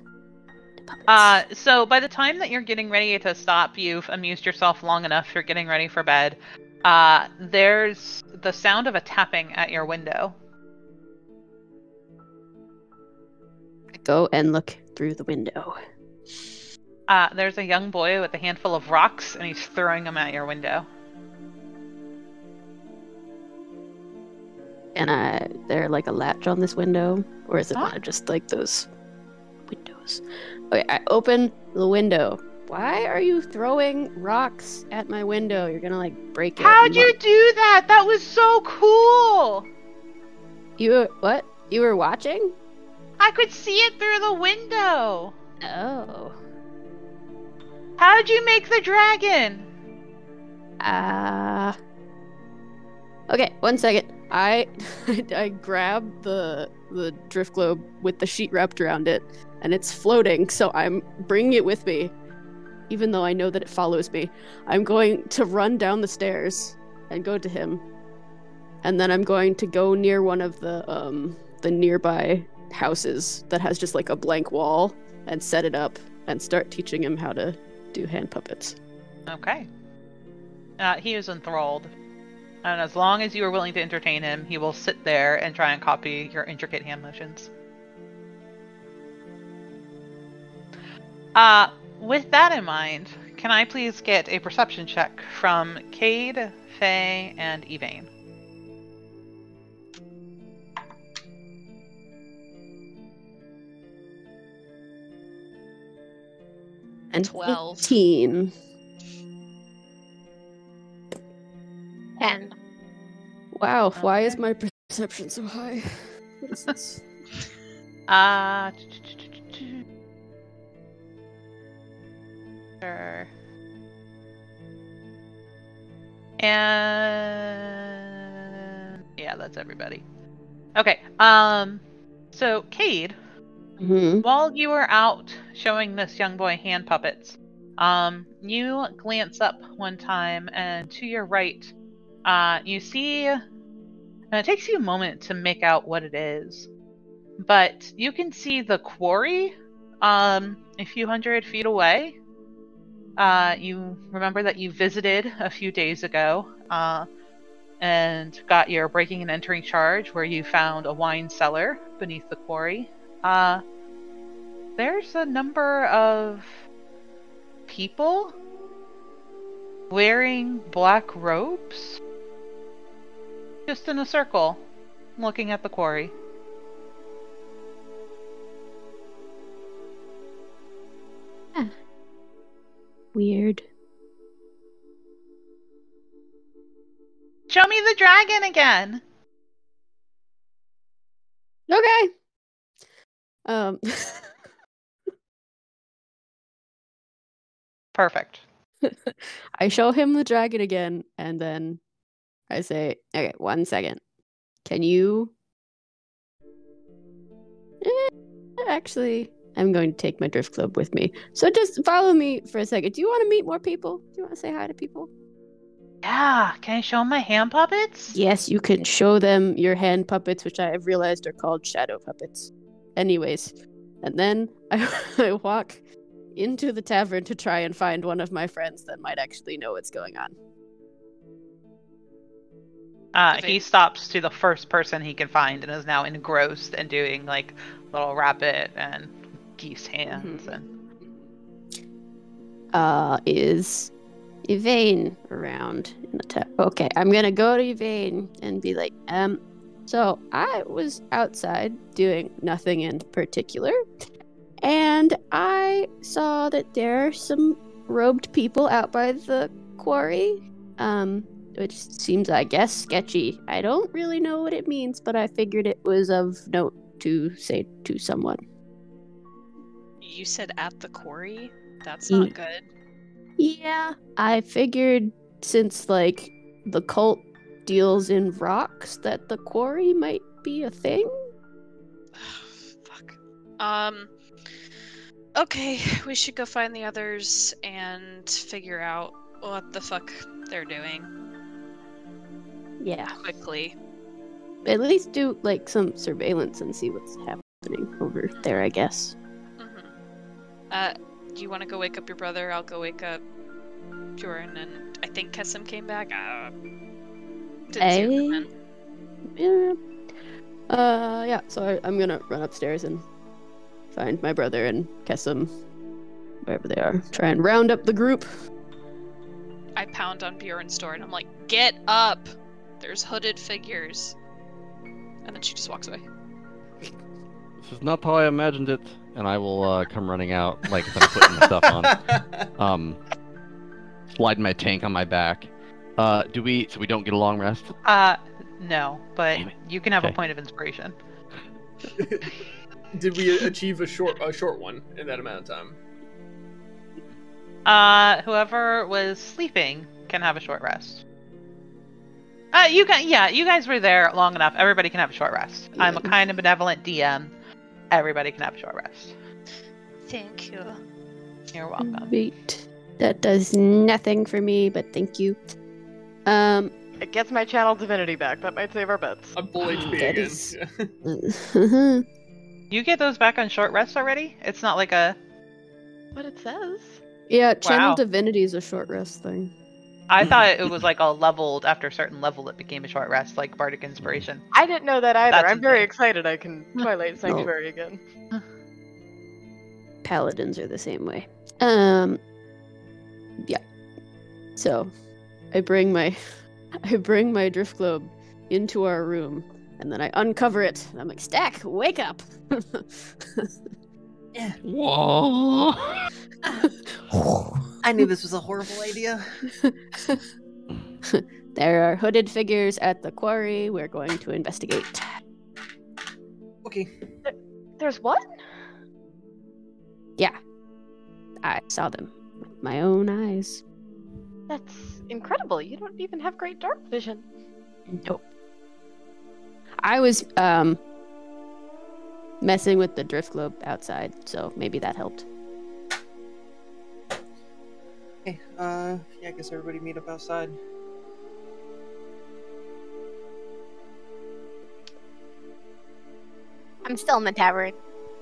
Uh, so by the time that you're getting ready to stop, you've amused yourself long enough. You're getting ready for bed. Uh, there's the sound of a tapping at your window. Go and look through the window. Uh, there's a young boy with a handful of rocks, and he's throwing them at your window. And I, there like a latch on this window, or is it Huh? one of just like those windows? Okay, I open the window. Why are you throwing rocks at my window? You're gonna like break it. How'd You you do that? That was so cool! You were- what? You were watching? I could see it through the window. Oh. How'd you make the dragon? Uh Okay, one second. I I grab the the drift globe with the sheet wrapped around it, and it's floating. So I'm bringing it with me, even though I know that it follows me. I'm going to run down the stairs and go to him, and then I'm going to go near one of the um the nearby houses that has just like a blank wall and set it up and start teaching him how to do hand puppets. Okay. Uh, he is enthralled. And as long as you are willing to entertain him, he will sit there and try and copy your intricate hand motions. Uh, with that in mind, can I please get a perception check from Cade, Faye, and Evane? And Twelve. 15. Ten. Wow, why is my perception so high? What is this? Uh. Sure. And yeah, that's everybody. Okay. Um. So, Cade, hmm while you were out showing this young boy hand puppets, um, you glance up one time, and to your right, uh, you see, and it takes you a moment to make out what it is, but you can see the quarry, um, a few hundred feet away. Uh, you remember that you visited a few days ago, uh, and got your breaking and entering charge, where you found a wine cellar beneath the quarry. Uh, there's a number of people wearing black robes just in a circle looking at the quarry. Weird. Show me the dragon again. Okay. Um. Perfect. I show him the dragon again, and then I say, "Okay, one second. Can you?" Eh, actually, I'm going to take my drift globe with me. So just follow me for a second. Do you want to meet more people? Do you want to say hi to people? Yeah. Can I show 'em my hand puppets? Yes, you can show them your hand puppets, which I have realized are called shadow puppets. Anyways, and then I, I walk into the tavern to try and find one of my friends that might actually know what's going on. Uh, he stops to the first person he can find and is now engrossed and doing like little rabbit and geese hands and Uh, is Evane around in the tavern? Okay, I'm gonna go to Evane and be like, um, so I was outside doing nothing in particular, and I saw that there are some robed people out by the quarry, um, which seems, I guess, sketchy. I don't really know what it means, but I figured it was of note to say to someone. You said at the quarry? That's Ye- not good. Yeah, I figured since like the cult deals in rocks that the quarry might be a thing. Fuck. Um. Okay, we should go find the others and figure out what the fuck they're doing Yeah, quickly. at least do like some surveillance and see what's happening over there. I guess. Uh, do you want to go wake up your brother? I'll go wake up Jordan, and I think Kessim came back. Uh, didn't see her come in. Yeah. Uh, yeah. So I, I'm gonna run upstairs and find my brother and Kessim, wherever they are. Try and round up the group. I pound on Bjorn's door and I'm like, "Get up! There's hooded figures." And then she just walks away. This is not how I imagined it. And I will uh, come running out, like if I'm putting the stuff on. Um, sliding my tank on my back. Uh, do we? So we don't get a long rest. uh no, but you can have a point of inspiration. Did we achieve a short a short one in that amount of time? Uh whoever was sleeping can have a short rest. Uh you can yeah, you guys were there long enough. Everybody can have a short rest. I'm a kind and benevolent DM. Everybody can have a short rest. Thank you. You're welcome. Wait, that does nothing for me, but thank you. Um, It gets my channel divinity back. That might save our bets. I'm full HP again. is- You get those back on short rest already? It's not like a What it says. yeah, channel Wow. divinity is a short rest thing. I thought it was like a leveled after a certain level it became a short rest, like Bardic Inspiration. I didn't know that either. That's I'm very insane. excited I can Twilight Sanctuary again. Paladins are the same way. Um, yeah. So, I bring my, I bring my drift globe into our room, and then I uncover it. I'm like, Stack, wake up! Whoa! I knew this was a horrible idea. there are hooded figures at the quarry. We're going to investigate. Okay. There's what? Yeah, I saw them with my own eyes. That's incredible. You don't even have great dark vision. Nope. I was um messing with the drift globe outside, so maybe that helped. Okay, uh, yeah, I guess everybody meet up outside. I'm still in the tavern.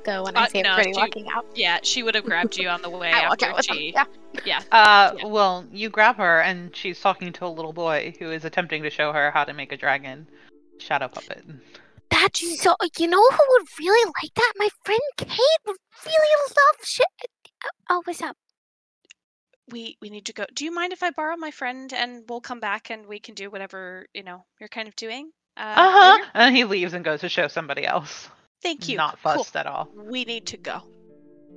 Go when I Uh, see no, everybody she- walking out. Yeah, she would have grabbed you on the way I walk after out with them, she. yeah. yeah. Uh, well, you grab her, and she's talking to a little boy who is attempting to show her how to make a dragon shadow puppet. That's so. You know who would really like that? My friend Kate would really love shit. Oh, what's up? We we need to go. Do you mind if I borrow my friend and we'll come back and we can do whatever you know you're kind of doing? Uh, Uh huh. And he leaves and goes to show somebody else. Thank you. Not Cool. fussed at all. We need to go.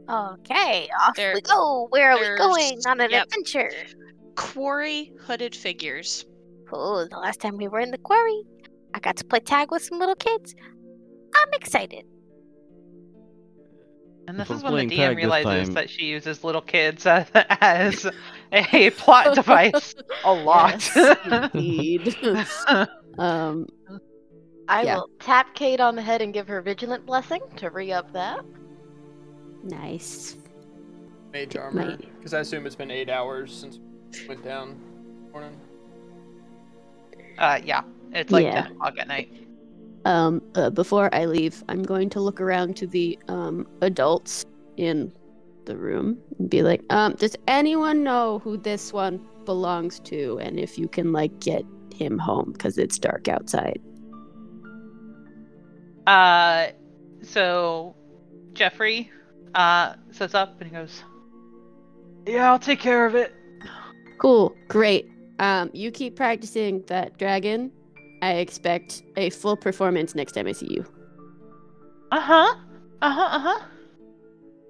Okay, off There- we go. Where are we going on an yep. adventure? Quarry hooded figures. Oh, the last time we were in the quarry, I got to play tag with some little kids. I'm excited. And this If is when the DM realizes time- that she uses little kids as, as a plot device a lot. Yes, indeed. um, I Yeah. will tap Kate on the head and give her vigilant blessing to re-up that. nice. Mage My- armor. Because I assume it's been eight hours since we went down. Morning. uh, yeah, it's like Yeah. 10 o'clock at night. Um, uh, before I leave, I'm going to look around to the um adults in the room and be like, um, does anyone know who this one belongs to, and if you can like get him home because it's dark outside. Uh, so Jeffrey uh sits up and he goes, "Yeah, I'll take care of it." Cool, great. Um, you keep practicing that dragon. I expect a full performance next time I see you. Uh huh. Uh huh. Uh huh.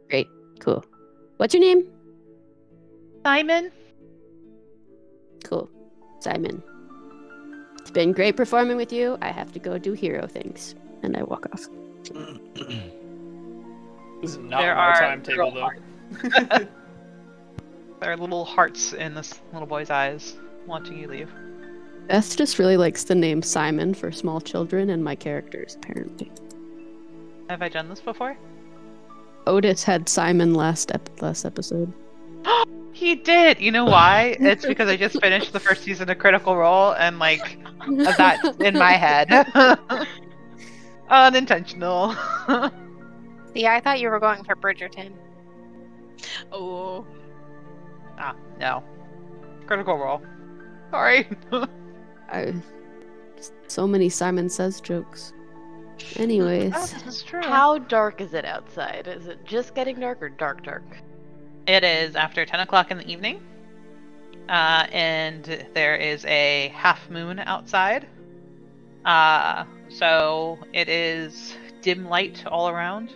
Great, cool. What's your name? Simon. Cool, Simon. It's been great performing with you. I have to go do hero things, and I walk off. This is not There my are timetable though. There are little hearts in this little boy's eyes, watching you leave. Beth just really likes the name Simon for small children and my characters, apparently. Have I done this before? Otis had Simon last ep- last episode. He did. You know why? it's because I just finished the first season of Critical Role, and like that's in my head. Unintentional. Yeah, I thought you were going for Bridgerton. Oh, ah, no. Critical Role. Sorry. I so many Simon Says jokes. Anyways, Oh, this is true. How dark is it outside? Is it just getting dark or dark dark? It is after 10 o'clock in the evening. Uh, and there is a half moon outside. Uh, so it is dim light all around.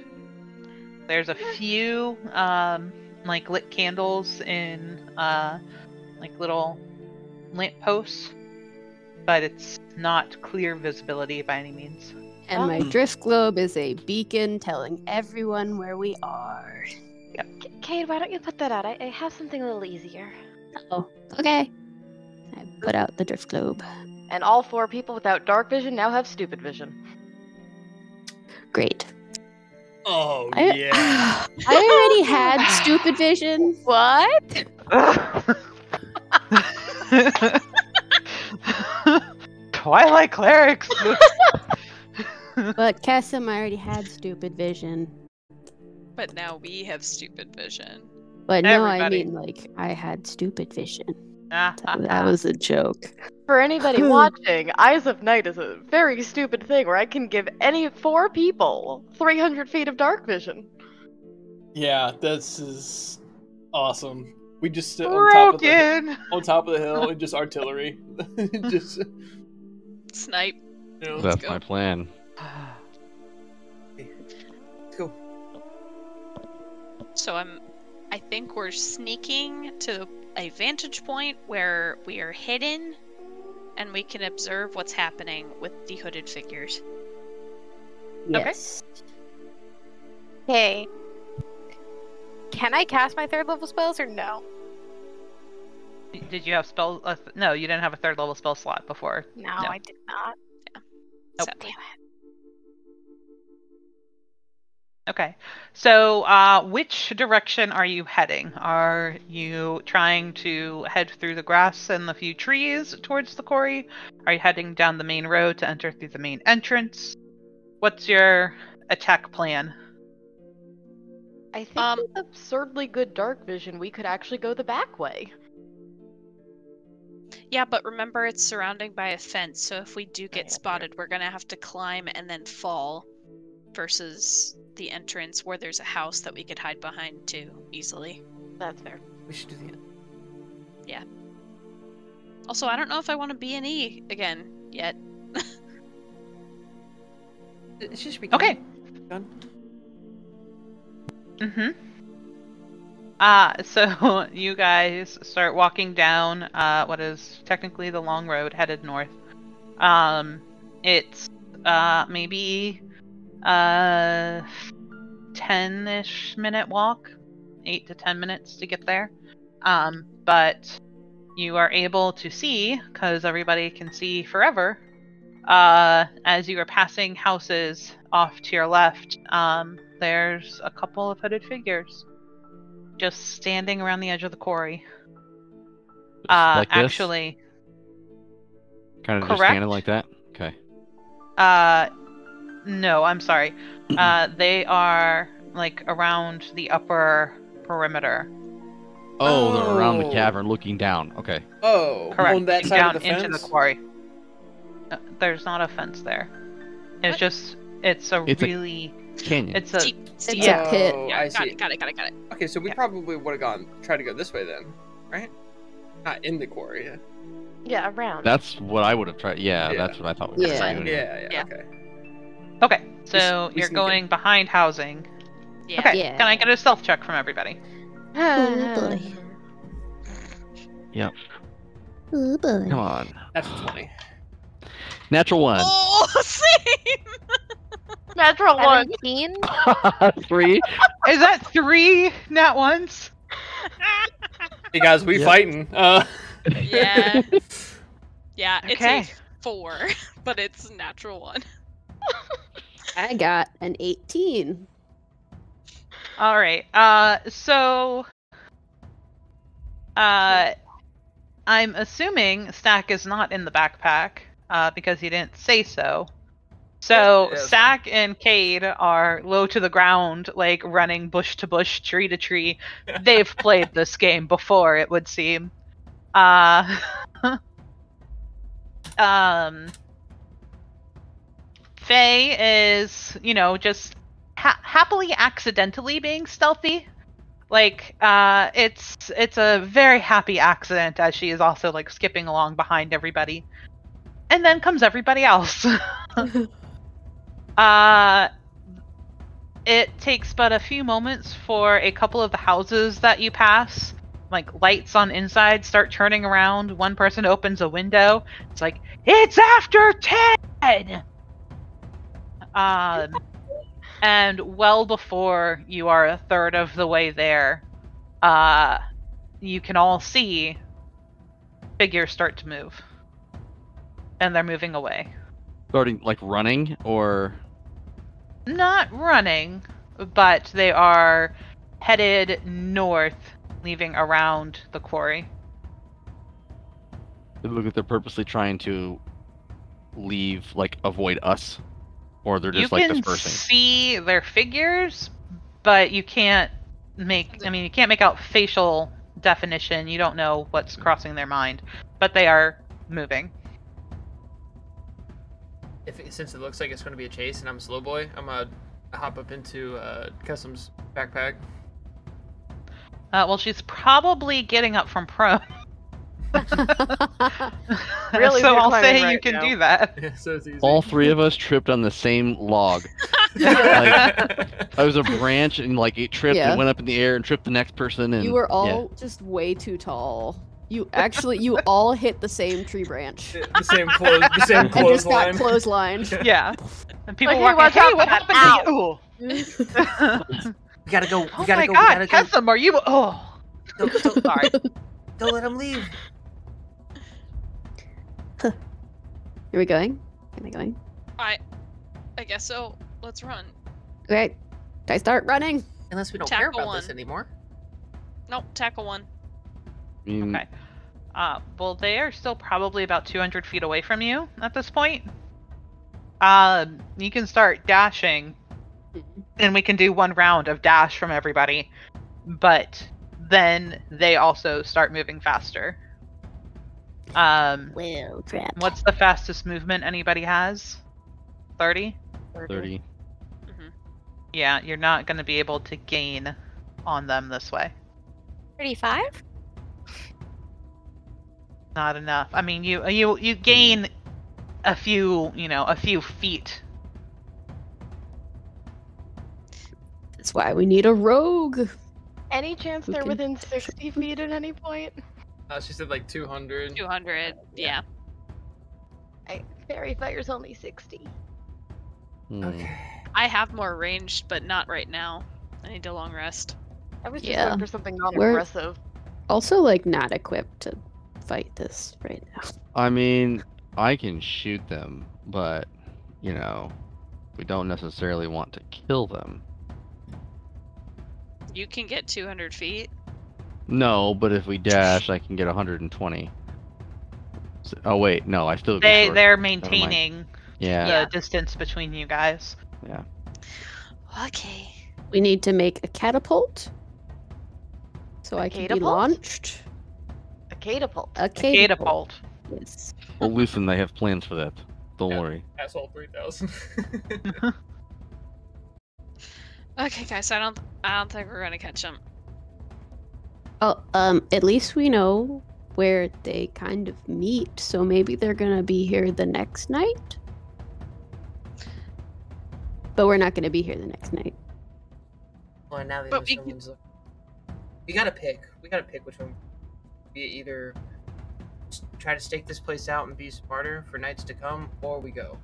There's a few um, like lit candles in uh, like little lamp posts, but it's not clear visibility by any means. and my drift globe is a beacon telling everyone where we are. K- Kate, why don't you put that out? I, I have something a little easier. Oh, okay. I put out the drift globe. And all four people without dark vision now have stupid vision. Great. Oh I, yeah. I already had stupid vision. What? Twilight clerics. But Kessim I already had stupid vision. but now we have stupid vision. But no, I mean like I had stupid vision. Ah, That, that was a joke. For anybody watching, Eyes of Night is a very stupid thing where I can give any four people 300 feet of dark vision. yeah, this is awesome. We just sit on top of the broken. on top of the hill and just artillery. just Snipe. you know, That's my plan. Let's go. So I'm. I think we're sneaking to a vantage point where we are hidden, and we can observe what's happening with the hooded figures. Yes. Hey. Can I cast my third level spells or no? Did you have spell? Uh, no, you didn't have a third level spell slot before. No, No. I did not. Nope. Damn it. Okay. So, uh, which direction are you heading? Are you trying to head through the grass and the few trees towards the quarry? Are you heading down the main road to enter through the main entrance? What's your attack plan? I think Um, with absurdly good dark vision, we could actually go the back way. Yeah, but remember it's surrounding by a fence, so if we do yeah, get that's spotted, we're gonna have to climb and then fall, versus the entrance where there's a house that we could hide behind too easily. That's fair. We should do the. end. Yeah. Also, I don't know if I want to be an E again yet. It's just be Okay. Done. Mm-hmm. Uh, so you guys start walking down uh, what is technically the long road headed north. Um, it's uh, maybe a 10 ish minute walk, 8 to 10 minutes to get there. Um, but you are able to see, because everybody can see forever, uh, as you are passing houses off to your left, um, there's a couple of hooded figures just standing around the edge of the quarry. Uh, like actually, Kind of just standing like that. Okay. uh, no, I'm sorry. Uh, they are like around the upper perimeter. Oh, they're around the Oh. cavern, looking down. Okay. Oh, Correct. on that looking side down of the into the quarry. Uh, there's not a fence there. It's What? just it's a It's a- really Canyon. it's a Steep, steep. It's a pit. Oh, Yeah, I got see. it, got it, got it, got it. Okay, so we Yeah. probably would have gone try to go this way then, right? Not in the quarry. Yeah, Yeah, around. That's what I would have tried. Yeah, Yeah. that's what I thought we were Yeah. doing. yeah, yeah. Yeah. Okay. Okay. So we you're sneak in. going behind housing. Yeah. Okay. Yeah. Can I get a stealth check from everybody? Oh, boy. Yep. Oh, boy. Come on. That's a twenty. Natural one. Oh, same. Natural one. 17? Three. Is that three nat ones? Hey guys, we Yep. fighting. Uh, yeah. Yeah, it's Okay. a four, but it's natural one. I got an 18. All right. Uh, so, uh, I'm assuming Stack is not in the backpack, uh, because he didn't say so. So Yes. Stack and Cade are low to the ground, like running bush to bush, tree to tree. They've played this game before, it would seem. Uh, um, Faye is, you know, just ha- happily accidentally being stealthy. Like, uh, it's it's a very happy accident as she is also like skipping along behind everybody, and then comes everybody else. uh, it takes but a few moments for a couple of the houses that you pass, like lights on inside, start turning around. One person opens a window. It's like it's after ten. Um, and well before you are a third of the way there, uh, you can all see figures start to move, and they're moving away. Starting like running or Not running, but they are headed north, leaving around the quarry. they look like they're purposely trying to leave, like avoid us, or they're just you like can dispersing. see their figures, but you can't make. I mean, you can't make out facial definition. You don't know what's crossing their mind, but they are moving. If it, since it looks like it's going to be a chase and I'm a slow boy, I'm gonna hop up into uh, Customs backpack. Uh, well, she's probably getting up from prone. Really, so I'll climbing say you can now. do that. Yeah, so it's easy. All three of us tripped on the same log. I was a branch and like it tripped Yeah. and went up in the air and tripped the next person and you were yeah. all just way too tall. You actually, you all hit the same tree branch the same clothes, the same and just got clothesline. clotheslined. Yeah. And people Like, hey, walking, hey, what Pat. happened to you? we gotta go. We oh gotta my go. god, we gotta go. Kessim, are you? Oh, Don't, don't, sorry. don't let him leave. Are we going? Am I going? I, I guess so. Let's run. Okay. I start running. Unless we don't care Tackle about this one. anymore. Nope, tackle one. I mean, Okay. Uh, well, they are still probably about 200 feet away from you at this point. Um, you can start dashing, and we can do one round of dash from everybody. But then they also start moving faster. Um, Well, crap. what's the fastest movement anybody has? 30? 30. Yeah, you're not going to be able to gain on them this way. 35? Not enough. I mean, you you you gain a few, you know, a few feet. That's why we need a rogue. Any chance Who they're can- within 60 feet at any point? Uh, she said like 200. 200. Yeah. I, faerie fire's only 60. Hmm. I have more ranged, but not right now. I need a long rest. I was just Yeah. looking for something We're- non-aggressive. Also, like, not equipped to fight this right now. I mean, I can shoot them, but you know, we don't necessarily want to kill them. You can get 200 feet. No, but if we dash, I can get 120. So- oh wait, no, I still. They short. they're maintaining Yeah. the distance between you guys. Yeah. Okay. We need to make a catapult. So A I can be launched. A catapult. A Catapult. A catapult. Yes. Well, listen, I have plans for that. Don't Yeah. worry. Asshole 3000. Okay, guys. I don't. I don't think we're gonna catch them. Oh, um, at least we know where they kind of meet, so maybe they're gonna be here the next night. But we're not gonna be here the next night. Well, now that But know we could- someone's look- we gotta pick. We gotta pick which one. We either try to stake this place out and be smarter for nights to come, or we go.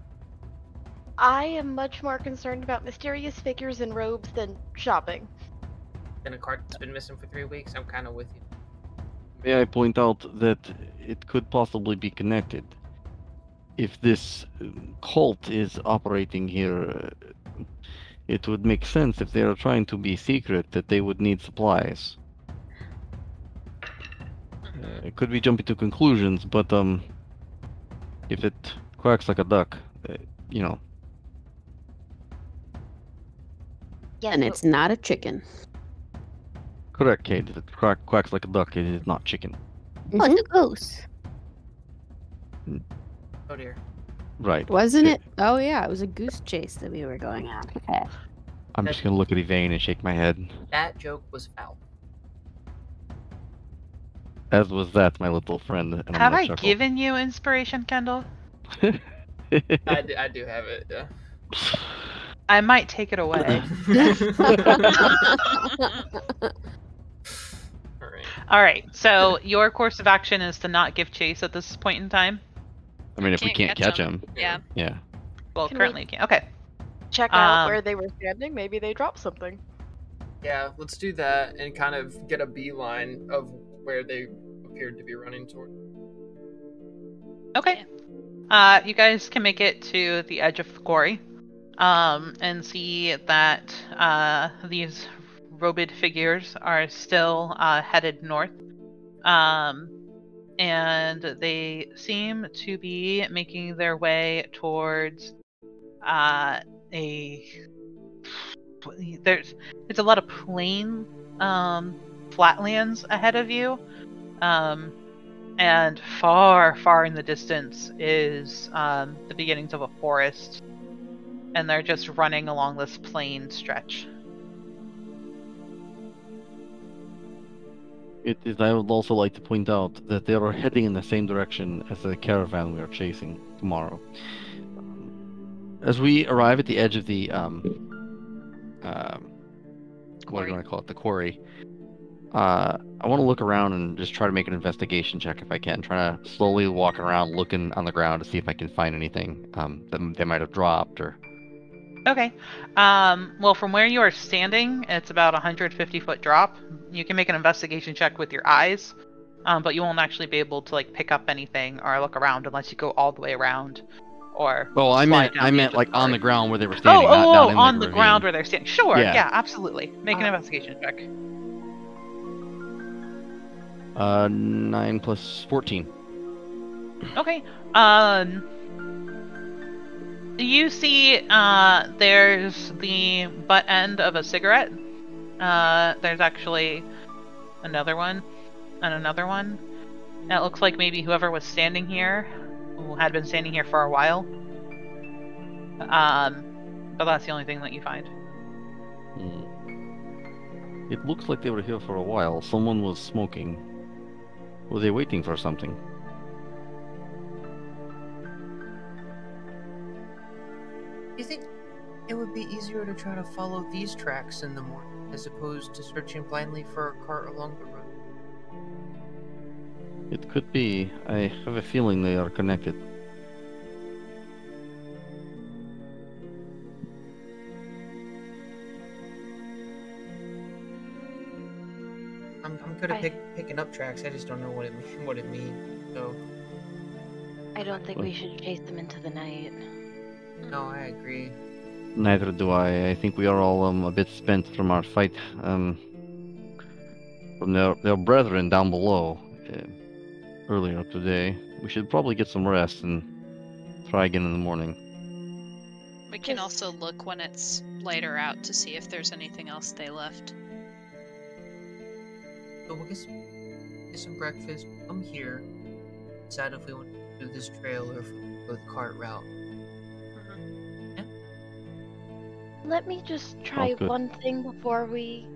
I am much more concerned about mysterious figures in robes than shopping. And a cart that's been missing for three weeks. I'm kind of with you. May I point out that it could possibly be connected? If this um, cult is operating here, uh, it would make sense if they are trying to be secret that they would need supplies. Uh, it could be jumping to conclusions, but um, if it quacks like a duck, uh, you know, Yes, and it's not a chicken. Correct, Kate. If it quack, quacks like a duck, it is not chicken. Mhm. What's a goose? Oh dear. Right. Wasn't It- it? Oh yeah, it was a goose chase that we were going on. Okay. I'm just gonna look at Evane and shake my head. That joke was foul. As was that, my little friend. And I'm Have I chuckle. given you inspiration, Kendall? I, do, I do have it, yeah. I might take it away. Alright. So your course of action is to not give chase at this point in time. I mean, if we Can't can't catch them. him, Yeah. yeah. Well, Can we- currently you can't. Okay. check out um, where they were standing. Maybe they dropped something. Yeah, let's do that and kind of get a beeline of where they appeared to be running toward. Okay. Uh, you guys can make it to the edge of the quarry, um, and see that uh, these robed figures are still uh, headed north, um, and they seem to be making their way towards uh, a. There's it's a lot of plain um, flatlands ahead of you. Um, and far, far in the distance is um, the beginnings of a forest, and they're just running along this plain stretch. It is. I would also like to point out that they are heading in the same direction as the caravan we are chasing tomorrow. As we arrive at the edge of the um, um, what do to call it? The quarry. Uh, I want to look around and just try to make an investigation check if I can. Try to slowly walk around, looking on the ground to see if I can find anything um, that they might have dropped or. Okay. Um, well, from where you are standing, it's about a 150 foot drop. You can make an investigation check with your eyes, um, but you won't actually be able to like pick up anything or look around unless you go all the way around. Or well, I meant I meant like the on the ground where they were Oh, standing, not oh, oh, in on the ravine. ground where they're standing. Sure. Yeah. Yeah, absolutely. Make an Uh, investigation check. Uh, nine plus fourteen. Okay. Um you see uh there's the butt end of a cigarette. Uh there's actually another one and another one. And it looks like maybe whoever was standing here who had been standing here for a while. Um but that's the only thing that you find. Hmm. It looks like they were here for a while. Someone was smoking. Were they waiting for something? Do you think it would be easier to try to follow these tracks in the morning? As opposed to searching blindly for a cart along the road. It could be. I have a feeling they are connected. I'm, I'm good at I- pick, picking up tracks. I just don't know what it what it means. So I don't think we mm. should chase them into the night. no, I agree. Neither do I. I think we are all um, a bit spent from our fight um, from their, their brethren down below uh, earlier today. We should probably get some rest and try again in the morning. We can also look when it's lighter out to see if there's anything else they left. So we'll get some, get some breakfast. Come here. Decide if we want to do this trail or if we go the cart route. Let me just try good. one thing before we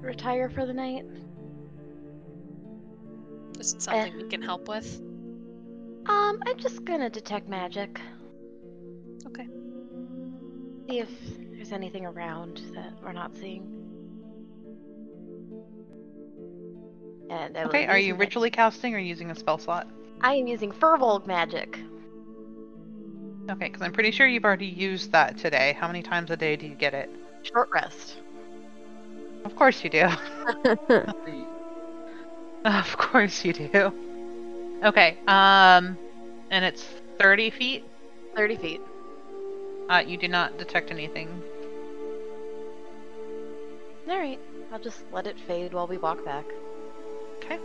retire for the night. Is it something we can help with? Um, I'm just gonna detect magic. Okay. See if there's anything around that we're not seeing. And Okay, are you ritually casting or using a spell slot? I am using Furbolg magic. Okay, because I'm pretty sure you've already used that today. How many times a day do you get it? Short rest. Of course you do. of course you do. Okay, um, and it's 30 feet. 30 feet. Uh, you do not detect anything. Alright, I'll just let it fade while we walk back. Okay.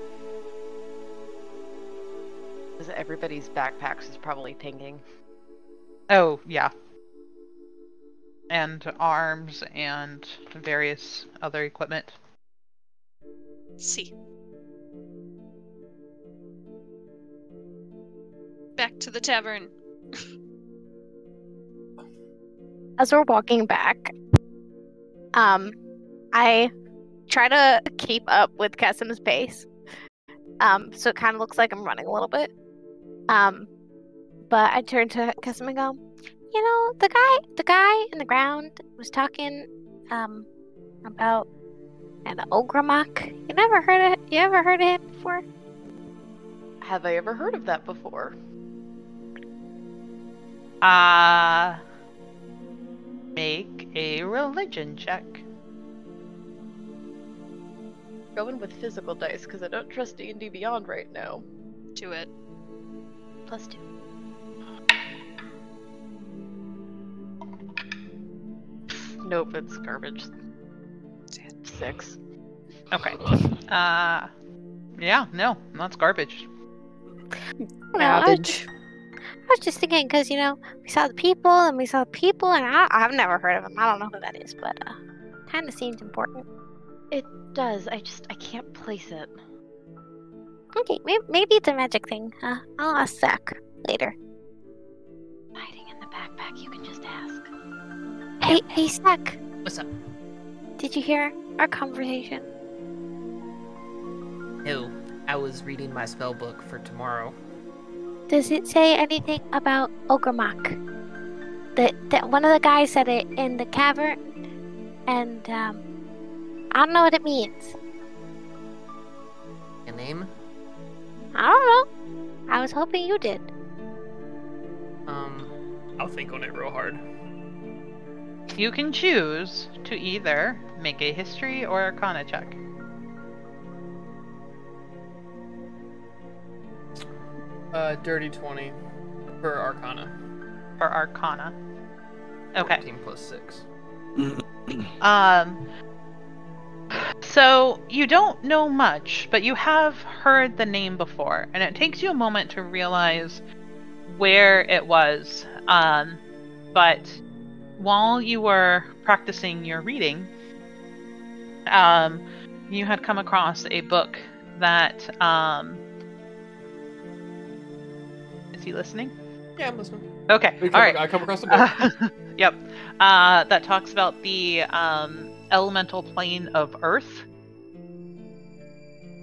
Because everybody's backpacks is probably pinging. Oh, yeah. And arms and various other equipment. See. Back to the tavern. As we're walking back, um, I try to keep up with Kessim's pace. Um, so it kind of looks like I'm running a little bit. Um, but I turned to Kessim and go, you know, the guy, the guy in the ground was talking, um, about an Ogremoch. You never heard of, you ever heard of him before? Have I ever heard of that before? Uh, make a religion check. Going with physical dice because I don't trust D&D Beyond right now. Do it. Plus two. Nope, it's garbage. Six. Okay. Uh, yeah, no, that's garbage. No, I was, Cabbage. I was just thinking because you know we saw the people and we saw the people and I, I've never heard of them. I don't know who that is, but uh, kind of seems important. It does. I just I can't place it. Okay, maybe, maybe it's a magic thing. Uh, I'll ask Zach later. Hiding in the backpack. You can just ask. Hey, hey, Zach, What's up? did you hear our conversation? No, I was reading my spell book for tomorrow. Does it say anything about Ogremoch? That the one of the guys said it in the cavern, and um, I don't know what it means. A name? I don't know. I was hoping you did. Um, I'll think on it real hard. You can choose to either make a history or arcana check. Uh, dirty twenty for Arcana. For arcana. Okay. 14 plus six. Um. So you don't know much, but you have heard the name before, and it takes you a moment to realize where it was. Um, but while you were practicing your reading, um, you had come across a book that um. Is he listening? Yeah, I'm listening. Okay. We All come- right. I come across the book. yep. Uh, that talks about the um, elemental plane of Earth,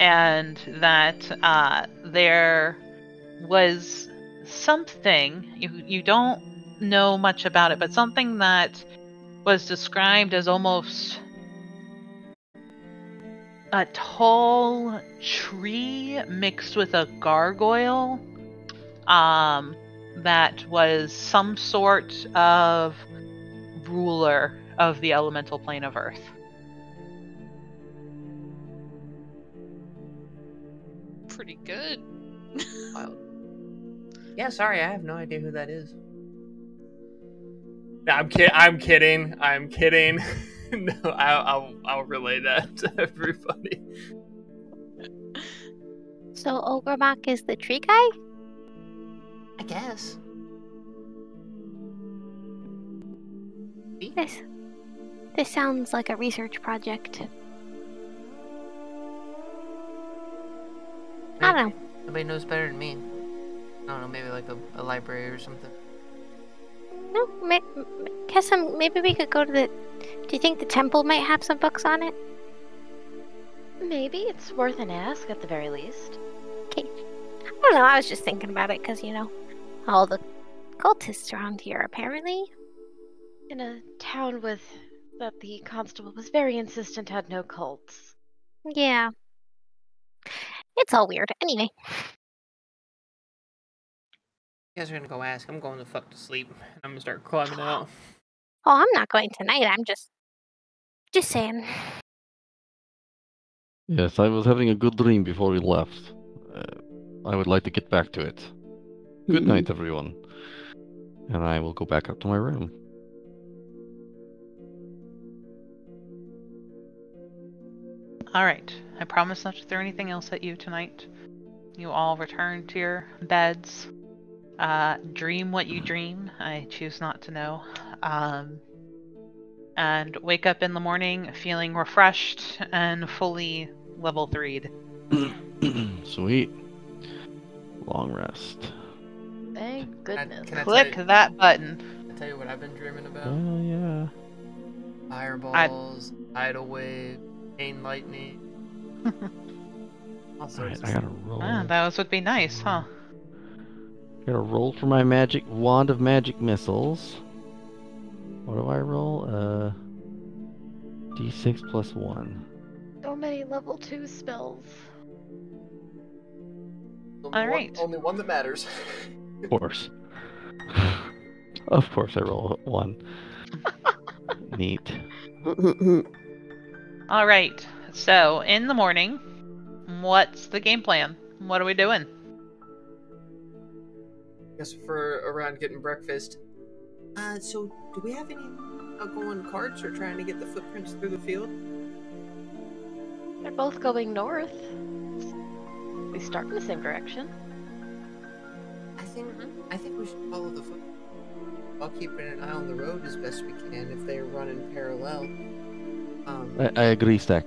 and that uh, there was something you you don't know much about it, but something that was described as almost a tall tree mixed with a gargoyle um, that was some sort of ruler of the elemental plane of Earth. Pretty good. Yeah, sorry, I have no idea who that is. No, I'm kid. I'm kidding. I'm kidding. no, I'll, I'll I'll relay that to everybody. So Ogremoch is the tree guy? I guess. This this sounds like a research project. I don't know. Nobody knows better than me. I don't know, maybe like a, a library or something. No, may, guess some, maybe we could go to the. Do you think the temple might have some books on it? Maybe it's worth an ask at the very least. Okay. I don't know. I was just thinking about it because you know, all the cultists around here apparently. In a town with that the constable was very insistent had no cults. Yeah. It's all weird. Anyway, You guys are gonna go ask. I'm going to fuck to sleep. and I'm gonna start climbing out. oh, I'm not going tonight. I'm just, just saying. Yes, I was having a good dream before we left. Uh, I would like to get back to it. Good night, everyone. And I will go back up to my room. All right. I promise not to throw anything else at you tonight. You all return to your beds. Uh, dream what you dream. I choose not to know. Um, and wake up in the morning feeling refreshed and fully level 3'd. Sweet. Long rest. Thank goodness. can I Click you- that button. I tell you what I've been dreaming about. Oh, yeah. Fireballs, tidal wave, pain lightning. All Alright, sorts I of gotta roll. Ah, those would be nice, huh? Gotta roll for my magic wand of magic missiles. What do I roll? Uh, d6 plus one. So many level 2 spells. Only All one- right. Only one that matters. Of course. of course, I roll one. Neat. All right. So, in the morning, what's the game plan? What are we doing? Guess for around getting breakfast. Uh, so do we have any outgoing carts or trying to get the footprints through the field? They're both going north. We start in the same direction. I think I think we should follow the foot. While keeping an eye on the road as best we can if they're running parallel. Um, I, I agree, Stack.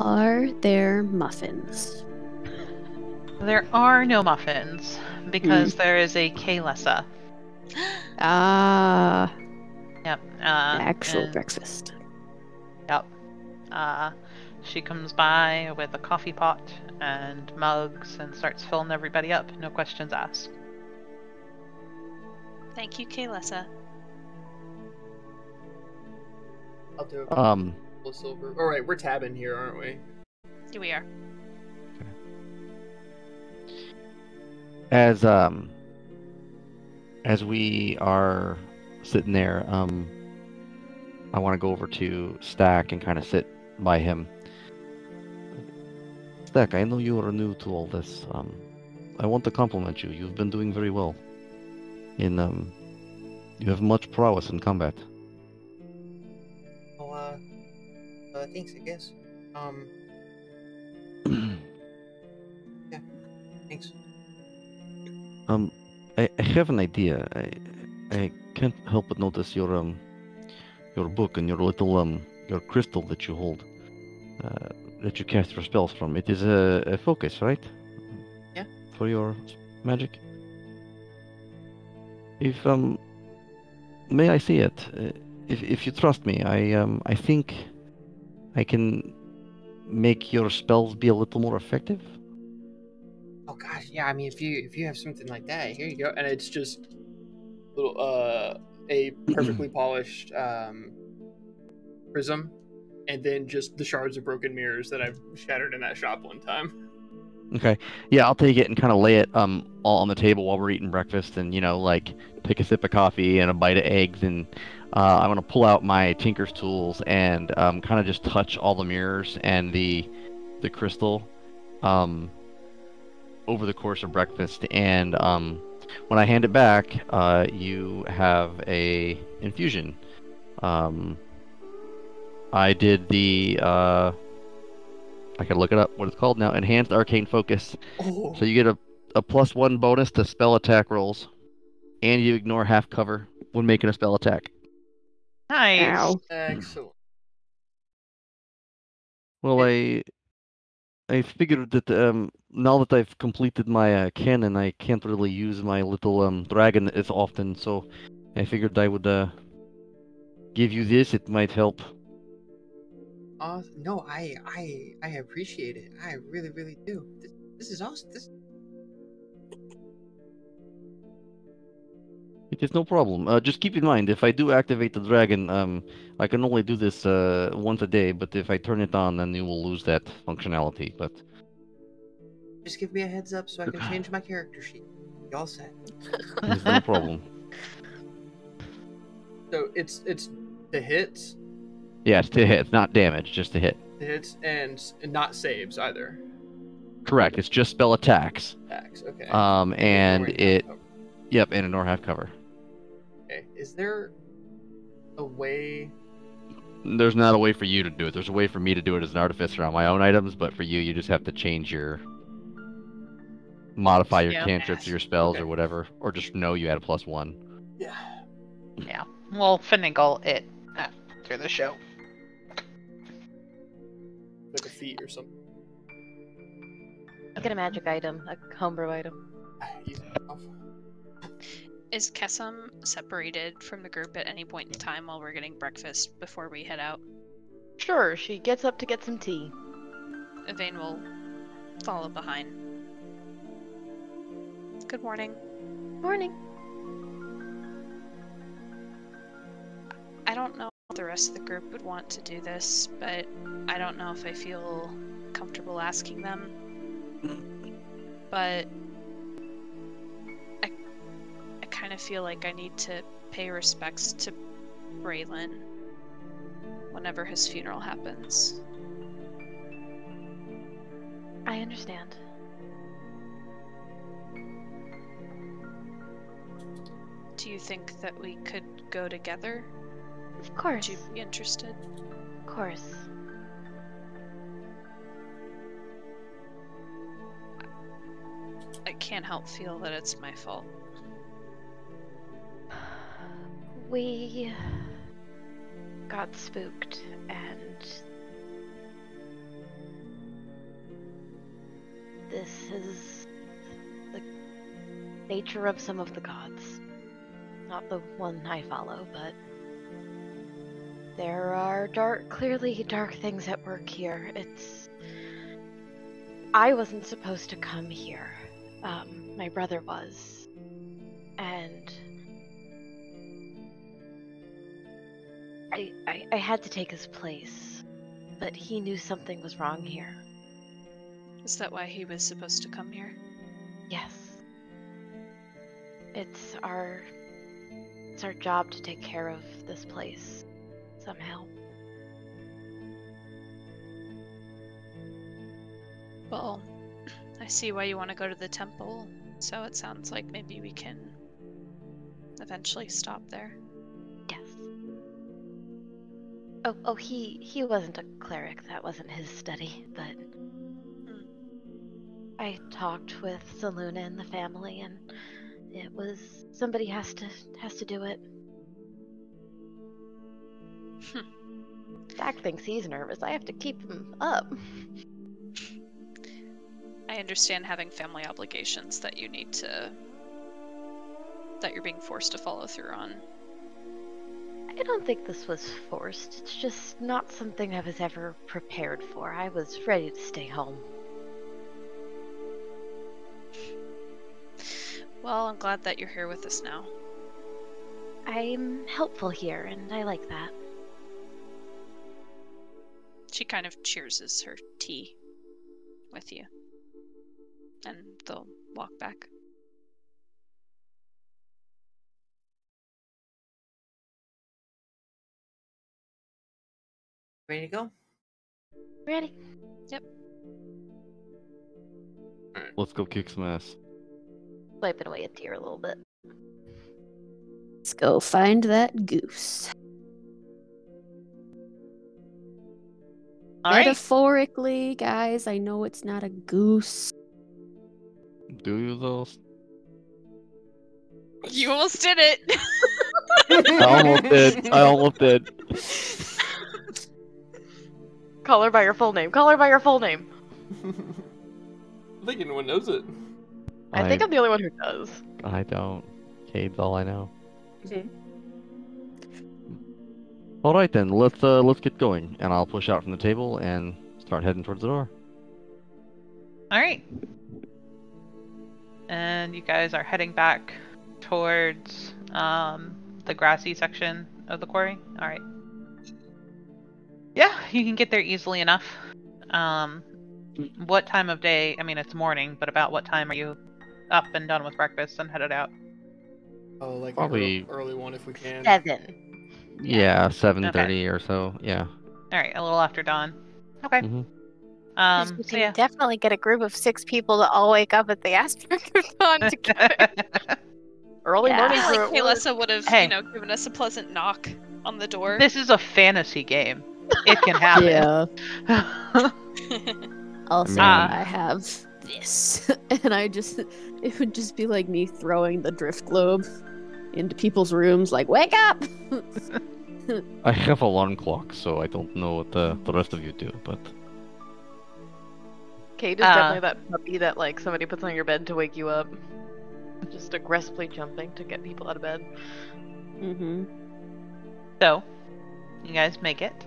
Are there muffins? There are no muffins because there is a Kalesa. Ah, Yep. Uh, actual and- breakfast. Yep. Uh, she comes by with a coffee pot and mugs and starts filling everybody up. No questions asked. Thank you, Kaylessa. I'll do a Um, couple of silver. All right, we're tabbing here, aren't we? Here we are. as um, as we are sitting there, um, I want to go over to Stack and kind of sit by him. Stack, I know you are new to all this. Um, I want to compliment you. You've been doing very well. In um, you have much prowess in combat. Oh, uh, thanks, I guess. Um, yeah, thanks. Um, I, I have an idea. I I can't help but notice your um your book and your little um your crystal that you hold uh, that you cast your spells from. It is a, a focus, right? Yeah. For your magic. If um, may I see it? Uh, if if you trust me, I um I think I can make your spells be a little more effective. Oh gosh, yeah. I mean, if you if you have something like that, here you go. And it's just little uh a perfectly polished um, prism, and then just the shards of broken mirrors that I've shattered in that shop one time. Okay. Yeah, I'll take it and kind of lay it um all on the table while we're eating breakfast, and you know, like take a sip of coffee and a bite of eggs, and uh, I'm gonna pull out my tinker's tools and um, kind of just touch all the mirrors and the the crystal um over the course of breakfast, and um when I hand it back, uh, you have a infusion. Um, I did the uh, I can look it up what it's called now. Enhanced Arcane Focus. Oh, So you get a, a plus one bonus to spell attack rolls, and you ignore half cover when making a spell attack. Nice. Ow. excellent. Well, I I figured that um now that I've completed my uh, cannon, I can't really use my little um dragon as often. So I figured I would uh give you this. It might help. Uh, no, I, I, I appreciate it. I really, really do. This, this is awesome. This, It is no problem. Uh, just keep in mind, if I do activate the dragon, um, I can only do this uh, once a day. But if I turn it on, then you will lose that functionality. But just give me a heads up so I can change my character sheet. Y'all set. it's no problem. So it's it's the hits, Yeah, it's to hit, not damage, just to hit. the hits, and, and not saves either. Correct. It's just spell attacks. Attacks. Okay. Um, and it, half cover. Yep, and ignore half cover. Okay. Is there a way? There's not a way for you to do it. There's a way for me to do it as an artificer on my own items, but for you, you just have to change your modify your Yeah. cantrips, your spells, Okay. or whatever, or just know you had a plus one. Yeah. Yeah. We'll finagle it uh, after the show. Like a feat or something. Get a magic item, a homebrew item. Ah, Easy enough. Is Kessim separated from the group at any point in time while we're getting breakfast before we head out? Sure, she gets up to get some tea. Evane will follow behind. Good morning. Morning. I don't know if the rest of the group would want to do this, but I don't know if I feel comfortable asking them. Hmm. But I, I kind of feel like I need to pay respects to Braylon whenever his funeral happens. I understand. Do you think that we could go together? Of course. Would you be interested? Of course. I can't help feel that it's my fault. We got spooked and this is the nature of some of the gods. Not the one I follow, but there are dark, clearly dark things at work here. It's. I wasn't supposed to come here. Um, my brother was. I, I, I had to take his place, but he knew something was wrong here. Is that why he was supposed to come here? Yes. It's our it's our job to take care of this place somehow. Well, I see why you want to go to the temple, so it sounds like maybe we can eventually stop there. Oh, oh, he he wasn't a cleric. That wasn't his study. But hmm. I talked with Saluna and the family, and it was somebody has to has to do it. Hmm. Jack thinks he's nervous. I have to keep him up. I understand having family obligations that you need to. that you're being forced to follow through on. I don't think this was forced. It's just not something I was ever prepared for. I was ready to stay home. Well, I'm glad that you're here with us now. I'm helpful here, and I like that. She kind of cheerses her tea with you. And they'll walk back. Ready to go? Ready? Yep. Let's go kick some ass. Wiping away a tear a little bit. Let's go find that goose. All right. Metaphorically, guys, I know it's not a goose. Do you though? You almost did it! I almost did. I almost did. Call her by your full name. Call her by your full name. I think anyone knows it. I, think I'm the only one who does. I don't. Cade's all I know. All right then, let's uh let's get going, and I'll push out from the table and start heading towards the door. All right. And you guys are heading back towards um, the grassy section of the quarry. All right. Yeah, you can get there easily enough. Um, what time of day? I mean, it's morning, but about what time are you up and done with breakfast and headed out? Oh, like Probably- early, early one if we can. Seven. Yeah, seven thirty or so. Yeah. All right, a little after dawn. Okay. Mhm. Um, we so can yeah. definitely get a group of six people to all wake up at the aspect of dawn together. Early Yeah. morning I feel like at. Kalissa would have, Hey. you know, given us a pleasant knock on the door. this is a fantasy game. It can happen. Yeah. Also, Ah. I have this, and I just it would just be like me throwing the drift globe into people's rooms, like wake up. I have alarm clock, so I don't know what the the rest of you do, but Kate is Uh, definitely that puppy that like somebody puts on your bed to wake you up. Just aggressively jumping to get people out of bed. mm-hmm. So, you guys make it.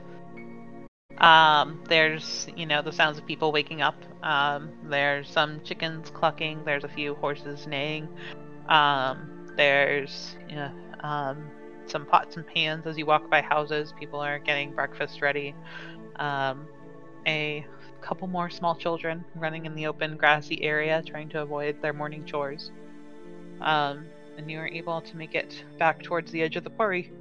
Um, there's, you know, the sounds of people waking up. Um, there's some chickens clucking. There's a few horses neighing. Um, there's, you know, um, some pots and pans as you walk by houses. People are getting breakfast ready. Um, a couple more small children running in the open grassy area, trying to avoid their morning chores. Um, and you are able to make it back towards the edge of the quarry.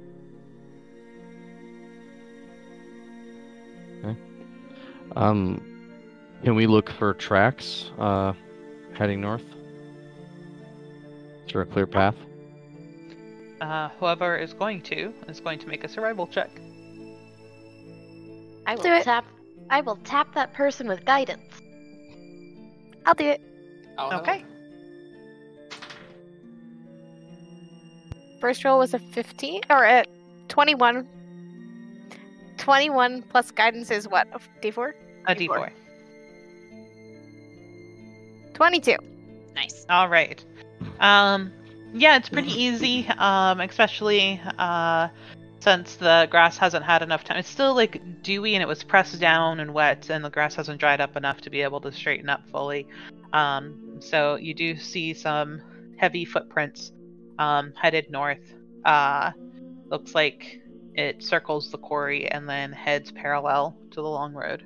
Um, can we look for tracks uh heading north? Is there a clear path? Uh, whoever is going to is going to make a survival check. I will Do it. tap. I will tap that person with guidance. I'll do it. I'll help. Okay. First roll was a 15 or a 21. 21 plus guidance is what? A D4? A D4. d4. 22. nice. All right. Um, yeah, it's pretty easy. Um, especially uh, since the grass hasn't had enough time. It's still like dewy and it was pressed down and wet, and the grass hasn't dried up enough to be able to straighten up fully. Um, so you do see some heavy footprints um, headed north. Uh, looks like it circles the quarry and then heads parallel to the long road.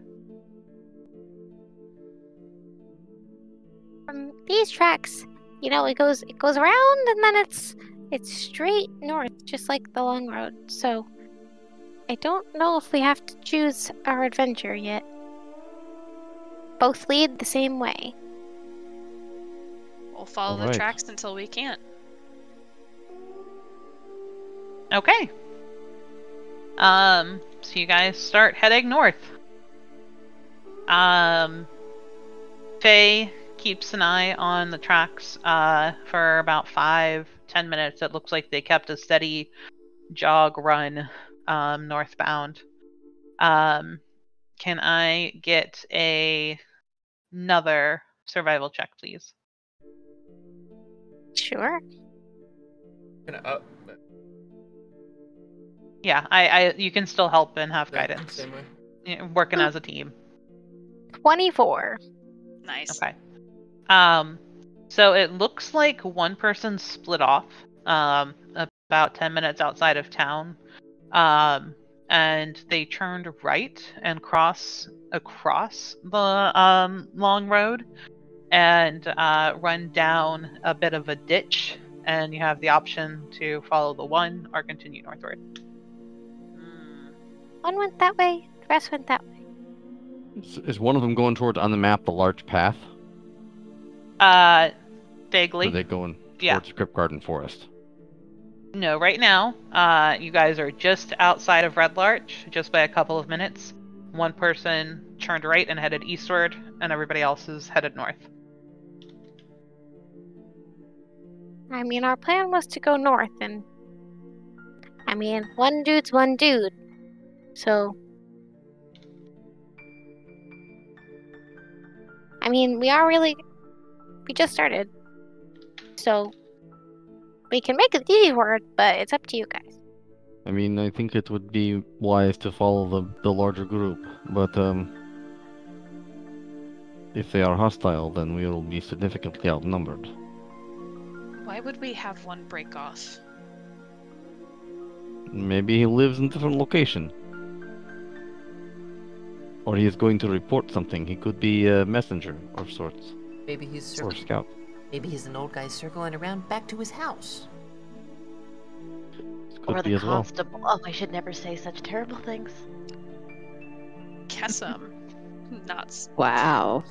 From these tracks, you know, it goes it goes around and then it's it's straight north, just like the long road. So I don't know if we have to choose our adventure yet. Both lead the same way. We'll follow the Alright. tracks until we can't. Okay. Um, so you guys start heading north. Um, Faye keeps an eye on the tracks uh, for about five, ten minutes. It looks like they kept a steady jog run um, northbound. Um, can I get a another survival check, please? Sure. Gonna up. Yeah, I, I you can still help and have Yeah, guidance. Same way. You Working as a team. 24. Nice. Okay. Um, so it looks like one person split off um, about 10 minutes outside of town. Um, and they turned right and cross across the um, long road and uh, run down a bit of a ditch. And you have the option to follow the one or continue northward. One went that way, the rest went that way. Is, is one of them going towards on the map the large path? Uh, Or vaguely. are they going Yeah. towards Kryptgarden Forest? No, right now, uh, you guys are just outside of Red Larch, just by a couple of minutes. One person turned right and headed eastward, and everybody else is headed north. I mean, our plan was to go north, and I mean, one dude's one dude. So, I mean, we are really, we just started. So, we can make it easy for it, but it's up to you guys. I mean, I think it would be wise to follow the, the larger group, but um, if they are hostile, then we will be significantly outnumbered. Why would we have one break off? Maybe he lives in a different location. Or he is going to report something. He could be a messenger of sorts. Maybe he's Or scout. maybe he's an old guy circling around back to his house. Could or be the as well. constable. Oh, I should never say such terrible things. Kessim. Not Wow.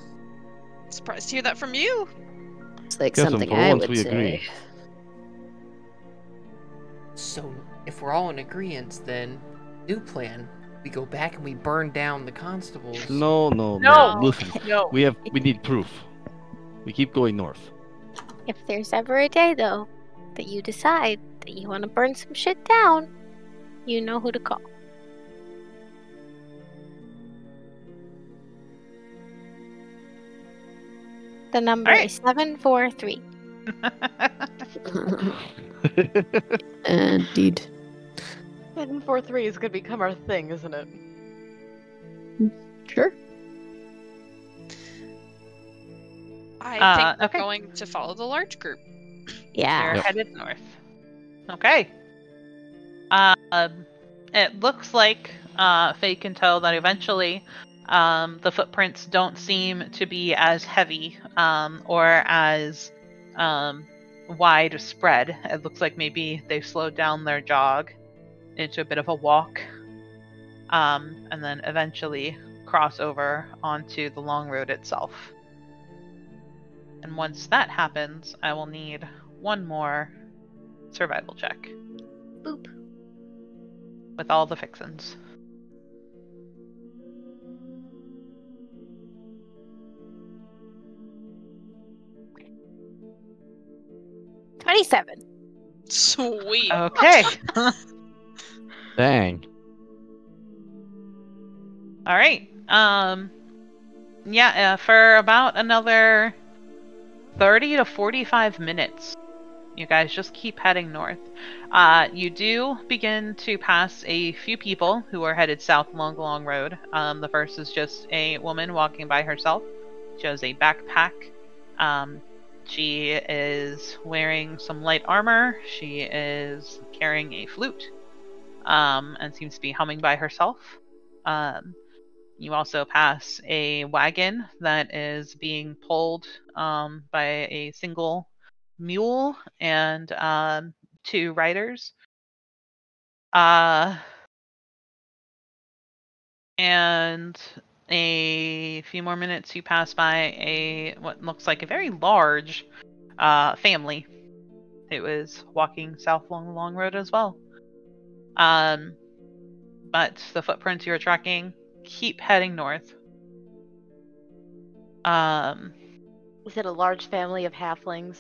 surprised to hear that from you. It's like Guess I'm something for I once would we say. agree. So, if we're all in agreement, then new plan: we go back and we burn down the constables. No, no, No. no. Listen, No. we have we need proof. We keep going north. If there's ever a day, though, that you decide that you want to burn some shit down, you know who to call. The number Alright. is 743. Uh, indeed. Seven four three is gonna become our thing, isn't it? Sure. I Uh, think we're okay. going to follow the large group. Yeah. They're Yep. headed north. Okay. Um, it looks like uh, Faye can tell that eventually um, the footprints don't seem to be as heavy um, or as um, widespread. It looks like maybe they've slowed down their jog into a bit of a walk um, and then eventually cross over onto the long road itself. And once that happens, I will need one more survival check Boop. with all the fixins. Twenty-seven. Sweet. Okay. Dang. all right. Um yeah, uh, for about another 30 to 45 minutes. You guys just keep heading north. Uh, you do begin to pass a few people who are headed south along the long road. Um, the first is just a woman walking by herself. She has a backpack. Um, she is wearing some light armor. She is carrying a flute um, and seems to be humming by herself. Um, you also pass a wagon that is being pulled um, by a single mule and um, two riders. Uh, and a few more minutes, you pass by a what looks like a very large uh, family. It was walking south along the long road as well. Um, but the footprints you're tracking keep heading north. Um, Is it a large family of halflings?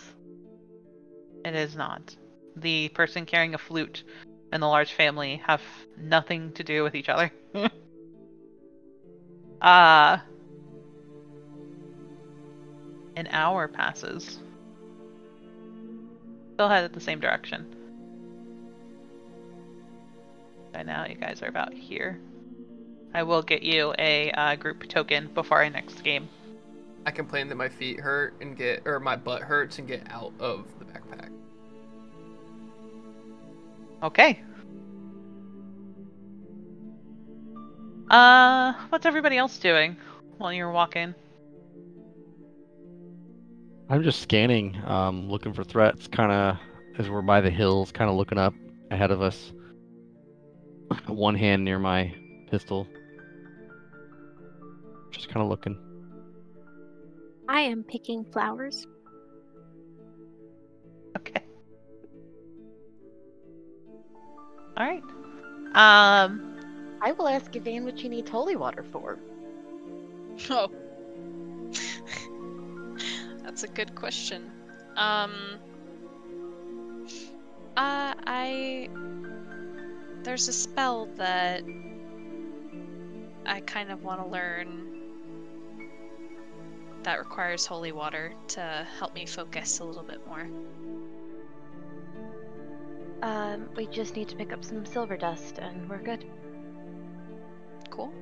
it is not. The person carrying a flute and the large family have nothing to do with each other. uh an hour passes. Still headed the same direction. By now, you guys are about here. I will get you a uh, group token before our next game. I complain that my feet hurt and get, or my butt hurts and get out of the backpack. Okay. Uh, what's everybody else doing while you're walking? I'm just scanning, um, looking for threats, kind of as we're by the hills, kind of looking up ahead of us. One hand near my pistol. Just kind of looking. I am picking flowers. Okay. All right. Um, I will ask Evane what she needs holy water for. Oh. That's a good question. Um. Uh, I. There's a spell that I kind of want to learn that requires holy water to help me focus a little bit more. Um, we just need to pick up some silver dust and we're good. Cool.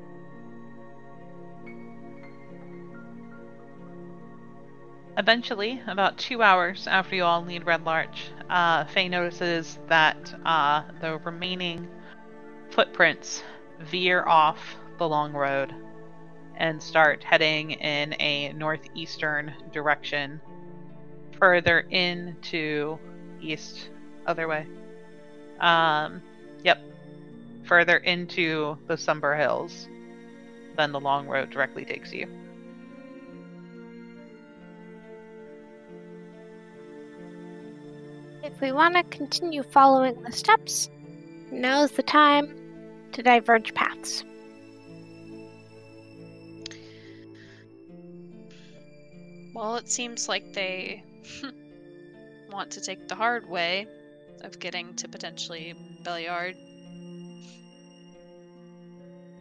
Eventually, about two hours after you all leave Red Larch, uh, Faye notices that uh, the remaining footprints veer off the long road and start heading in a northeastern direction, further into east, other way. Um, yep, further into the Sumber Hills than the long road directly takes you. If we want to continue following the steps, now's the time to diverge paths. Well, it seems like they want to take the hard way of getting to potentially Beliard.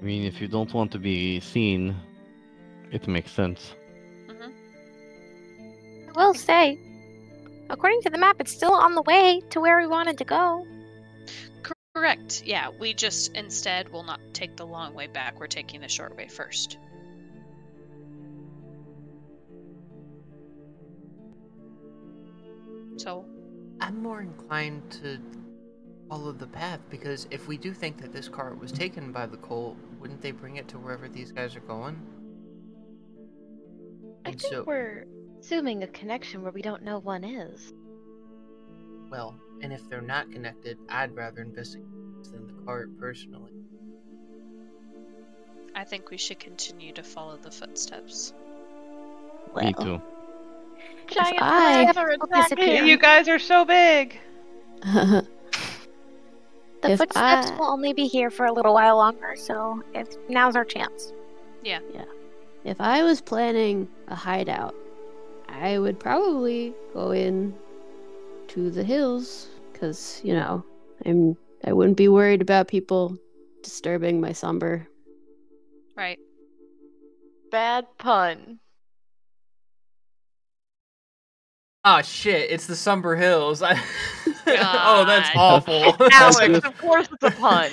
I mean, if you don't want to be seen, it makes sense. Mm-hmm. I will say, according to the map, it's still on the way to where we wanted to go. Correct. Yeah, we just instead will not take the long way back. We're taking the short way first. So, I'm more inclined to follow the path because if we do think that this cart was taken by the cult, wouldn't they bring it to wherever these guys are going? I And think so- we're assuming a connection where we don't know one is. Well, and if they're not connected, I'd rather investigate than the cart personally. I think we should continue to follow the footsteps. Me Well, too. Giant I- are attacking. You guys are so big. The If footsteps I- will only be here for a little while longer, so if now's our chance. Yeah. Yeah. If I was planning a hideout, I would probably go in to the hills because you know I'm I wouldn't be worried about people disturbing my somber. Right. Bad pun. Ah, shit! It's the Sumber Hills. I... oh, that's awful. Alex, of course it's a pun.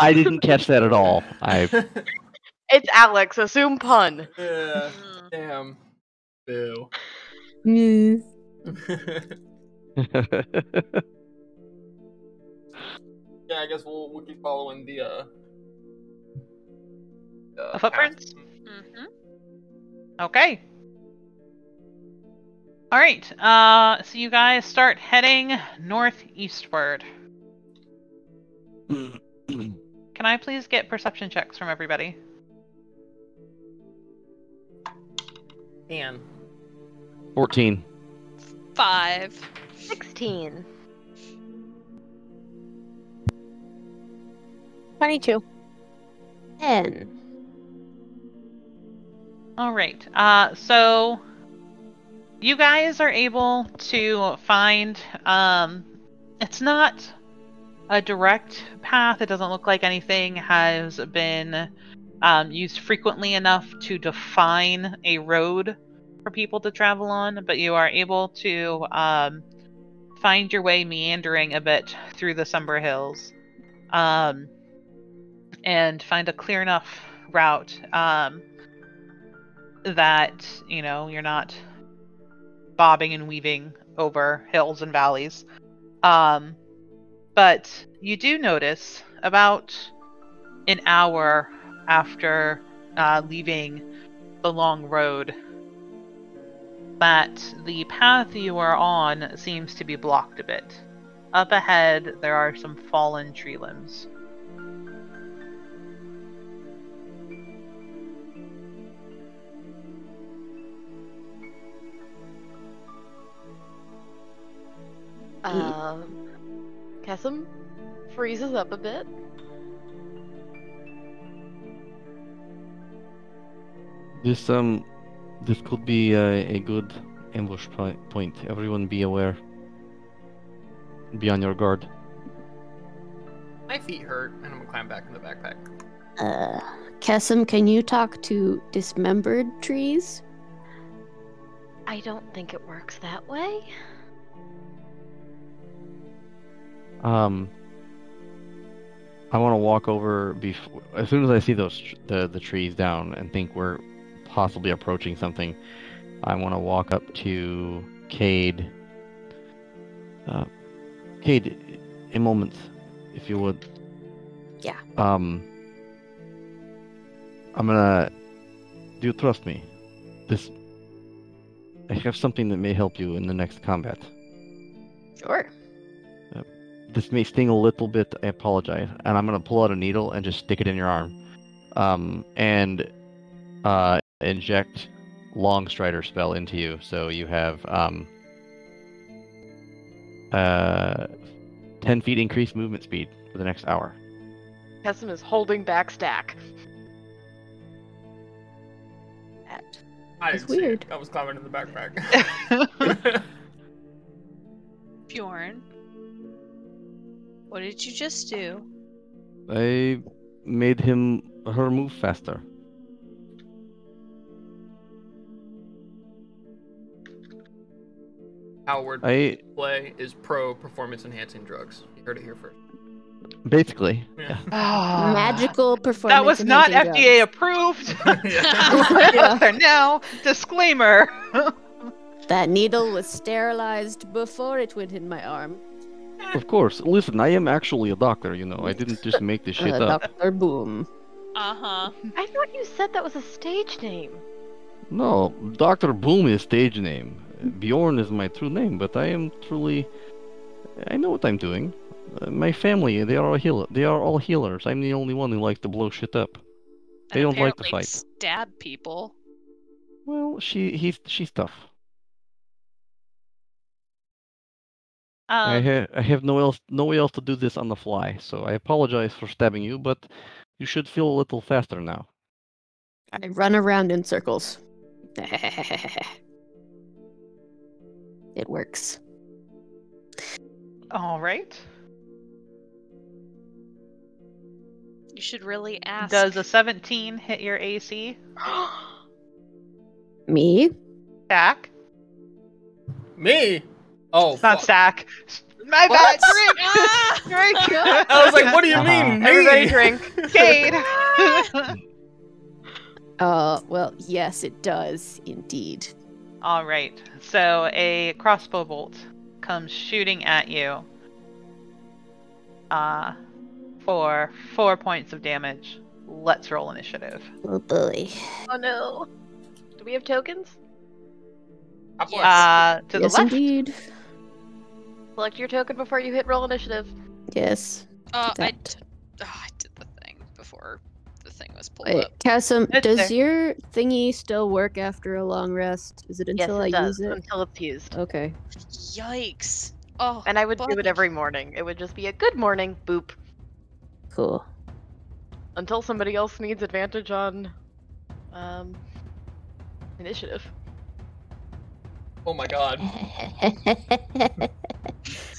I didn't catch that at all. I It's Alex, assume pun. yeah. Mm. Damn. Boo. Mm. yeah, I guess we'll we'll keep following the uh. The footprints? hmm Okay. All right. Uh, so you guys start heading northeastward. Can I please get perception checks from everybody? Dan. 14. Five. 16. 22. Ten. All right. Uh, so you guys are able to find. Um, it's not a direct path. It doesn't look like anything has been um, used frequently enough to define a road for people to travel on. But you are able to um, find your way meandering a bit through the Sumber Hills, um, and find a clear enough route. Um, that you know you're not bobbing and weaving over hills and valleys um But you do notice about an hour after uh, leaving the long road that the path you are on seems to be blocked a bit. Up ahead, there are some fallen tree limbs. Um, Kessim freezes up a bit. This um, this could be a, a good ambush point. Everyone, be aware. Be on your guard. My feet hurt, and I'm gonna climb back in the backpack. Uh, Kessim, can you talk to dismembered trees? I don't think it works that way. Um, I want to walk over before as soon as I see those tr- the the trees down and think we're possibly approaching something. I want to walk up to Cade. Uh, Cade, a moment, if you would. Yeah. Um, I'm gonna. Do you trust me? This. I have something that may help you in the next combat. Sure. This may sting a little bit. I apologize. And I'm gonna pull out a needle and just stick it in your arm, um, and uh, inject Longstrider spell into you. So you have um, uh, ten feet increased movement speed for the next hour. Kessim is holding back stack. That. I That's didn't see it. weird. I was climbing in the backpack. Bjorn, what did you just do? I made him her move faster. Howard I play is pro performance enhancing drugs. You heard it here first. basically. Yeah. Ah, Magical performance. That was not FDA drugs. approved. Yeah. There now. Disclaimer. That needle was sterilized before it went in my arm. Of course. Listen, I am actually a doctor. You know, I didn't just make this shit Uh, up. Dr. Boom. Uh huh. I thought you said that was a stage name. No, Doctor Boom is stage name. Bjorn is my true name, but I am truly. I know what I'm doing. Uh, my family, they are all heal. They are all healers. I'm the only one who likes to blow shit up. They don't like to fight. Stab people. Well, she he's she's tough. I Um, ha- I have no else no way else to do this on the fly, so I apologize for stabbing you, but you should feel a little faster now. I run around in circles. it works. all right. You should really ask. Does a 17 hit your AC? Me? Stack? Me? Oh, It's not fuck. stack. My bad. Drink. Drink. I was like, what do you Uh-huh. mean, me? Everybody drink. Cade. Uh, well, yes, it does indeed. All right. So a crossbow bolt comes shooting at you. Uh, for four points of damage. Let's roll initiative. Oh boy. Oh no. Do we have tokens? Top left. Uh, to yes, the left. indeed. Select your token before you hit roll initiative. Yes. Uh, I, oh, I did the thing before the thing was pulled Wait, up. Kessim, It's does there. your thingy still work after a long rest? Is it until yes, it I does use it? until it's used. Okay. Yikes. Oh, And I would do it every morning. It would just be a good morning, boop. Cool. Until somebody else needs advantage on um initiative. Oh my god.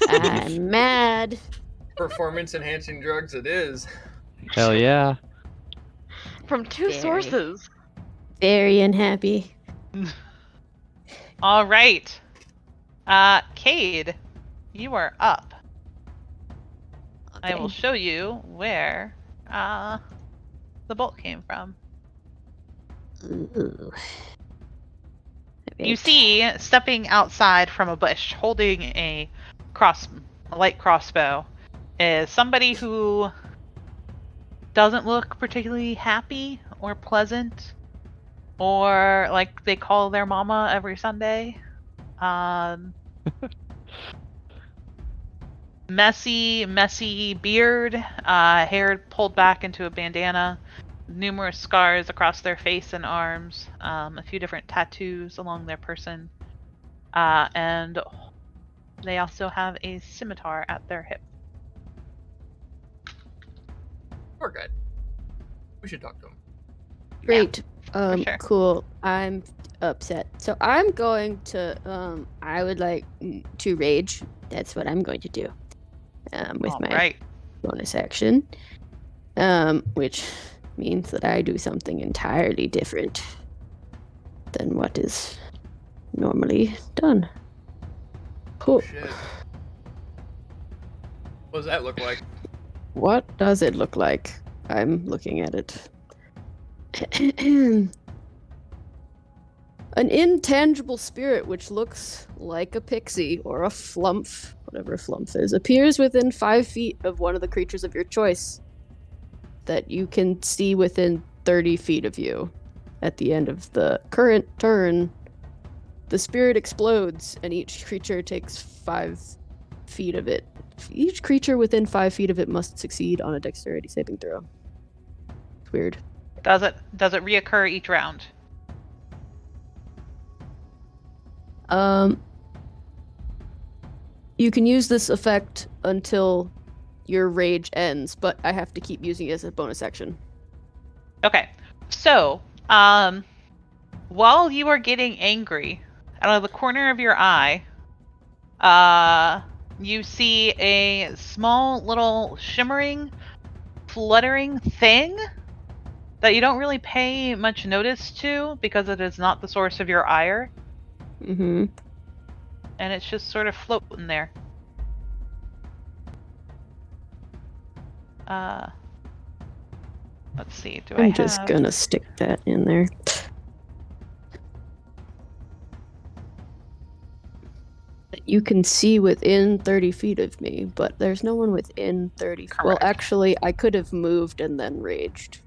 I'm mad. Performance enhancing drugs it is. Hell yeah. From two Very. sources. Very unhappy. All right. Uh, Cade, you are up. I will show you where uh the bolt came from. Ooh. You see, stepping outside from a bush, holding a cross, a light crossbow, is somebody who doesn't look particularly happy or pleasant, or like they call their mama every Sunday. Um, messy, messy beard, uh, hair pulled back into a bandana, numerous scars across their face and arms, um, a few different tattoos along their person, uh, and they also have a scimitar at their hip. We're good. We should talk to him. Great. um, sure. cool. I'm upset. So I'm going to um I would like to rage. That's what I'm going to do. Um with All my right. bonus action. Um which means that I do something entirely different than what is normally done. Cool. Shit. What does that look like? What does it look like? I'm looking at it. An intangible spirit which looks like a pixie or a flumph, whatever flumph is, appears within five feet of one of the creatures of your choice that you can see within 30 feet of you. At the end of the current turn, the spirit explodes and each creature takes five feet of it. Each creature within five feet of it must succeed on a dexterity saving throw. It's weird. Does it does it reoccur each round? Um, you can use this effect until your rage ends, but I have to keep using it as a bonus action. Okay. So, um, while you are getting angry, out of the corner of your eye, uh, you see a small little shimmering, fluttering thing that you don't really pay much notice to because it is not the source of your ire, Mm-hmm. and it's just sort of floating there. Uh, let's see. Do I I'm just gonna stick that in there. You can see within 30 feet of me, but there's no one within 30. Well, actually, I could have moved and then raged.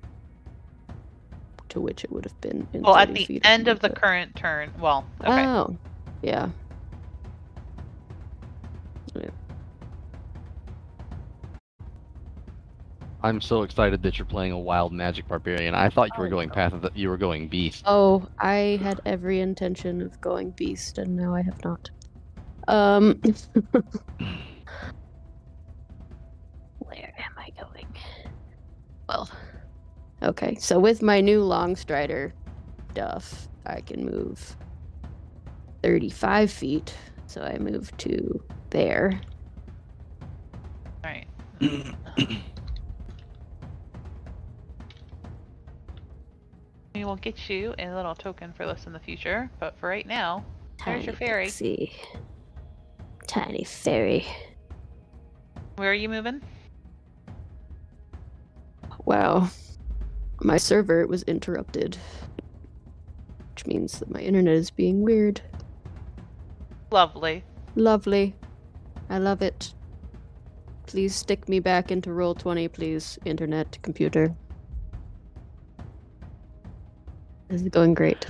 To which it would have been. In Well, at the feet end me, of the but- current turn. Well, okay. Oh, yeah. I'm so excited that you're playing a wild magic barbarian. I thought you were Oh, going path of the, you were going beast. Oh, I had every intention of going beast, and now I have not. Um. Where am I going? Well, okay. So with my new Longstrider stuff, I can move 35 feet. So I move to there. All right. We will get you a little token for this in the future, but for right now, There's your Tiny fairy. pixie. Tiny fairy. where are you moving? Wow. My server was interrupted. Which means that my internet is being weird. Lovely. Lovely. I love it. Please stick me back into roll 20, please, internet computer. This is going great.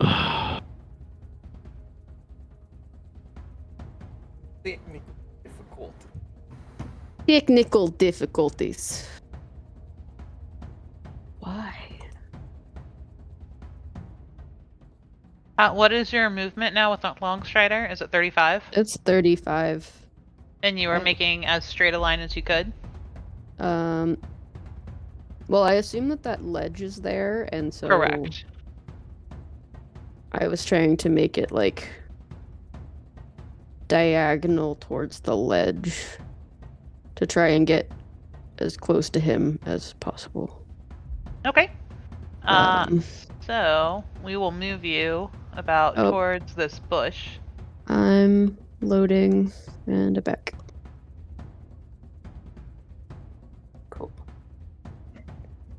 Technical difficult. Technical difficulties. Why? Uh, what is your movement now with Longstrider? Is it 35? It's 35. And you are Uh, making as straight a line as you could? Um. Well, I assume that that ledge is there, and so Correct. I was trying to make it like diagonal towards the ledge to try and get as close to him as possible. Okay. Uh, Um, so we will move you about Oh. towards this bush. I'm loading and a back. Cool.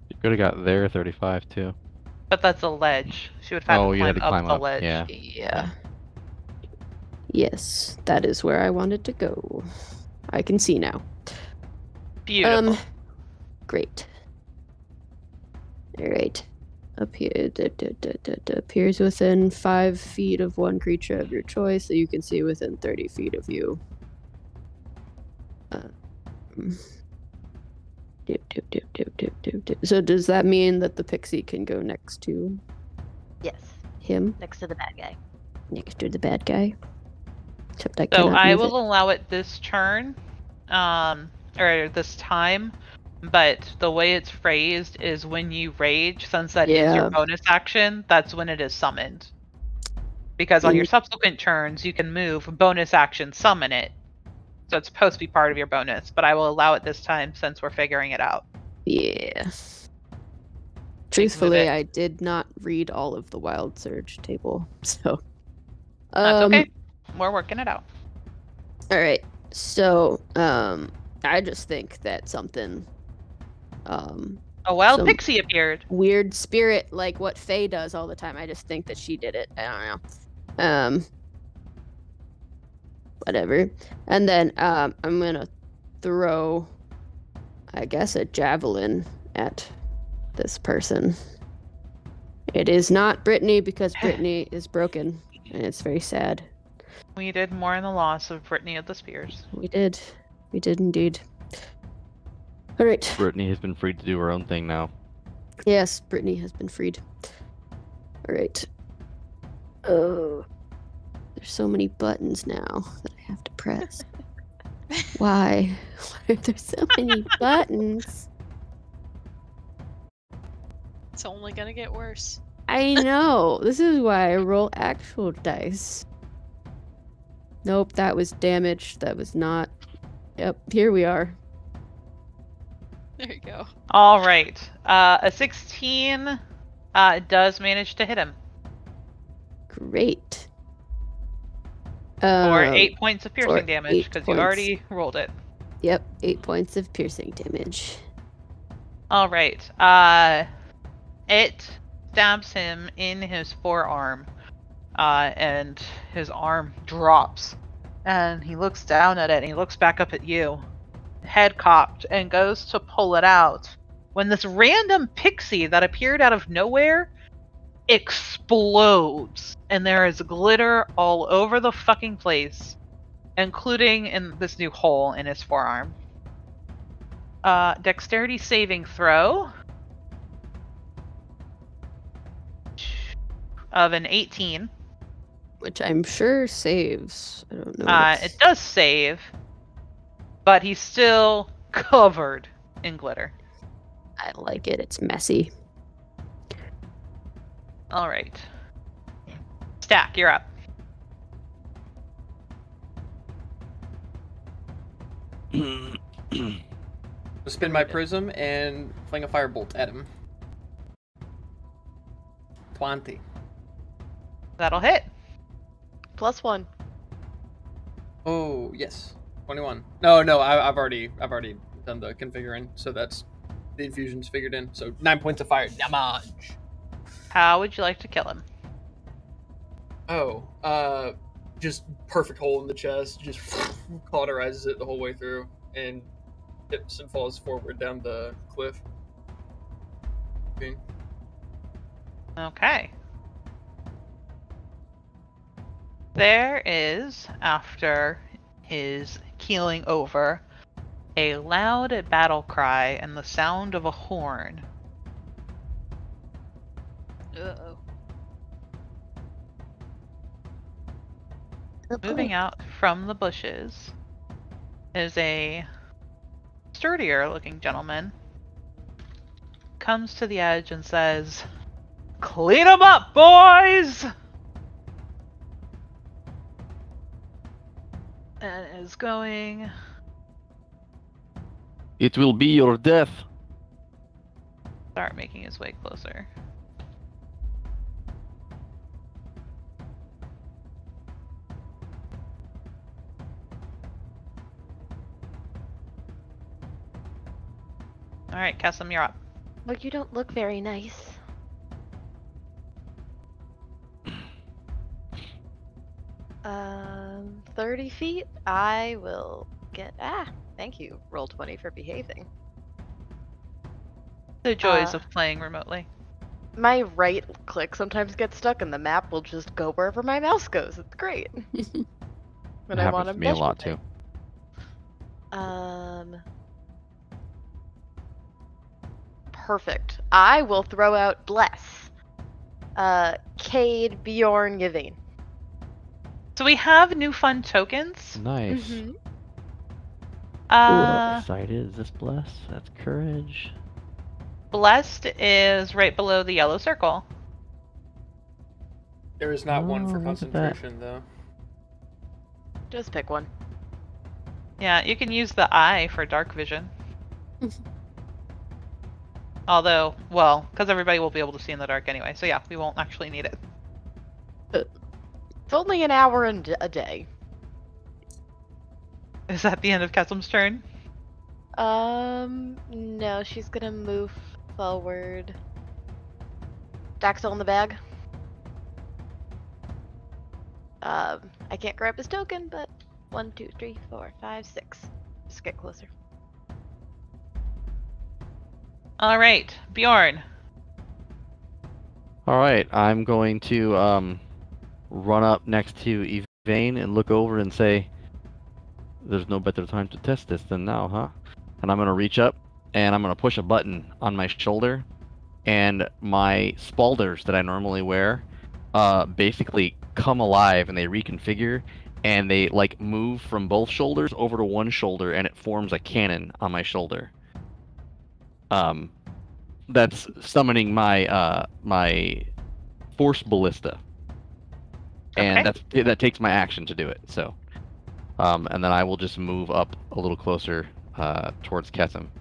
You could have got there 35 too. But that's a ledge. She would have Oh, to you climb had to up climb the ledge. yeah. Yeah. Yes, that is where I wanted to go. I can see now. Beautiful. Um, great. All right. Appear, d- d- d- d- d- appears within five feet of one creature of your choice, so you can see within 30 feet of you. Uh. Doop, doop, doop, doop, doop, doop, doop. So does that mean that the pixie can go next to Yes, him, next to the bad guy. next to the bad guy? Except I So I will it. allow it this turn, um, or this time. But the way it's phrased is when you rage, since that is Yeah. your bonus action, that's when it is summoned. Because on your Mm. subsequent turns, you can move bonus action summon it. So it's supposed to be part of your bonus, but I will allow it this time since we're figuring it out. Yeah. Truthfully. I did not read all of the Wild Surge table, so. That's Um, okay. We're working it out. All right. So, um, I just think that something, um, A wild pixie appeared. weird spirit like what Faye does all the time. I just think that she did it. I don't know. Um, whatever. And then um, I'm gonna throw, I guess, a javelin at this person. It is not Brittany because Brittany is broken, and it's very sad. We did more mourn the loss of Brittany of the Spears. We did, we did indeed. All right. Brittany has been freed to do her own thing now. Yes, Brittany has been freed. All right. Oh, there's so many buttons now that I have to press. Why? Why are there so many buttons? It's only gonna get worse. I know. This is why I roll actual dice. Nope, that was damage. That was not. Yep, here we are. There you go. All right. Uh, a 16 uh, does manage to hit him Great. for Um, eight points of piercing damage because you already rolled it. Yep, eight points of piercing damage. All right. Uh, it stabs him in his forearm, uh, and his arm drops. And he looks down at it, and he looks back up at you, head cocked, and goes to pull it out. When this random pixie that appeared out of nowhere explodes, and there is glitter all over the fucking place, including in this new hole in his forearm. Uh, dexterity saving throw of an 18. Which I'm sure saves. I don't know. Uh, it does save, but he's still covered in glitter. I like it. It's messy. All right. Stack, you're up. Spin my prism and fling a firebolt at him. Twenty. That'll hit. Plus one. Oh yes, twenty-one. No, no, I, I've already, I've already done the configuring, so that's the infusion's figured in. So nine points of fire damage. How would you like to kill him? Oh, uh, just perfect hole in the chest. Just cauterizes it the whole way through, and tips and falls forward down the cliff. Okay. There is, after his keeling over, a loud battle cry and the sound of a horn. Uh-oh. Moving out from the bushes is a sturdier looking gentleman. Comes to the edge and says, Clean 'em up, boys! And is going. It will be your death. Start making his way closer. Alright, Kessim, you're up. Well, you don't look very nice. Uh, Um, 30 feet. I will get. Ah, Thank you, roll twenty for behaving. The joys Uh, of playing remotely. My right click sometimes gets stuck, and the map will just go wherever my mouse goes. It's great. when it I happens want to to me a lot too. Um. Perfect. I will throw out bless. Uh, Cade, Bjorn, Evane. So we have new fun tokens. Nice. Mm-hmm. Ooh, Uh, excited. Is this bless? That's courage. blessed is right below the yellow circle. There is not one Oh, for look at that. concentration, though. Just pick one. Yeah, you can use the eye for dark vision. Although, well, because everybody will be able to see in the dark anyway, so yeah, we won't actually need it. It's only an hour and a day. Is that the end of Kessim's turn? Um, no, she's gonna move forward. Dax still in the bag. Um, I can't grab his token, but one, two, three, four, five, six. Just get closer. All right, Bjorn. All right, I'm going to um, run up next to Evane and look over and say, "There's no better time to test this than now, huh?" And I'm gonna reach up and I'm gonna push a button on my shoulder, and my spalders that I normally wear, uh, basically come alive and they reconfigure, and they like move from both shoulders over to one shoulder, and it forms a cannon on my shoulder. Um, that's summoning my uh my force ballista and Okay. that's that takes my action to do it so um and then i will just move up a little closer uh towards Kessim.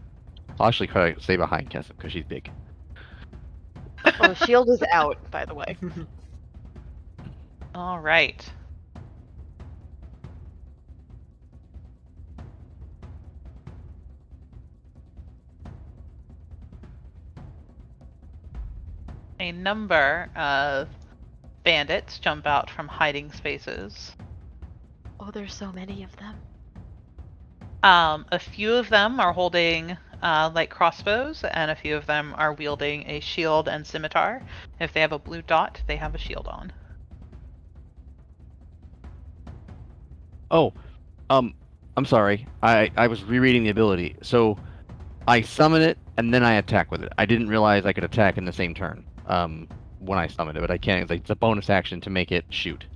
i'll actually try to stay behind Kessim because she's big Oh, shield is out, by the way. All right. A number of bandits jump out from hiding spaces. Oh, there's so many of them. Um, a few of them are holding uh, light crossbows, and a few of them are wielding a shield and scimitar. If they have a blue dot, they have a shield on. oh um i'm sorry i i was rereading the ability so i summon it and then i attack with it i didn't realize i could attack in the same turn um when i summon it but i can't it's, like, it's a bonus action to make it shoot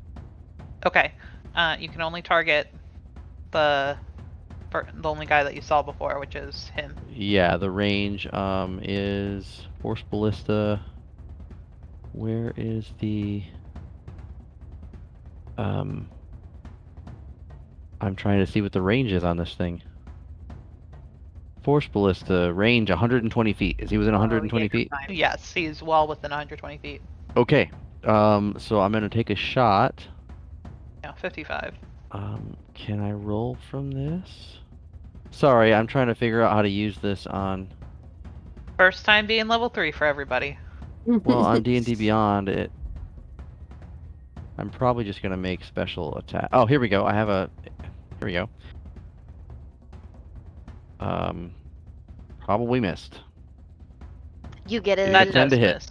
Okay. Uh, you can only target the the only guy that you saw before, which is him. Yeah, the range um is force ballista. Where is the um I'm trying to see what the range is on this thing. Force ballista range 120 feet. Is he within 120 feet? Yes, he's well within 120 feet. Okay. Um so I'm going to take a shot. Yeah, 55. Um can I roll from this? Sorry, I'm trying to figure out how to use this on First time being level three for everybody. well on d&d beyond it i'm probably just going to make special attack oh here we go i have a here we go um probably missed You get a That tend to hit. miss.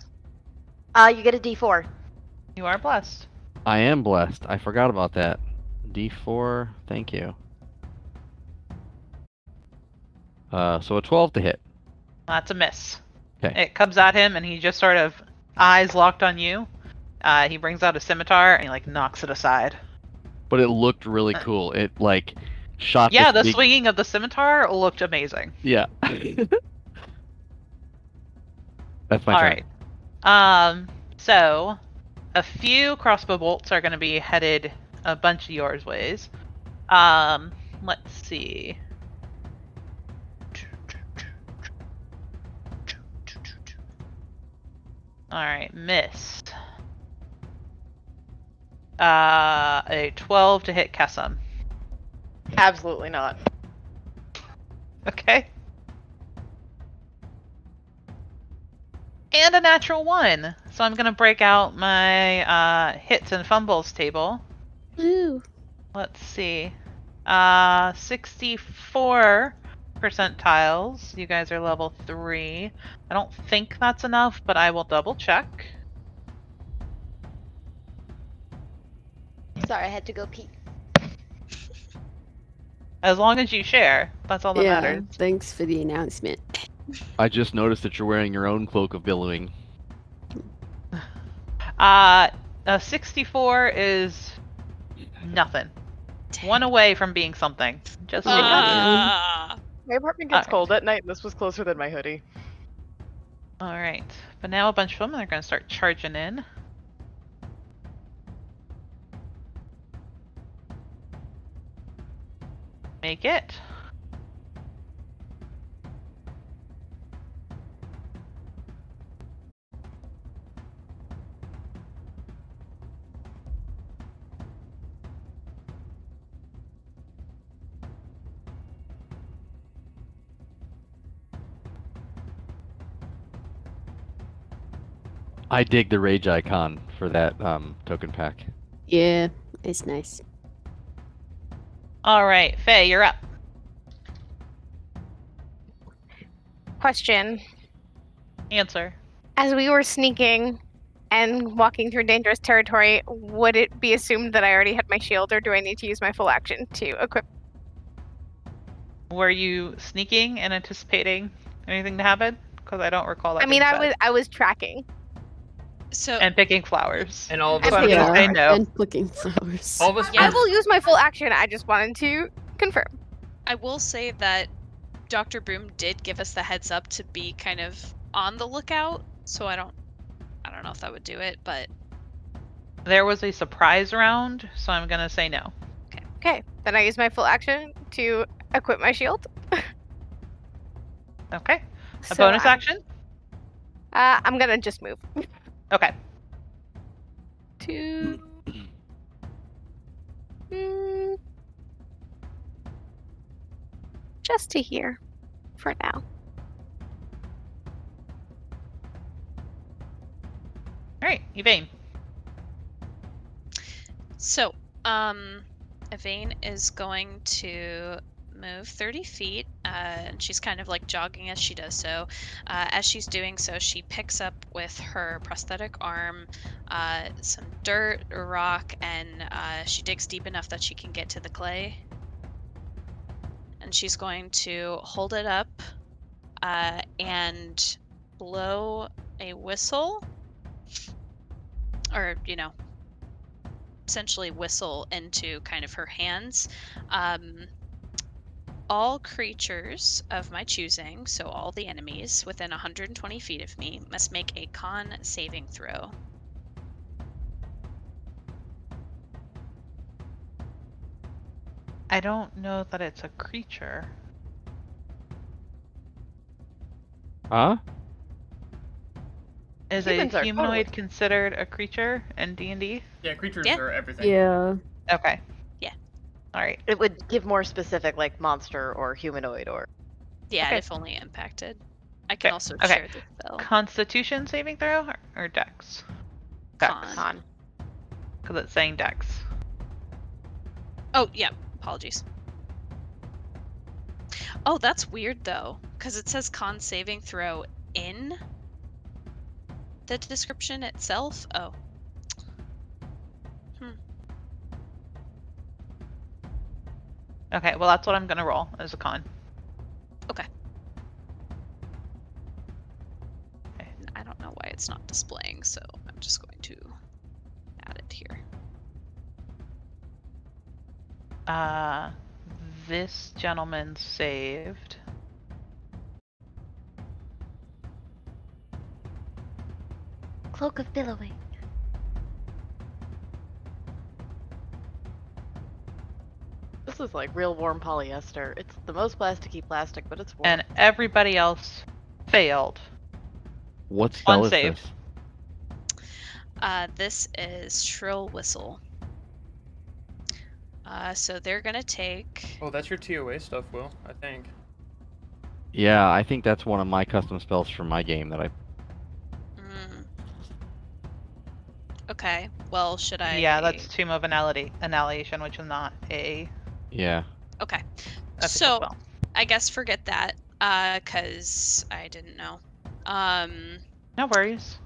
uh, you get a D4. You are blessed. i am blessed i forgot about that d4 thank you uh so a 12 to hit That's a miss. Okay. It comes at him, and he just sort of eyes locked on you. Uh, he brings out a scimitar and he like knocks it aside. but it looked really cool it like shot yeah, this the big- swinging of the scimitar looked amazing. yeah that's my All turn right. Um. So, a few crossbow bolts are going to be headed a bunch of yours ways. Um. Let's see. All right, missed. Uh, a 12 to hit Kessim. Absolutely not. Okay. And a natural one. So I'm gonna break out my uh, hits and fumbles table. Ooh. Let's see. Uh, 64 percentiles. You guys are level 3. I don't think that's enough, but I will double check. Sorry, I had to go pee. As long as you share, that's all that yeah, matters. thanks for the announcement. I just noticed that you're wearing your own cloak of billowing. Uh, a 64 is nothing. One away from being something. Just so you. Ah. My apartment gets Alright. cold at night, and this was closer than my hoodie. All right, but now a bunch of them are going to start charging in. Make it. I dig the rage icon for that um, token pack. Yeah, it's nice. All right, Faye, you're up. Question: Answer. As we were sneaking and walking through dangerous territory, would it be assumed that I already had my shield, or do I need to use my full action to equip? Were you sneaking and anticipating anything to happen? Because I don't recall that. I mean, I was I was tracking. So and picking flowers. And all of So us I'm Yeah. gonna say no. And clicking flowers. all of us I will use my full action. I just wanted to confirm. I will say that Dr. Boom did give us the heads up to be kind of on the lookout, so I don't I don't know if that would do it, but There was a surprise round, so I'm gonna say no. Okay, then I use my full action to equip my shield. Okay. A So bonus I'm- action. Uh, I'm gonna just move Okay. to. Mm, just to here, for now. All right, Evane. So, um, Evane is going to move 30 feet, uh, and she's kind of like jogging as she does so. Uh, as she's doing so, she picks up with her prosthetic arm uh, some dirt or rock, and uh, she digs deep enough that she can get to the clay. And she's going to hold it up uh, and blow a whistle, or, you know, essentially whistle into kind of her hands. Um, all creatures of my choosing, so all the enemies within 120 feet of me, must make a con saving throw. I don't know that it's a creature. Huh? Is Humans a humanoid totally- considered a creature in D and D? Yeah, creatures Yeah. are everything. Yeah. Okay. Yeah. All right. It would give more specific, like monster or humanoid or. Yeah, Okay. if only impacted. I can Okay, also okay. share the spell. Constitution saving throw or, or Dex? Dex, Con. Con. because it's saying Dex. Oh, yeah. Apologies. Oh, that's weird though, because it says con saving throw in the description itself. Oh. Okay, well that's what I'm gonna roll as a con. Okay. I don't know why it's not displaying, so I'm just going to add it here. Uh, this gentleman saved. Cloak of Billowing. Is like real warm polyester. It's the most plasticky plastic, but it's warm. and everybody else failed. What spell On is save. this? Uh, this is Shrill Whistle. Uh, so they're gonna take. Oh, that's your TOA stuff, Will. I think. Yeah, I think that's one of my custom spells from my game that I. Mm. Okay. Well, should I? Yeah, that's Tomb of Annihilati- Annihilation, which is not a Yeah. Okay. Official so spell. I guess forget that, because I didn't know. Um, No worries.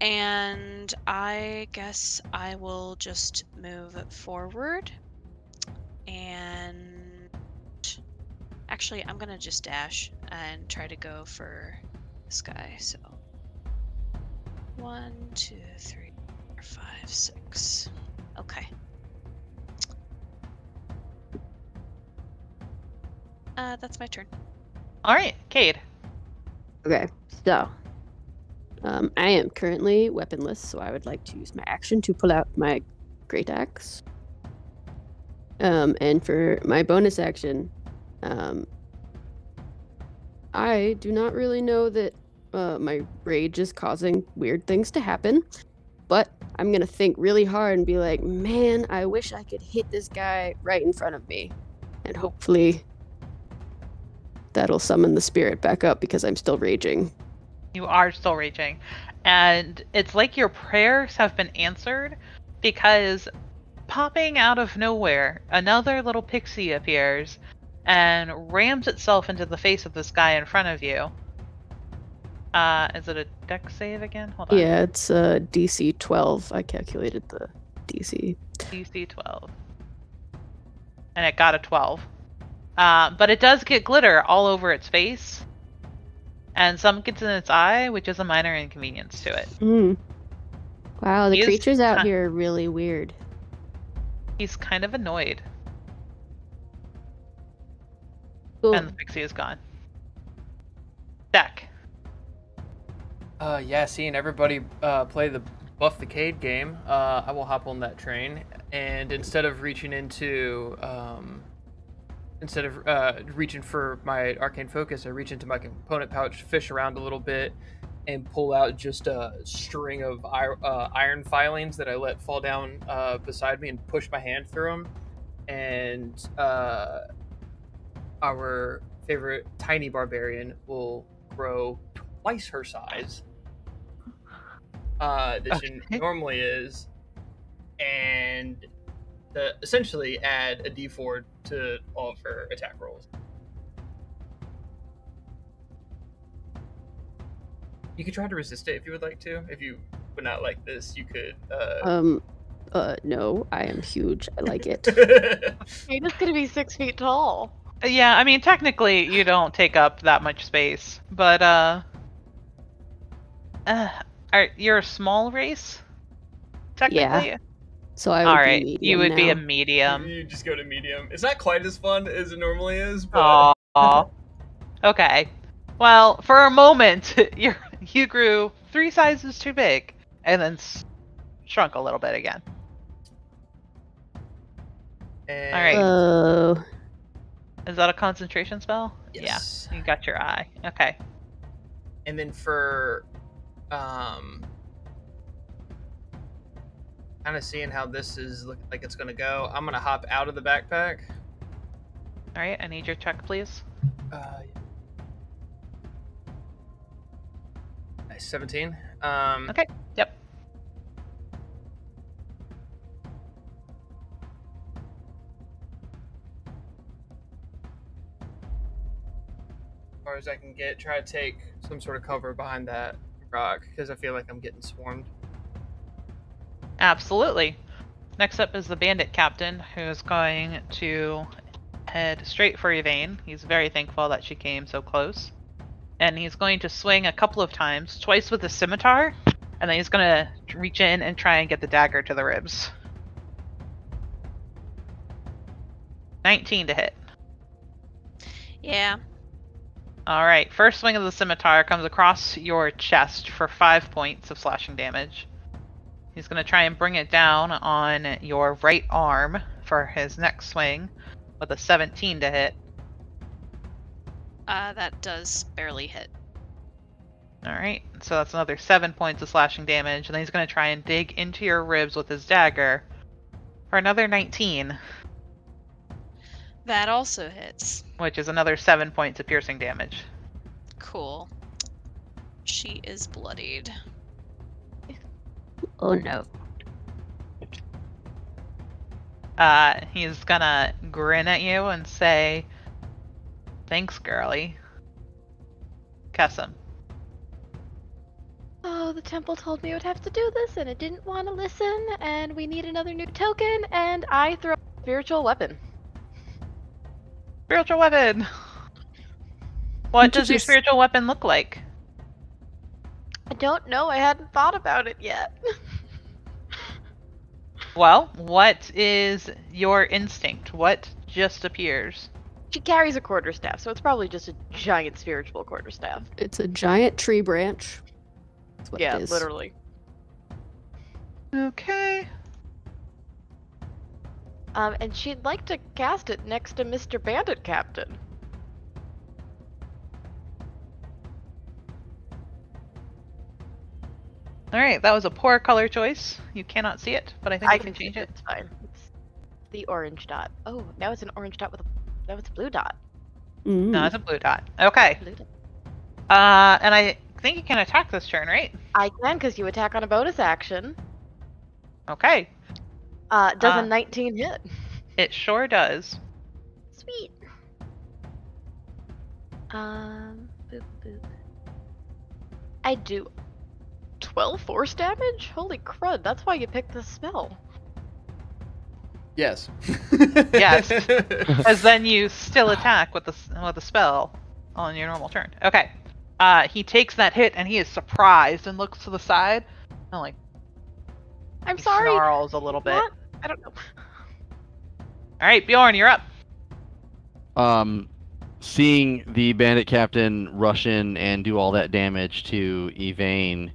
and I guess I will just move forward. And actually, I'm gonna just dash and try to go for this guy. So one, two, three, four, five, six. Okay. Uh, that's my turn. All right, Cade. Okay, so um, I am currently weaponless, so I would like to use my action to pull out my great axe. Um, and for my bonus action, um, I do not really know that uh, my rage is causing weird things to happen, but I'm gonna think really hard and be like, man, I wish I could hit this guy right in front of me, and hopefully that'll summon the spirit back up because I'm still raging. You are still raging. And it's like your prayers have been answered because popping out of nowhere, another little pixie appears and rams itself into the face of this guy in front of you. Uh, is it a Dex save again? Hold on. Yeah, it's uh, DC 12. I calculated the DC. DC 12. And it got a 12. Uh, but it does get glitter all over its face. And some gets in its eye, which is a minor inconvenience to it. Mm. Wow, the He is creatures out ki- here are really weird. He's kind of annoyed. Cool. And the pixie is gone. Deck. Uh, yeah, seeing everybody uh, play the Buff the Cade game, uh, I will hop on that train, and instead of reaching into, um, instead of uh, reaching for my arcane focus, I reach into my component pouch, fish around a little bit, and pull out just a string of ir- uh, iron filings that I let fall down uh, beside me, and push my hand through them, and uh, our favorite tiny barbarian will grow twice her size uh, that she normally is, and the, essentially add a d4 to all of her attack rolls. You could try to resist it if you would like to. If you would not like this, you could. Uh... Um, uh, no, I am huge. I like it. He's just gonna be six feet tall. Yeah, I mean, technically, you don't take up that much space, but, uh. uh are, you're a small race? Technically? So I would Alright, be you medium would be a medium. you just go to medium. It's not quite as fun as it normally is, but Aw. okay. Well, for a moment, you you grew three sizes too big, and then shrunk a little bit again. And All right. Oh, Is that a concentration spell? Yes. Yeah. You got your eye. Okay. and then for um kind of seeing how this is looking like it's gonna go i'm gonna hop out of the backpack All right. I need your check, please. uh nice 17 um Okay. Yep. as far as i can get try to take some sort of cover behind that rock because i feel like i'm getting swarmed Absolutely. Next up is the bandit captain, who's going to head straight for Evane. He's very thankful that she came so close. And he's going to swing a couple of times, twice with the scimitar, and then he's going to reach in and try and get the dagger to the ribs. 19 to hit. Yeah. Alright, first swing of the scimitar comes across your chest for 5 points of slashing damage. He's going to try and bring it down on your right arm for his next swing with a 17 to hit. Uh, that does barely hit. Alright, so that's another 7 points of slashing damage. And then he's going to try and dig into your ribs with his dagger for another 19, That also hits. which is another 7 points of piercing damage. Cool. She is bloodied. Oh no. Uh, he's gonna grin at you and say, "Thanks, girly." Kessim. Oh, the temple told me I would have to do this, and it didn't want to listen, and we need another new token, and I throw a spiritual weapon. Spiritual weapon. What does your spiritual weapon look like? I don't know, I hadn't thought about it yet. Well, what is your instinct? What just appears? she carries a quarterstaff, so it's probably just a giant spiritual quarterstaff. It's a giant tree branch. That's what yeah, it is. literally. Okay. Um, and she'd like to cast it next to Mr. Bandit Captain. All right, that was a poor color choice. You cannot see it, but I think I you can change it. It's fine. It's the orange dot. Oh, now it's an orange dot with a now it's a blue dot. Mm. No, it's a blue dot. Okay. Blue dot. Uh, and I think you can attack this turn, right? I can because you attack on a bonus action. Okay. Uh, does Ah. a 19 hit? It sure does. Sweet. Um, boop boop. I do 12 force damage? Holy crud, that's why you picked the spell. Yes. Yes. As then you still attack with the with the spell on your normal turn. Okay. Uh, he takes that hit and he is surprised and looks to the side. And like I'm he sorry. snarls a little bit. What? I don't know. All right, Bjorn, you're up. Um, seeing the bandit captain rush in and do all that damage to Evane,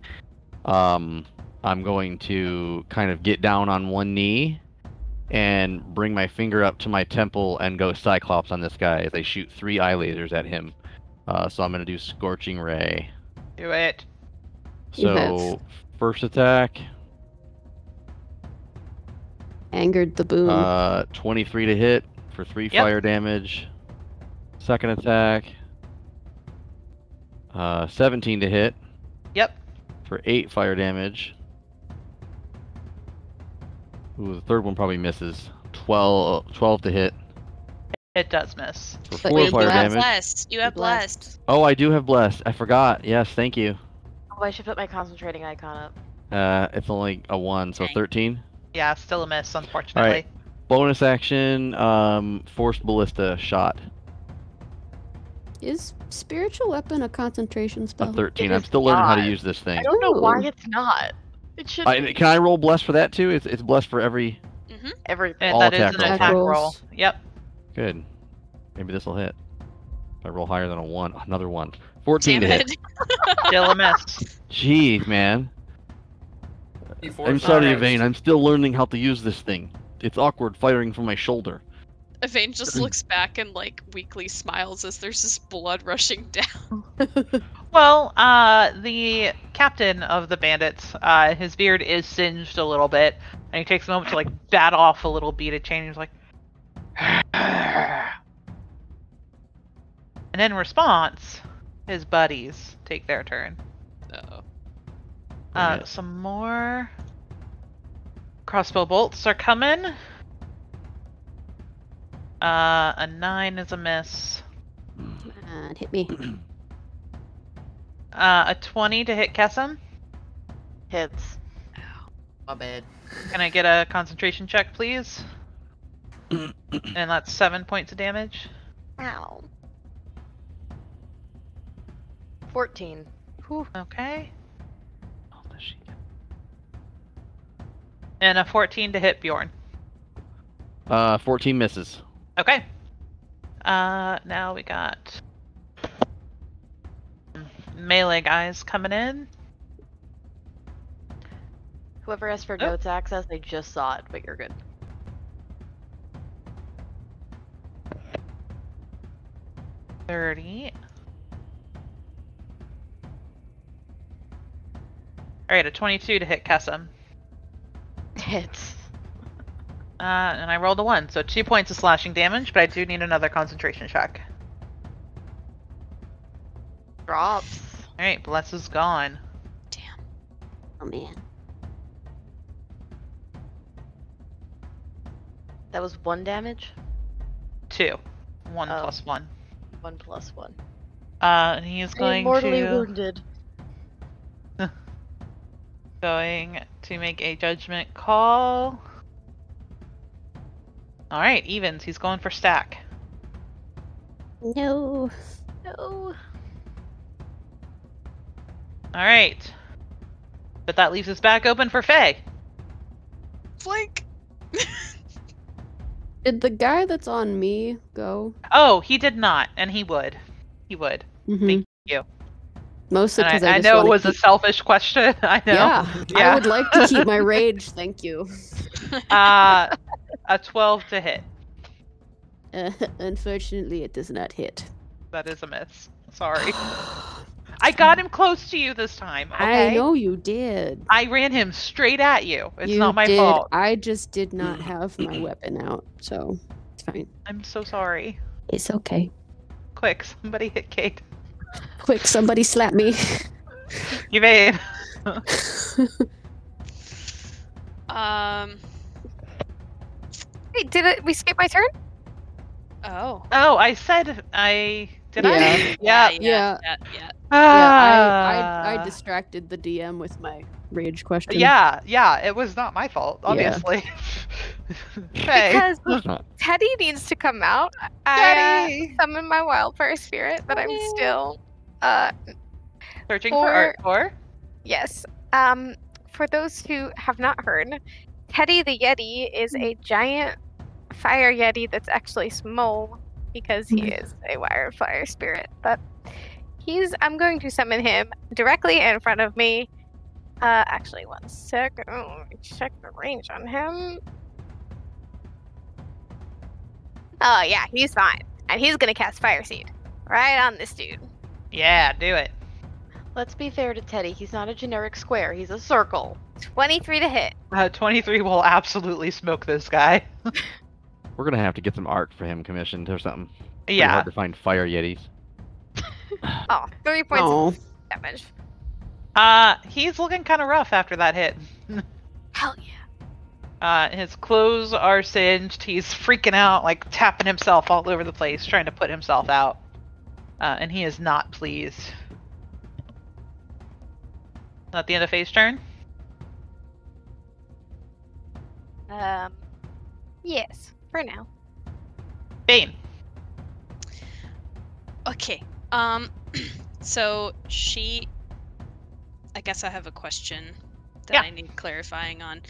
um, I'm going to kind of get down on one knee and bring my finger up to my temple and go Cyclops on this guy as I shoot three eye lasers at him. Uh, so I'm going to do Scorching Ray. Do it. So, first attack, Angered the boom. uh, 23 to hit for three Yep. fire damage. Second attack, uh, 17 to hit Yep. For eight fire damage. Ooh, the third one probably misses. 12, 12 to hit It does miss. for four you you fire have damage. blessed. You have blessed. blessed. Oh, I do have blessed. I forgot. Yes, thank you. Oh, I should put my concentrating icon up. Uh, it's only a one, so Okay. 13. Yeah, still a miss, unfortunately. All right. Bonus action, um, force ballista shot. Is spiritual weapon a concentration spell? A spell? 13. It I'm is still learning how to use this thing. I don't know why it's not. It should I, be can I roll blessed for that too? It's, it's blessed for every. Mm-hmm. everything. And All that is attack an rolls. attack Rolls. roll. Yep. Good. Maybe this will hit. If I roll higher than a one, another one. 14 Damn to hit. it. Still a miss. Jeez, man. I'm sorry, Evane. I'm still learning how to use this thing. It's awkward firing from my shoulder. Evane just looks back and like weakly smiles as there's this blood rushing down. Well, uh, the captain of the bandits, uh, his beard is singed a little bit, and he takes a moment to like bat off a little beaded chain. He's like, and in response, his buddies take their turn. Uh-oh. Uh, Alright. some more crossbow bolts are coming. Uh, a nine is a miss. Come on, hit me. Uh, a twenty to hit Kessim. Hits. My bad. Can I get a concentration check, please? and that's seven points of damage. Ow. 14. Okay. And a 14 to hit Bjorn. Uh, 14 misses. Okay. Uh, now we got melee guys coming in. Whoever asked for Oh. notes access, they just saw it, but you're good. Thirty. All right, a 22 to hit Kessim. Hits. Uh, and I rolled a one, so two points of slashing damage, but I do need another concentration check. Drops. All right, bless is gone. Damn. Oh man. That was one damage. Two. One Oh. plus one. One plus one. Uh, and he is going mortally to wounded. going to make a judgment call. All right, evens. He's going for stack. No. No. All right, but that leaves us back open for Faye. Flank. Did the guy that's on me go? Oh, he did not, and he would. He would. Mm-hmm. Thank you. Mostly And because I, I, I know it wanna was a selfish question. I know. Yeah, I would like to keep my rage. Thank you. uh, a twelve to hit. Uh, unfortunately, it does not hit. That is a miss. Sorry. I got him close to you this time. Okay? I know you did. I ran him straight at you. It's you not my did. fault. I just did not have my weapon out, so it's fine. I'm so sorry. It's okay. Quick, somebody hit Cade. Quick, somebody slap me. You made. Um. Wait, did it? We skip my turn? Oh. Oh, I said I did Yeah. I? Yeah. Yeah. Yeah. Yeah. Yeah. yeah. yeah, Ah. I, I I distracted the DM with my rage question. Yeah, yeah, it was not my fault, Yeah. obviously. hey. Because. Teddy needs to come out. Teddy! I Daddy! uh, summon my wildfire spirit, but I'm still, uh, Searching for- for art for. yes. Um, for those who have not heard, Teddy the Yeti is a giant fire Yeti that's actually small because he is a wildfire spirit. But he's, I'm going to summon him directly in front of me. Uh, actually, one second. Oh, let me check the range on him. Oh yeah, he's fine, and he's gonna cast Fire Seed right on this dude. Yeah, do it. Let's be fair to Teddy. He's not a generic square. He's a circle. Twenty-three to hit. Uh, 23 will absolutely smoke this guy. We're gonna have to get some art for him commissioned or something. Pretty Yeah. hard to find fire yetis. Oh, three points Oh, damage. Uh, he's looking kind of rough after that hit. Hell yeah. Uh, his clothes are singed. He's freaking out, like tapping himself all over the place, trying to put himself out. Uh, and he is not pleased. At the end of phase turn? Um, yes, for now. Bane. Okay. Um. So she. I guess I have a question that Yeah. I need clarifying on.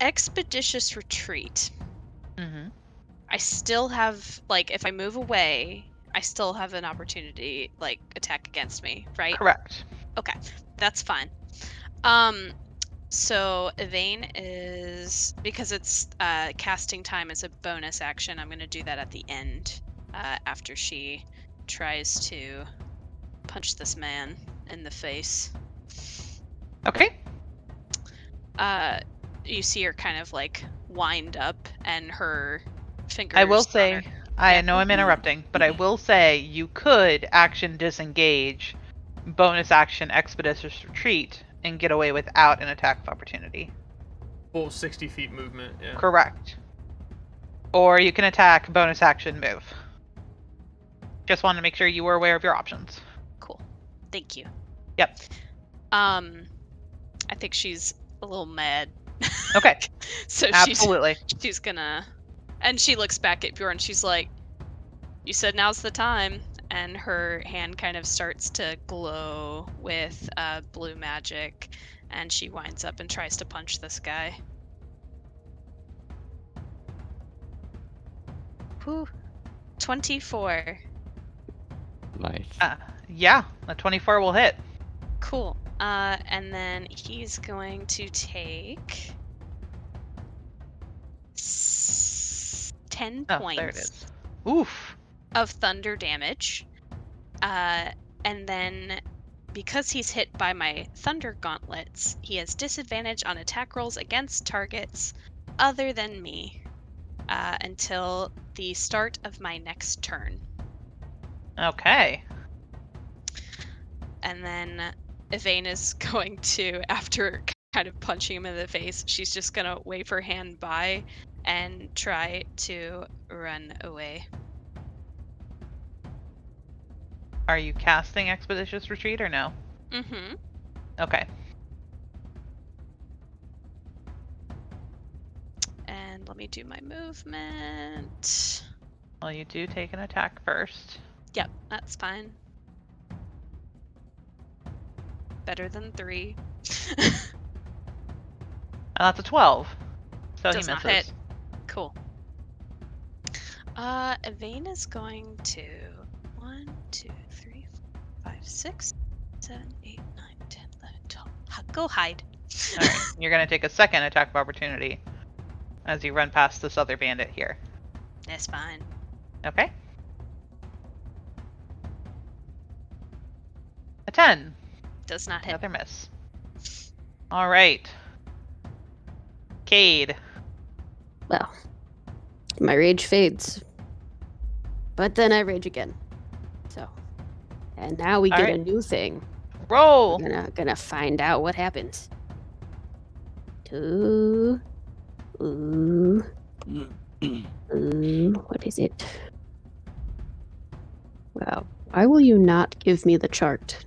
Expeditious retreat. Mm-hmm. I still have like if I move away, I still have an opportunity like attack against me, right? Correct. Okay, that's fine. Um, so Evane is because it's uh, casting time is a bonus action. I'm gonna do that at the end uh, after she tries to punch this man in the face. Okay. Uh, you see her kind of like wind up, and her fingers. I will say, I know I'm interrupting, but I will say you could action disengage, bonus action expeditious retreat, and get away without an attack of opportunity. Full 60 feet movement. Yeah. Correct. Or you can attack, bonus action, move. Just wanted to make sure you were aware of your options. Cool. Thank you. Yep. Um, I think she's a little mad. Okay. so she's she's gonna, and she looks back at Bjorn. She's like, "You said now's the time." And her hand kind of starts to glow with uh, blue magic, and she winds up and tries to punch this guy. Whew. Twenty-four. Nice. Uh, yeah, a 24 will hit. Cool. Uh, and then he's going to take s- ten Oh, points there it is. Oof. Of thunder damage. Uh, and then because he's hit by my thunder gauntlets, he has disadvantage on attack rolls against targets other than me uh, until the start of my next turn. Okay. And then Evane is going to, after kind of punching him in the face, she's just gonna wave her hand by and try to run away. Are you casting Expeditious Retreat or no? Mm-hmm. Okay. And let me do my movement. Well, you do take an attack first. Yep, that's fine. Better than three. And that's a 12. So Does he not hit. Cool. Uh, Evane is going to one, two, three, four, five, six, seven, eight, nine, ten, eleven, twelve. H- Go hide. Alright, you're gonna take a second attack of opportunity as you run past this other bandit here. That's fine. Okay. A 10. Does not hit. Another miss. Alright. Cade. Well, my rage fades. But then I rage again. And now we get a new thing. Roll! We're gonna gonna find out what happens. Two. Ooh. Ooh. What is it? Wow. Why will you not give me the chart?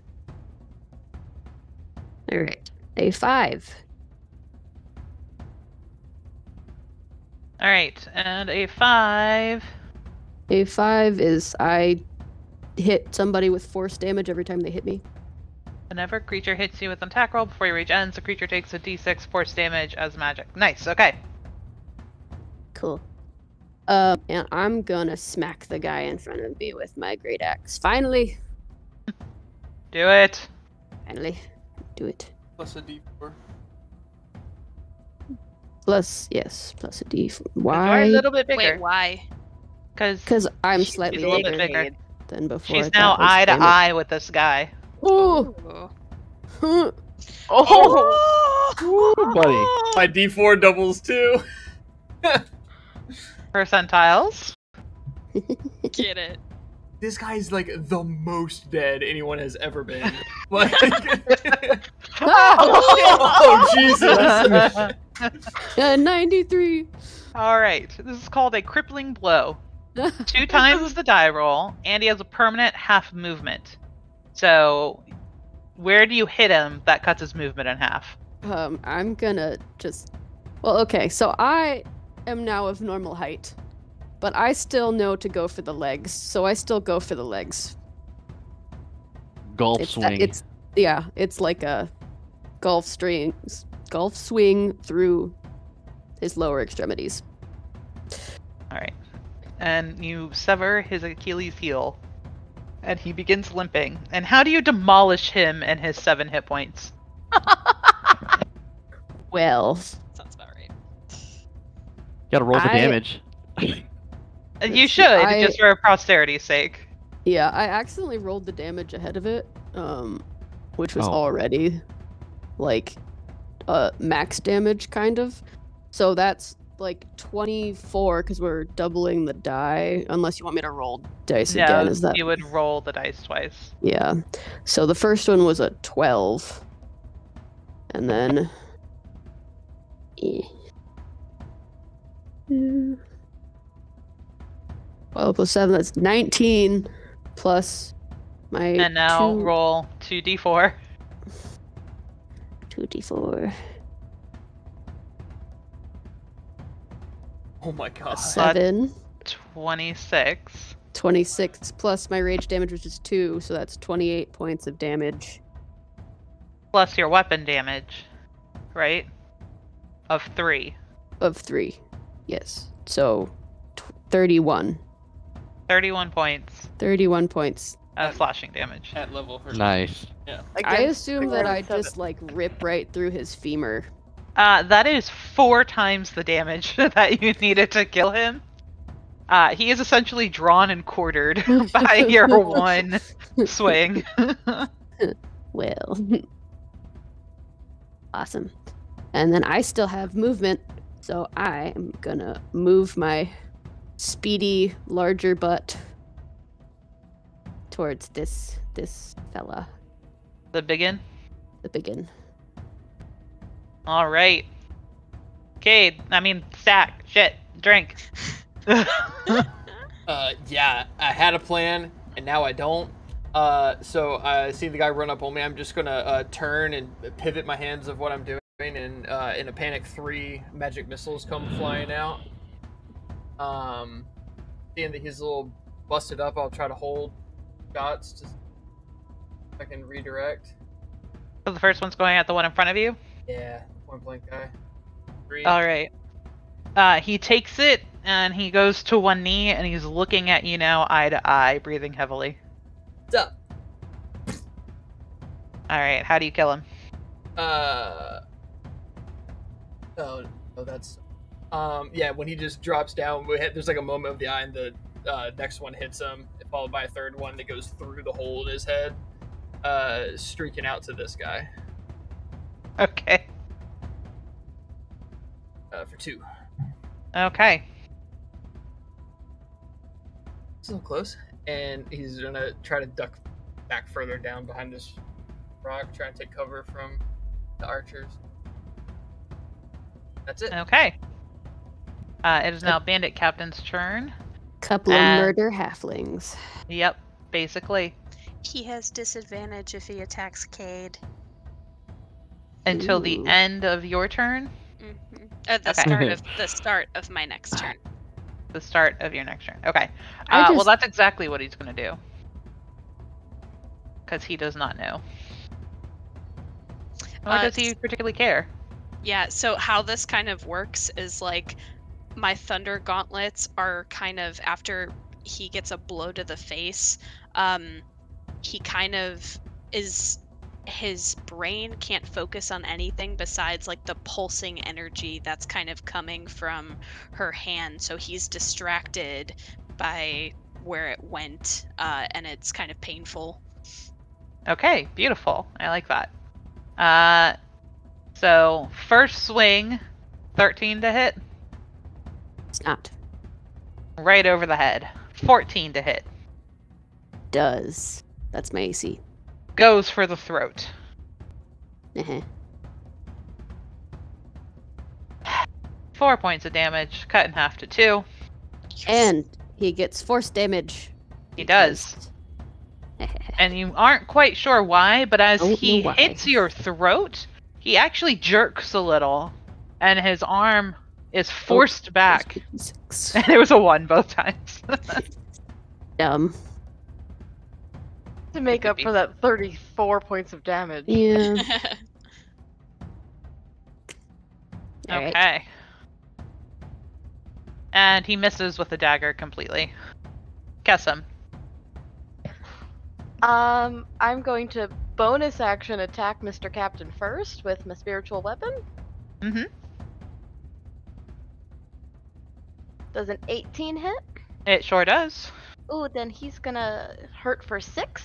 All right. A five. Alright, and a 5. A five is I hit somebody with force damage every time they hit me. Whenever a creature hits you with an attack roll before your rage ends, the creature takes a d6 force damage as magic. Nice, okay. Cool. Uh, and I'm gonna smack the guy in front of me with my great axe. Finally, Do it. finally, do it. Plus a d4. Plus, yes, plus a D. You are Why? a little bit bigger. Wait, why? Because Because I'm slightly a little bigger, bigger. Than before. She's now eye to eye with this guy. Ooh. Ooh. Oh! Ooh, buddy. My d4 doubles too. Percentiles. Get it. This guy's like the most dead anyone has ever been. Like, oh Jesus! Uh, 93. All right. This is called a crippling blow. Two times the die roll, and he has a permanent half movement. So, where do you hit him that cuts his movement in half? Um, I'm gonna just. Well, okay, so I am now of normal height, but I still know to go for the legs, so I still go for the legs. Golf it's that- swing. it's yeah, it's like a golf string, golf swing through his lower extremities. All right. And you sever his Achilles heel, and he begins limping. And how do you demolish him and his seven hit points? Well, Sounds about right. You Gotta roll the I- damage. Uh, You should, I- just for posterity's sake. yeah, I accidentally rolled the damage ahead of it, um, which was Oh. already like uh max damage kind of. So that's like 24 because we're doubling the die unless you want me to roll dice No, again is that you would roll the dice twice. yeah so the first one was a 12 and then eh. Yeah. 12 plus 7 that's 19 plus my And now two, roll 2d4. 2d4 Oh my god. 7 26. 26 plus my rage damage which is 2 so that's 28 points of damage Plus your weapon damage, right? Of 3. of 3 yes so t- 31 31 points 31 points of slashing damage. At level. her- Nice. Yeah. I assume that I seven. just like rip right through his femur. Uh, that is four times the damage that you needed to kill him. Uh, he is essentially drawn and quartered by your one swing. Well, awesome. And then I still have movement, so I am gonna move my speedy, larger butt towards this this fella, the biggin. the biggin. All right. Okay, I mean, stack. Shit. drink. Uh, yeah, I had a plan, and now I don't. Uh, so I see the guy run up on me. I'm just gonna uh, turn and pivot my hands of what I'm doing, and uh, in a panic, three magic missiles come flying out. Um, seeing that he's a little busted up, I'll try to hold shots just so I can redirect. So the first one's going at the one in front of you. Yeah, point blank guy. Three. All right. Uh, he takes it and he goes to one knee and he's looking at you now, eye to eye, breathing heavily. What's up? All right. How do you kill him? Uh. Oh, oh, that's. Um, yeah, when he just drops down, we hit, there's like a moment of the eye, and the uh, next one hits him, followed by a third one that goes through the hole in his head, uh, streaking out to this guy Okay. Uh, for two. Okay. So close, and he's gonna try to duck back further down behind this rock, trying to take cover from the archers. That's it. Okay. Uh, it is now Bandit Captain's turn. Couple of And- murder halflings. Yep, basically. He has disadvantage if he attacks Cade. Until the end of your turn, hmm At the Okay. start of the start of my next turn. the start of your next turn. Okay. I Uh, Well, that's exactly what he's going to do. Because he does not know. Nor Uh, does he particularly care? Yeah, so how this kind of works is like my thunder gauntlets are kind of after he gets a blow to the face, um he kind of is his brain can't focus on anything besides like the pulsing energy that's kind of coming from her hand. So he's distracted by where it went, uh, and it's kind of painful. Okay, beautiful. I like that. Uh, so first swing, 13 to hit, It's not. right over the head. 14 to hit. Does. That's my AC. Goes for the throat. Uh-huh. Four points of damage, cut in half to two. And he gets force damage. He does. And you aren't quite sure why, but as Don't he why. hits your throat, he actually jerks a little, and his arm is forced back. Six. And it was a one both times. Dumb. To make up for that 34 points of damage. Yeah. All right. okay. And he misses with the dagger completely. Kessim. Um, I'm going to bonus action attack Mr. Captain first with my spiritual weapon. Mm-hmm. Does an 18 hit? It sure does. Ooh, then he's gonna hurt for six.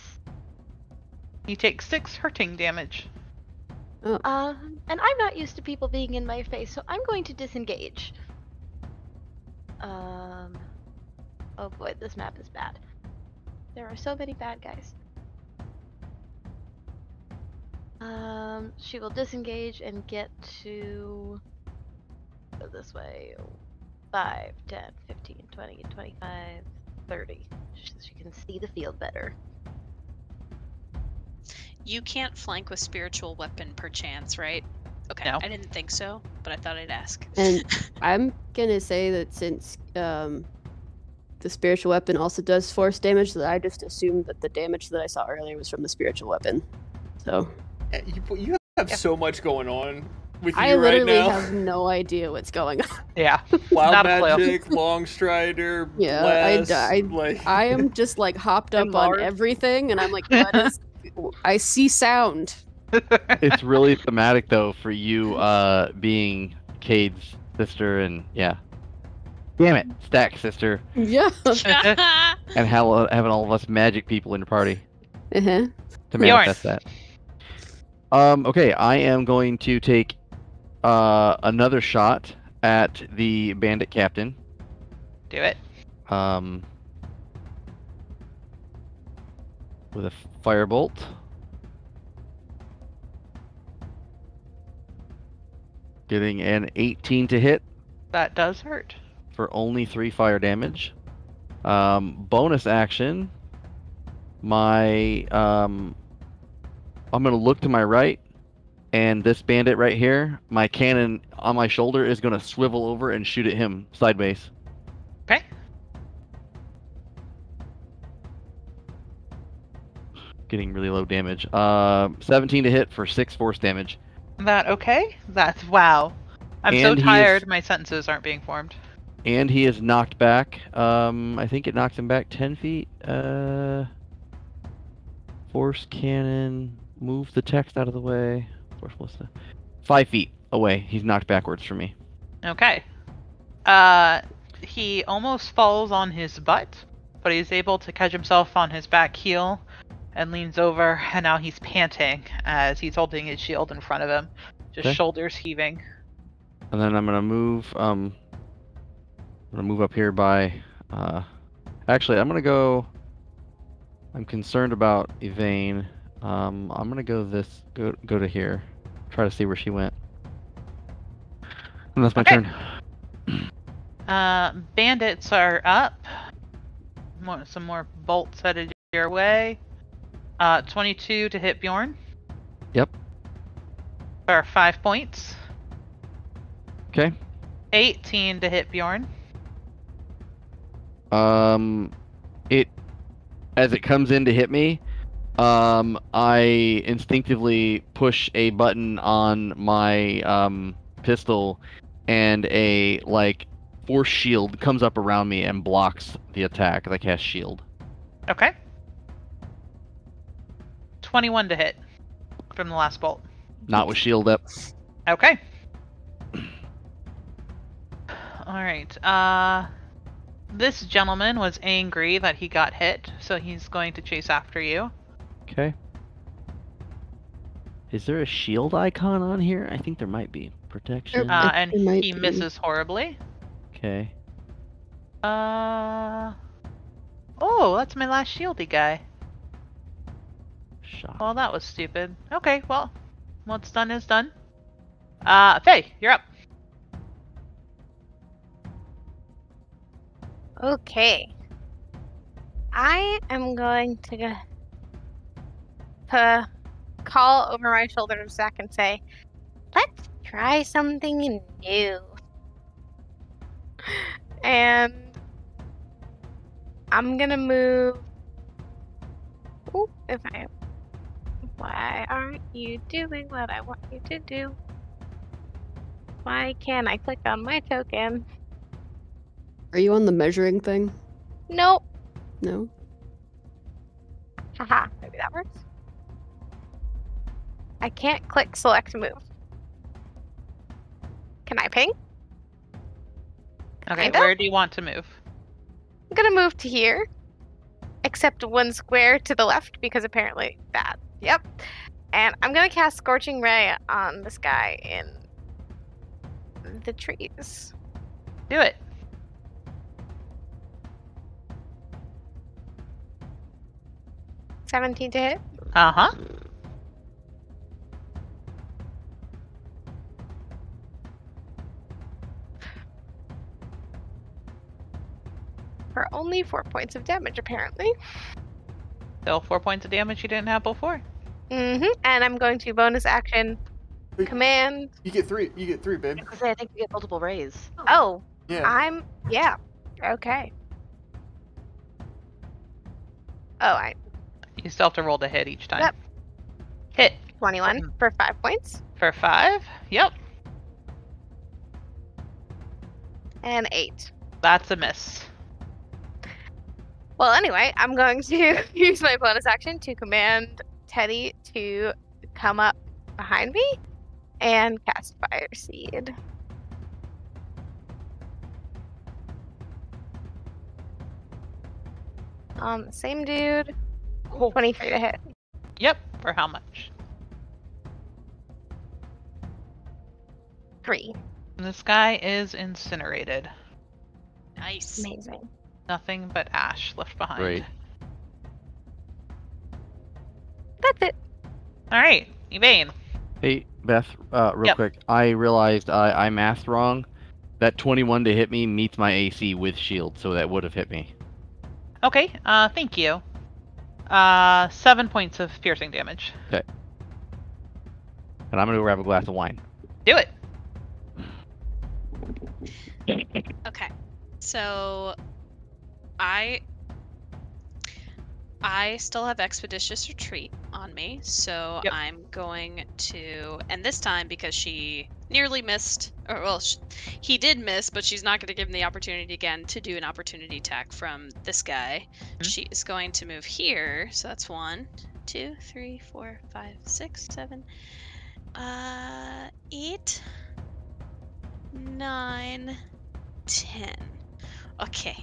You take six hurting damage. Um, and I'm not used to people being in my face, so I'm going to disengage. Um, oh boy, this map is bad. There are so many bad guys. Um, she will disengage and get to go this way. 5, 10, 15, 20, 25, 30. So she can see the field better. You can't flank with spiritual weapon perchance, right? Okay, No. I didn't think so, but I thought I'd ask. And I'm gonna say that since um, the spiritual weapon also does force damage, that I just assumed that the damage that I saw earlier was from the spiritual weapon. So You, you have so much going on with you I right literally have no idea what's going on. Yeah. Wild Not a clue. magic, Longstrider, Yeah, I, bless, I, like I am just like hopped up on everything, and I'm like, what is? I see sound. it's really thematic though for you uh being Cade's sister and yeah. Damn it, Stack sister, Yeah. and how, having all of us magic people in your party uh-huh. to manifest that. Um. Okay, I am going to take uh another shot at the bandit captain. Do it. Um. With a firebolt. Getting an 18 to hit. That does hurt. for only three fire damage. Um, bonus action. My um, I'm gonna look to my right, and this bandit right here, my cannon on my shoulder is gonna swivel over and shoot at him sideways. Okay. Getting really low damage. Uh, 17 to hit for six force damage. That okay? That's wow. I'm And so he is- tired. My sentences aren't being formed. And he is knocked back. Um, I think it knocked him back 10 feet. Uh, force cannon. Move the text out of the way. Ballista. Five feet away. He's knocked backwards from me. Okay. Uh, he almost falls on his butt, but he's able to catch himself on his back heel and leans over, and now he's panting as he's holding his shield in front of him, just Okay. shoulders heaving. And then I'm gonna move. Um, I'm gonna move up here by. Uh, actually, I'm gonna go. I'm concerned about Evane. Um, I'm gonna go this. Go go to here. Try to see where she went. And that's my Okay. turn. Uh, bandits are up. More, some more bolts headed your way. Uh, 22 to hit Bjorn Yep. for five points. Okay. 18 to hit Bjorn. Um, it as it comes in to hit me, um, I instinctively push a button on my um pistol, and a like force shield comes up around me and blocks the attack. I cast shield. Okay. 21 to hit from the last bolt. Not with shield up. Okay. All right. Uh this gentleman was angry that he got hit, so he's going to chase after you. Okay. Is there a shield icon on here? I think there might be. Protection. Uh, and he be. misses horribly. okay. Uh Oh, that's my last shieldy guy. Shock. Well, that was stupid. Okay, well, what's done is done. Uh, Faye, you're up. Okay. I am going to go to call over my shoulder to Zach and say, let's try something new. And I'm gonna move. Ooh, if I. Why aren't you doing what I want you to do? Why can't I click on my token? Are you on the measuring thing? Nope. No. Haha, maybe that works. I can't click select move. Can I ping? Okay, Kinda? where do you want to move? I'm gonna move to here. Except one square to the left because apparently that. Yep. And I'm gonna cast Scorching Ray on this guy in the trees. Do it. Seventeen to hit. Uh huh. For only four points of damage, apparently. Still four points of damage you didn't have before. Mm-hmm. And I'm going to bonus action Wait. command. You get three. You get three, babe. Because I think you get multiple rays. Oh, Yeah. I'm yeah. Okay. Oh, I You still have to roll to hit each time. Yep. Hit 21 for five points for five. Yep, and eight. that's a miss. Well, anyway, I'm going to use my bonus action to command Teddy to come up behind me and cast Fire Seed. Um, same dude. 23 to hit. Yep, for how much? Three. This guy is incinerated. Nice. Amazing. Nothing but ash left behind. Great. That's it. All right, Evane. Hey Beth, uh, real Yep. quick. I realized I, I mathed wrong. That 21 to hit me meets my AC with shield, so that would have hit me. Okay, uh, thank you. Uh, seven points of piercing damage. Okay. And I'm gonna grab a glass of wine. Do it. Okay. So I I still have expeditious retreat on me, so Yep. I'm going to and this time because she nearly missed or well sh- he did miss, but she's not going to give him the opportunity again to do an opportunity attack from this guy. Mhm. She is going to move here, so that's one, two, three, four, five, six, seven, uh, eight, nine, ten. Okay.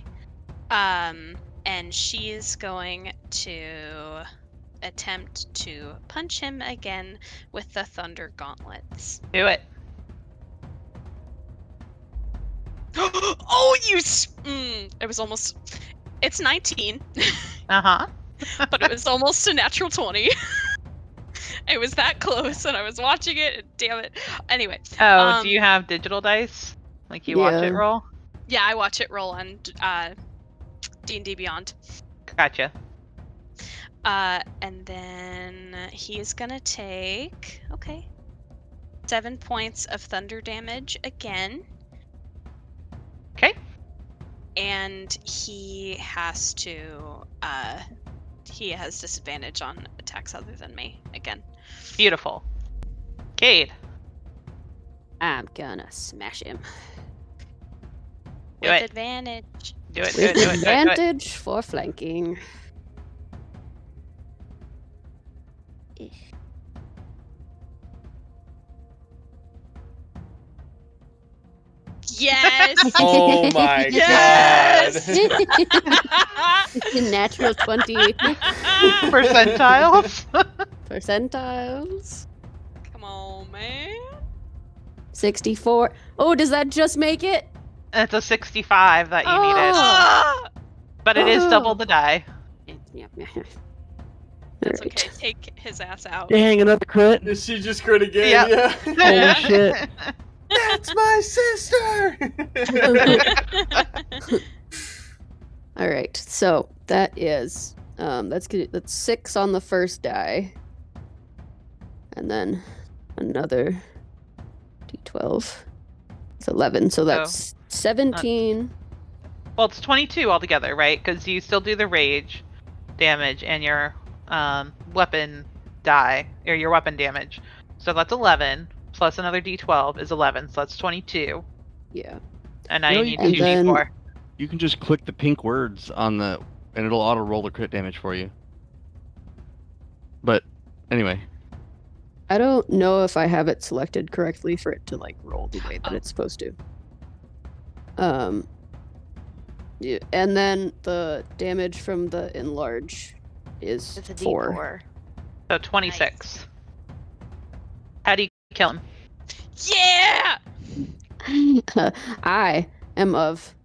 Um, and she's going to attempt to punch him again with the thunder gauntlets. Do it. oh, you! S- mm, it was almost. It's 19, Uh huh. but it was almost a natural 20. it was that close, and I was watching it. and Damn it. Anyway, Oh, Um, do you have digital dice? Like you watch it roll? yeah, I watch it roll on uh, D&D Beyond. Gotcha. Uh, and then he is gonna take okay seven points of thunder damage again, Okay. and he has to uh, he has disadvantage on attacks other than me again. Beautiful. Cade. I'm gonna smash him Do With it. advantage. Do it. Do it. Do it. Do it. Do it. advantage for flanking. Yes. Oh my Yes! Natural twenty Percentiles. percentiles. Come on, man. Sixty-four. Oh, does that just make it? It's a 65 that you needed, Ah! but it is Oh. double the die. Yeah, yeah. That's Alright. okay. Take his ass out. Dang, another crit. Is she just crit again? Yep. Yeah. Holy shit. That's my sister. All right, so that is um that's good. That's six on the first die, and then another d12. It's eleven, so that's seventeen. Well, it's 22 altogether, right? Because you still do the rage damage and your um, weapon die, or your weapon damage. So that's 11, plus another d12 is 11, so that's 22. Yeah. And now You know, you you need can- 2d4. You can just click the pink words on the, and it'll auto roll the crit damage for you. But anyway, I don't know if I have it selected correctly for it to like roll the way that it's supposed to. Um. Yeah, and then the damage from the enlarge is It's a four. D4. So 26. How do you kill him? Yeah. I am of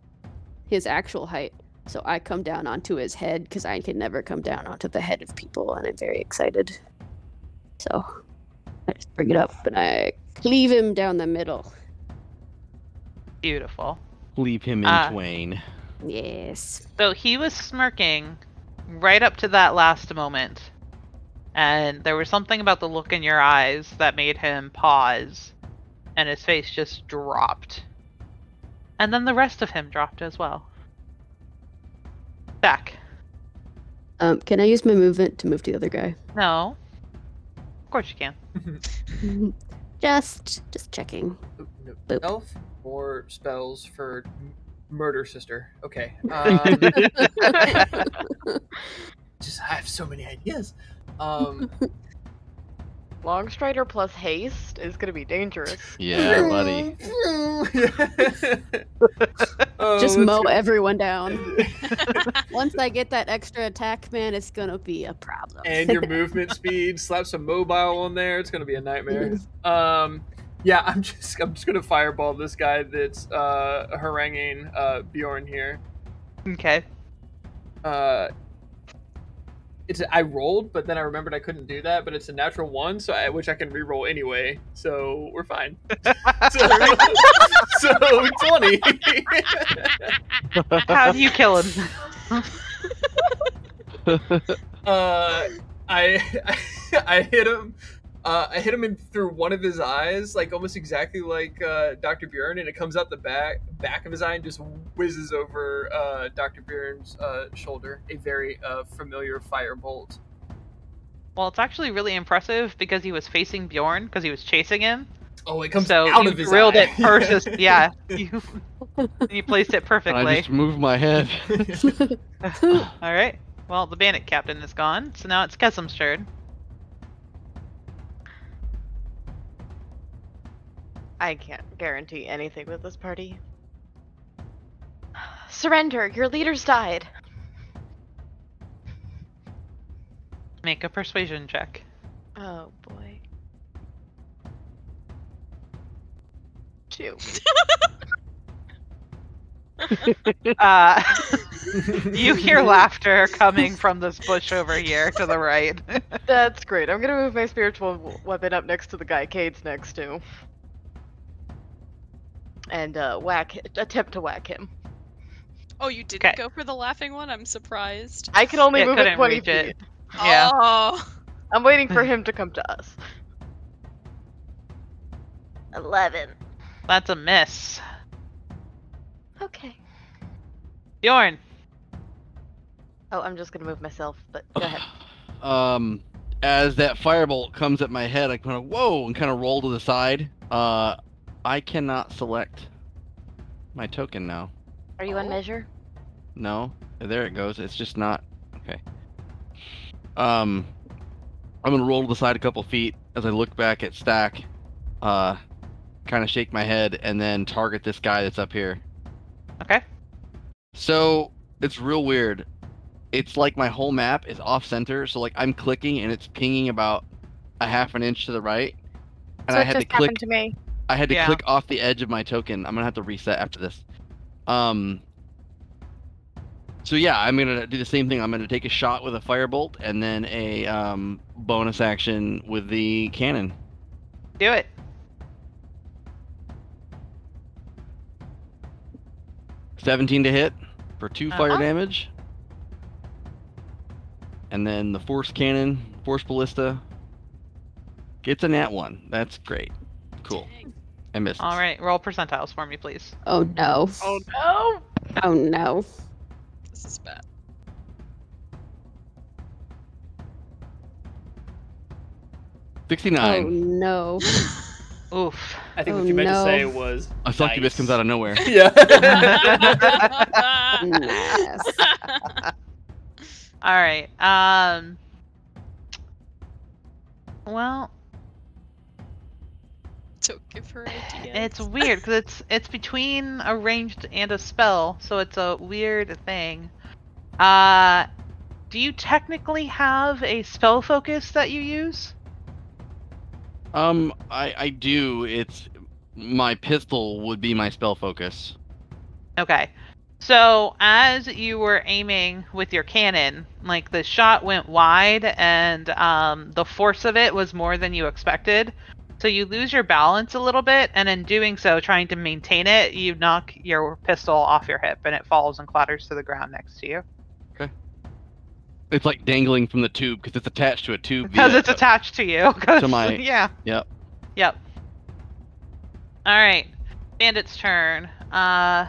his actual height, so I come down onto his head because I can never come down onto the head of people, and I'm very excited. So I just bring it up and I cleave him down the middle. Beautiful. Leave him in Ah. twain. Yes. So he was smirking right up to that last moment. And there was something about the look in your eyes that made him pause. And his face just dropped. And then the rest of him dropped as well. Back. Um, can I use my movement to move to the other guy? No. Of course you can. just, just checking. Boop. Elf or spells for m- murder sister. Okay. Um, just I have so many ideas. Um, Longstrider plus haste is gonna be dangerous. Yeah, buddy. Oh, just mow go. everyone down. Once I get that extra attack, man, it's gonna be a problem. and your movement speed. Slap some mobile on there. It's gonna be a nightmare. Um, yeah, I'm just I'm just gonna fireball this guy that's uh, haranguing uh, Bjorn here. Okay. Uh, it's I rolled, but then I remembered I couldn't do that. But it's a natural one, so I, which I can re-roll anyway. So we're fine. so, so twenty. How do you kill him? uh, I, I hit him. Uh, I hit him in through one of his eyes, like almost exactly like uh, Dr. Bjorn, and it comes out the back back of his eye and just whizzes over uh, Dr. Bjorn's uh, shoulder. A very uh, familiar firebolt. Well, it's actually really impressive because he was facing Bjorn because he was chasing him. Oh, it comes so out you of his drilled eye. it versus yeah. You, you placed it perfectly. I just moved my head. All right. Well, the bandit captain is gone, so now it's Kessim's turn. I can't guarantee anything with this party. Surrender! Your leaders died! Make a persuasion check. Oh boy. Two. Uh, you hear laughter coming from this bush over here to the right. That's great. I'm gonna move my spiritual weapon up next to the guy Cade's next to. And uh, whack, attempt to whack him. Oh, you didn't Okay. go for the laughing one? I'm surprised. I can only It move it couldn't 20 feet. it. Yeah. Oh. I'm waiting for him to come to us. 11. That's a miss. Okay. Bjorn. Oh, I'm just gonna move myself, but go ahead. um, as that firebolt comes at my head, I kind of whoa and kind of roll to the side. Uh, I cannot select my token now. Are you on measure? No, there it goes. It's just not okay. Um, I'm gonna roll to the side a couple feet as I look back at Stack. Uh, kind of shake my head and then target this guy that's up here. Okay. So it's real weird. It's like my whole map is off center, so like I'm clicking and it's pinging about a half an inch to the right, and so I had just to click. happened to me. I had to Yeah. click off the edge of my token. I'm gonna have to reset after this. Um. So yeah, I'm gonna do the same thing. I'm gonna take a shot with a firebolt and then a um, bonus action with the cannon. Do it. Seventeen to hit for two fire Uh-huh. damage. And then the force cannon, force ballista, gets a nat one. That's great. Cool. I missed. All right. Roll percentiles for me, please. Oh no. Oh no. Oh no. This is bad. Oh Sixty-nine. no. Oof. I think Oh, what you meant no. to say was A succubus comes out of nowhere. Yeah. Nice. All right. Um. Well, Don't give her ideas. it's weird because it's it's between a ranged and a spell, so it's a weird thing. Uh, do you technically have a spell focus that you use? Um, I I do. It's my pistol would be my spell focus. Okay. So as you were aiming with your cannon, like the shot went wide and um, the force of it was more than you expected. So you lose your balance a little bit, and in doing so, trying to maintain it, you knock your pistol off your hip and it falls and clatters to the ground next to you. Okay. It's like dangling from the tube because it's attached to a tube. Because it's attached to you. to my- Yeah. Yep. Yep. Alright. Bandit's turn. Uh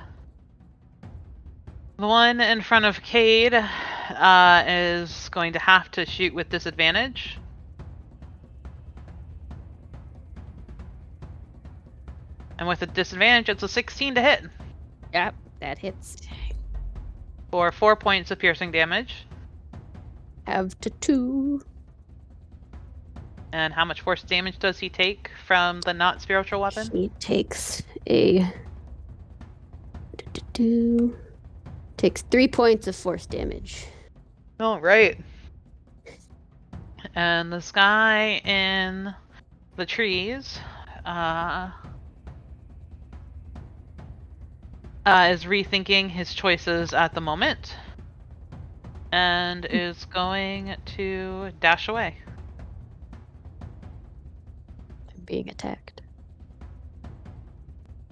the one in front of Cade uh, is going to have to shoot with disadvantage. And with a disadvantage, it's a 16 to hit Yep, that hits. for 4 points of piercing damage. Have to two. And how much force damage does he take from the not spiritual weapon? He takes a. Takes three points of force damage. All right. And this guy in the trees uh, uh, is rethinking his choices at the moment. and is going to dash away. I'm being attacked.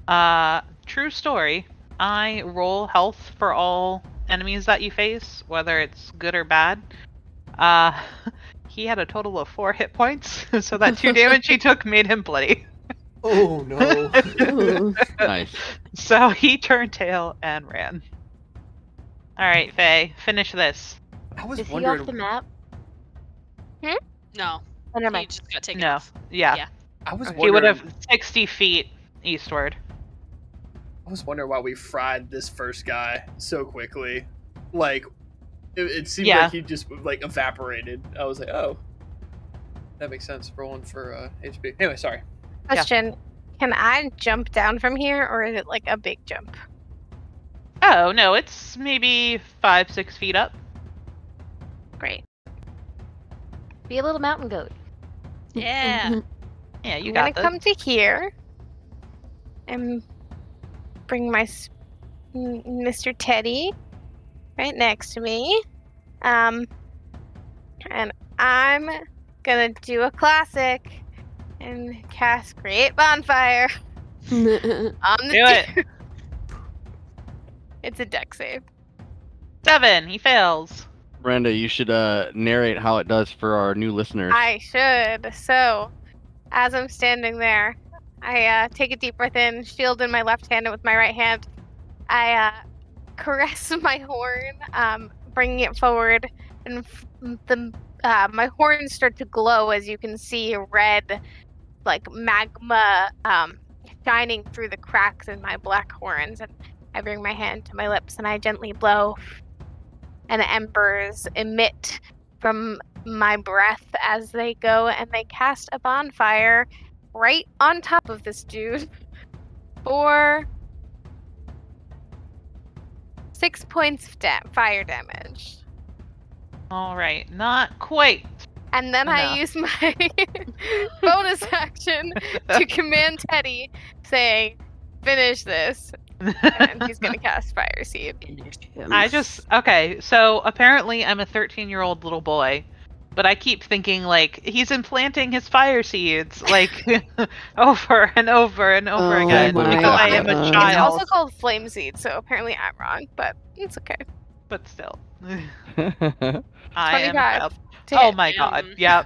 Uh, true story. I roll health for all enemies that you face, whether it's good or bad. Uh, he had a total of four hit points, so that two damage he took made him bloody. Oh no. Nice. So he turned tail and ran. All right, Faye, finish this. I was Is he off the map? Hmm? No, Oh, never he just got taken No, off. yeah, Yeah. I was he would wondering. have sixty feet eastward. I was wondering why we fried this first guy so quickly. Like, it, it seemed Yeah. like he just like evaporated. I was like, oh, that makes sense. Rolling for uh, HP. Anyway, sorry. Question: Can I jump down from here, or is it like a big jump? Oh no, it's maybe five, six feet up. Great. Be a little mountain goat. Yeah. Yeah, you I'm got gonna this. come to here and bring my Mr. Teddy right next to me. Um, and I'm gonna do a classic and cast Create Bonfire on the Do it. It's a Dex save. Seven. He fails. Brenda, you should uh, narrate how it does for our new listeners. I should. So, as I'm standing there, I uh, take a deep breath in, shield in my left hand, and with my right hand, I uh, caress my horn, um, bringing it forward, and f- the uh, my horns start to glow as you can see red, like magma, um, shining through the cracks in my black horns. And I bring my hand to my lips and I gently blow, and embers emit from my breath as they go and they cast a bonfire right on top of this dude for six points of da- fire damage. All right, not quite. And then Enough. I use my bonus action to command Teddy, saying, "Finish this," and he's gonna cast Fire Seed. I just okay. So apparently, I'm a 13 year old little boy, but I keep thinking like he's implanting his fire seeds like over and over and over Oh again my because I am a God. It's child. also called Flame Seed, so apparently I'm wrong, but it's okay. But still, Twenty-five. I am. A to Oh hit. my god! Yep.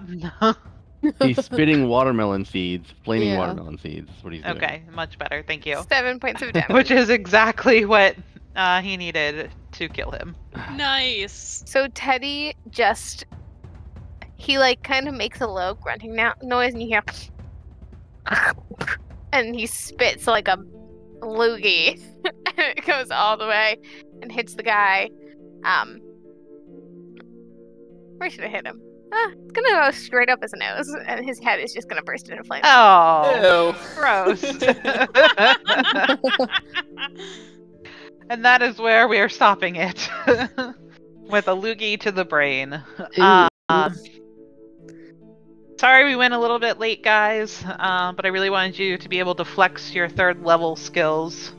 he's spitting watermelon seeds, flaming Yeah. watermelon seeds. That's what he's doing. okay, much better. Thank you. Seven points of damage. Which is exactly what uh, he needed to kill him. Nice. So Teddy just he like kind of makes a low grunting no- noise, and you hear, and he spits like a loogie, and it goes all the way and hits the guy. Um, where should I hit him? Ah, it's gonna go straight up his nose, and his head is just gonna burst into flames. Oh, Ew. gross. and that is where we are stopping it with a loogie to the brain. Um, sorry we went a little bit late, guys, um, but I really wanted you to be able to flex your third level skills.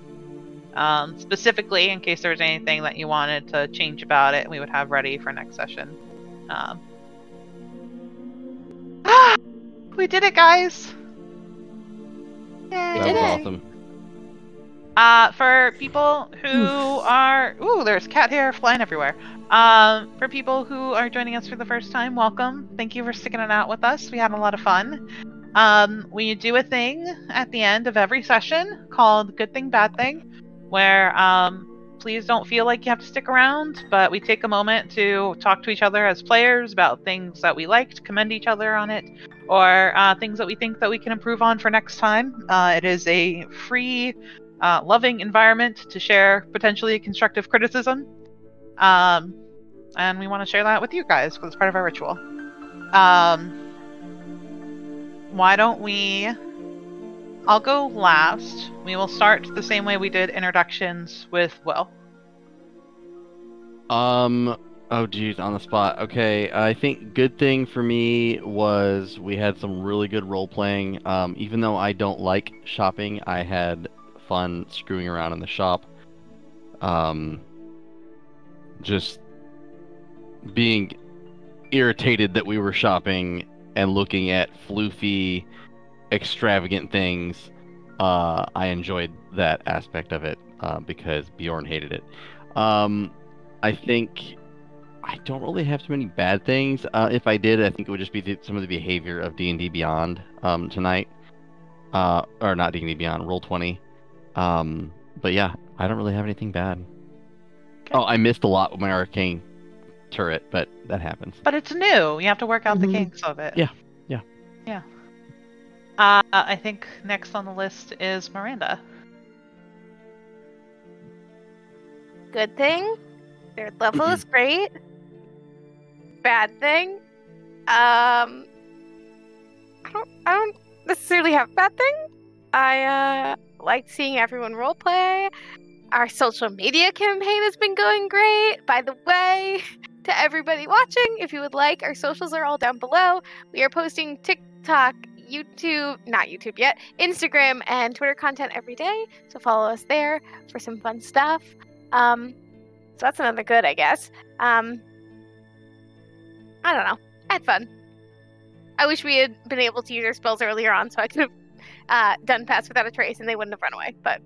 Um, specifically, in case there was anything that you wanted to change about it, we would have ready for next session. Um, we did it, guys! Yay! That was awesome. Uh, for people who are, ooh, there's cat hair flying everywhere. Um, for people who are joining us for the first time, welcome. Thank you for sticking it out with us. We had a lot of fun. Um, we do a thing at the end of every session called Good Thing, Bad Thing, where um, please don't feel like you have to stick around, but we take a moment to talk to each other as players about things that we liked, commend each other on it, or uh, things that we think that we can improve on for next time. Uh, it is a free uh, loving environment to share potentially constructive criticism. Um, and we want to share that with you guys because it's part of our ritual. Um, why don't we? I'll go last. We will start the same way we did introductions with Will. Um. Oh, geez, on the spot. Okay, I think good thing for me was we had some really good role playing. Um, even though I don't like shopping, I had fun screwing around in the shop. Um, just being irritated that we were shopping and looking at floofy, extravagant things. Uh, I enjoyed that aspect of it uh, because Bjorn hated it. Um, I think I don't really have too many bad things. Uh, if I did, I think it would just be the, some of the behavior of D and D Beyond um, tonight, uh, or not D and D Beyond, Roll Twenty. Um, but yeah, I don't really have anything bad. Oh, I missed a lot with my arcane turret, but that happens. But it's new. You have to work out Mhm. the kinks of it. Yeah, yeah. Yeah. Uh, I think next on the list is Miranda. Good thing, their level is great. Bad thing, um, I don't, I don't necessarily have a bad thing. I uh like seeing everyone roleplay. Our social media campaign has been going great. By the way, to everybody watching, if you would like, our socials are all down below. We are posting TikTok, YouTube, not YouTube yet, Instagram, and Twitter content every day. So follow us there for some fun stuff. Um, so that's another good, I guess. Um, I don't know. I had fun. I wish we had been able to use our spells earlier on, so I could have uh, done pass without a trace, and they wouldn't have run away. But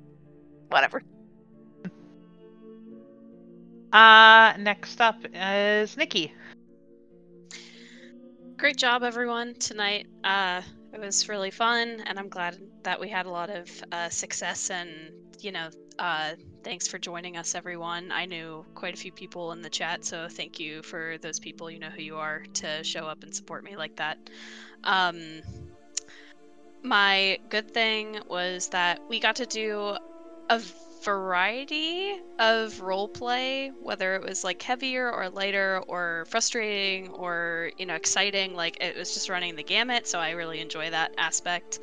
whatever. Uh, next up is Nikki. Great job, everyone, tonight. Uh, it was really fun, and I'm glad that we had a lot of uh, success. And you know, uh, thanks for joining us, everyone. I knew quite a few people in the chat, so thank you for those people. You know who you are to show up and support me like that. Um, my good thing was that we got to do a variety of role play whether it was like heavier or lighter or frustrating or you know exciting like it was just running the gamut so i really enjoy that aspect.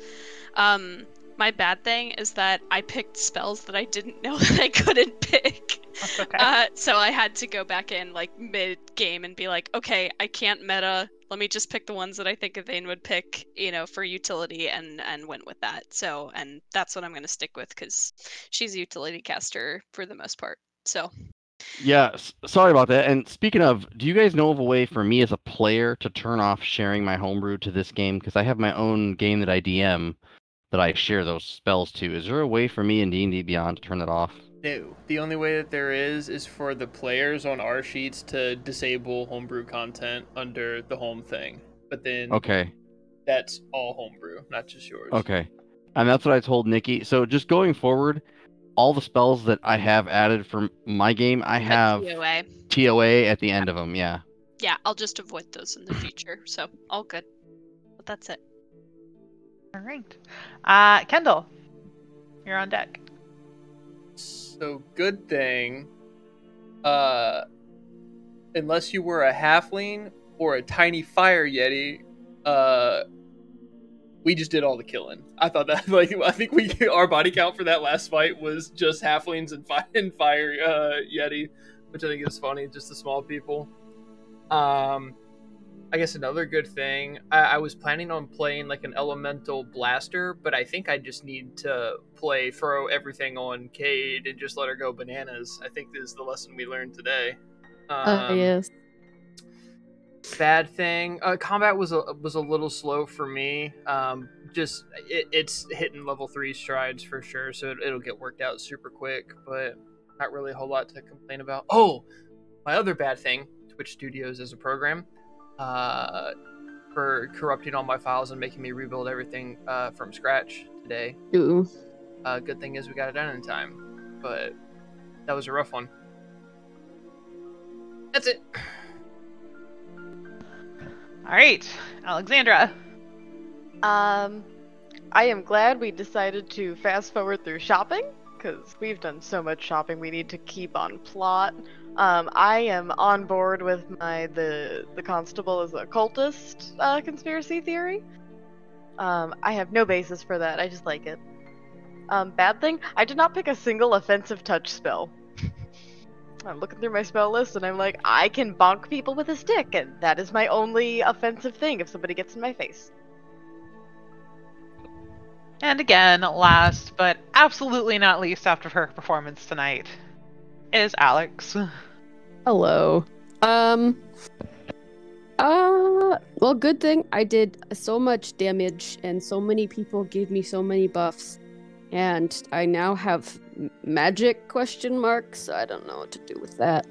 Um my bad thing is that i picked spells that i didn't know that i couldn't pick okay. uh, so I had to go back in like mid game and be like, okay, I can't meta. Let me just pick the ones that I think Evane would pick, you know, for utility, and and went with that. So, and that's what I'm gonna stick with because she's a utility caster for the most part. So, Yeah, s- sorry about that. And speaking of, do you guys know of a way for me as a player to turn off sharing my homebrew to this game? Because I have my own game that I DM that I share those spells to. Is there a way for me in D and D Beyond to turn that off? No. The only way that there is is for the players on our sheets to disable homebrew content under the home thing. But then Okay. that's all homebrew, not just yours. Okay. And that's what I told Nikki. So just going forward, all the spells that I have added for m- my game, I have TOA. TOA at the end of them. Yeah. yeah, I'll just avoid those in the future. So all good. But that's it. All right. Uh, Kendall, you're on deck. So good thing, uh, unless you were a halfling or a tiny fire yeti, uh, we just did all the killing. I thought that like I think we our body count for that last fight was just halflings and fire and fire uh, yeti, which I think is funny. Just the small people. Um, I guess another good thing. I, I was planning on playing like an elemental blaster, but I think I just need to play throw everything on Cade and just let her go bananas. I think this is the lesson we learned today. Um, Oh yes. bad thing. Uh, combat was a was a little slow for me. Um, just it, it's hitting level three strides for sure, so it, it'll get worked out super quick. But not really a whole lot to complain about. Oh, my other bad thing: Twitch Studios as a program, uh, for corrupting all my files and making me rebuild everything uh, from scratch today. Ooh. Uh, good thing is we got it done in time, but that was a rough one. That's it. All right, Alexandra. Um, I am glad we decided to fast forward through shopping because we've done so much shopping. We need to keep on plot. Um, I am on board with my the the constable is a cultist uh, conspiracy theory. Um, I have no basis for that. I just like it. Um, bad thing, I did not pick a single offensive touch spell. I'm looking through my spell list and I'm like, I can bonk people with a stick, and that is my only offensive thing if somebody gets in my face. And again, last but absolutely not least after her performance tonight, is Alex. Hello. Um. Uh. Well, good thing I did so much damage, and so many people gave me so many buffs, and I now have magic question marks. I don't know what to do with that.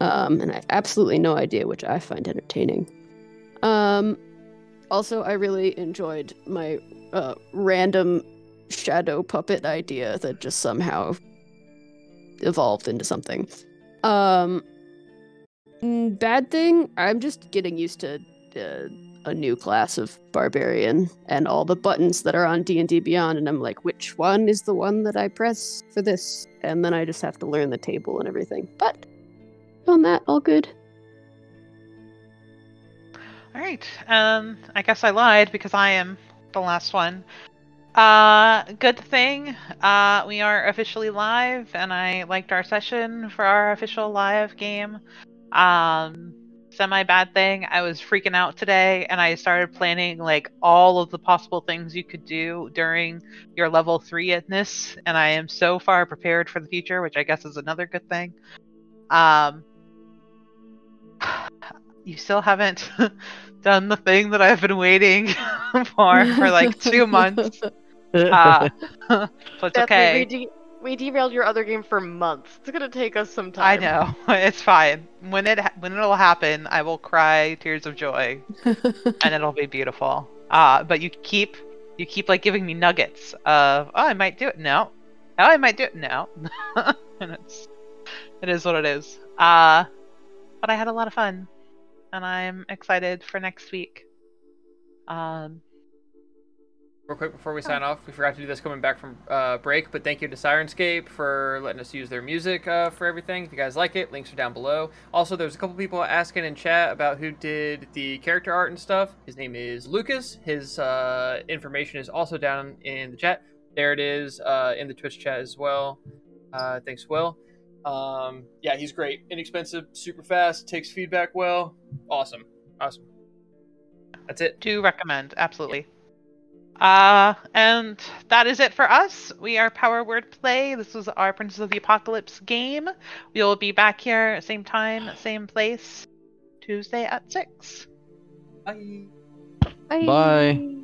Um, and I have absolutely no idea, which I find entertaining. Um. Also, I really enjoyed my uh, random shadow puppet idea that just somehow evolved into something. Um, bad thing, I'm just getting used to uh, a new class of barbarian and all the buttons that are on D&D Beyond and I'm like, which one is the one that I press for this? And then I just have to learn the table and everything. But on that, all good. All right. Um, I guess I lied because I am the last one. Uh, good thing. Uh, we are officially live, and I liked our session for our official live game. Um, semi bad thing. I was freaking out today, and I started planning like all of the possible things you could do during your level three this, and I am so far prepared for the future, which I guess is another good thing. Um, you still haven't done the thing that I've been waiting for for like two months. Uh, so it's Bethany, okay. We, de- we derailed your other game for months. It's gonna take us some time. I know it's fine. When it ha- when it'll happen, I will cry tears of joy, and it'll be beautiful. Uh, but you keep you keep like giving me nuggets of oh I might do it no, oh I might do it no, and it's it is what it is. Uh, but I had a lot of fun, and I'm excited for next week. Um, Real quick before we sign off, we forgot to do this coming back from uh, break, but thank you to Syrinscape for letting us use their music uh, for everything. If you guys like it, links are down below. Also, there's a couple people asking in chat about who did the character art and stuff. His name is Lucas. His uh, information is also down in the chat. There it is uh, in the Twitch chat as well. Uh, thanks, Will. Um, yeah, he's great. Inexpensive, super fast, takes feedback well. Awesome. Awesome. That's it. Do recommend, absolutely. Uh, and that is it for us. We are Power Word Play. This was our Princes of the Apocalypse game. We will be back here, same time, same place, Tuesday at 6. Bye. Bye. Bye.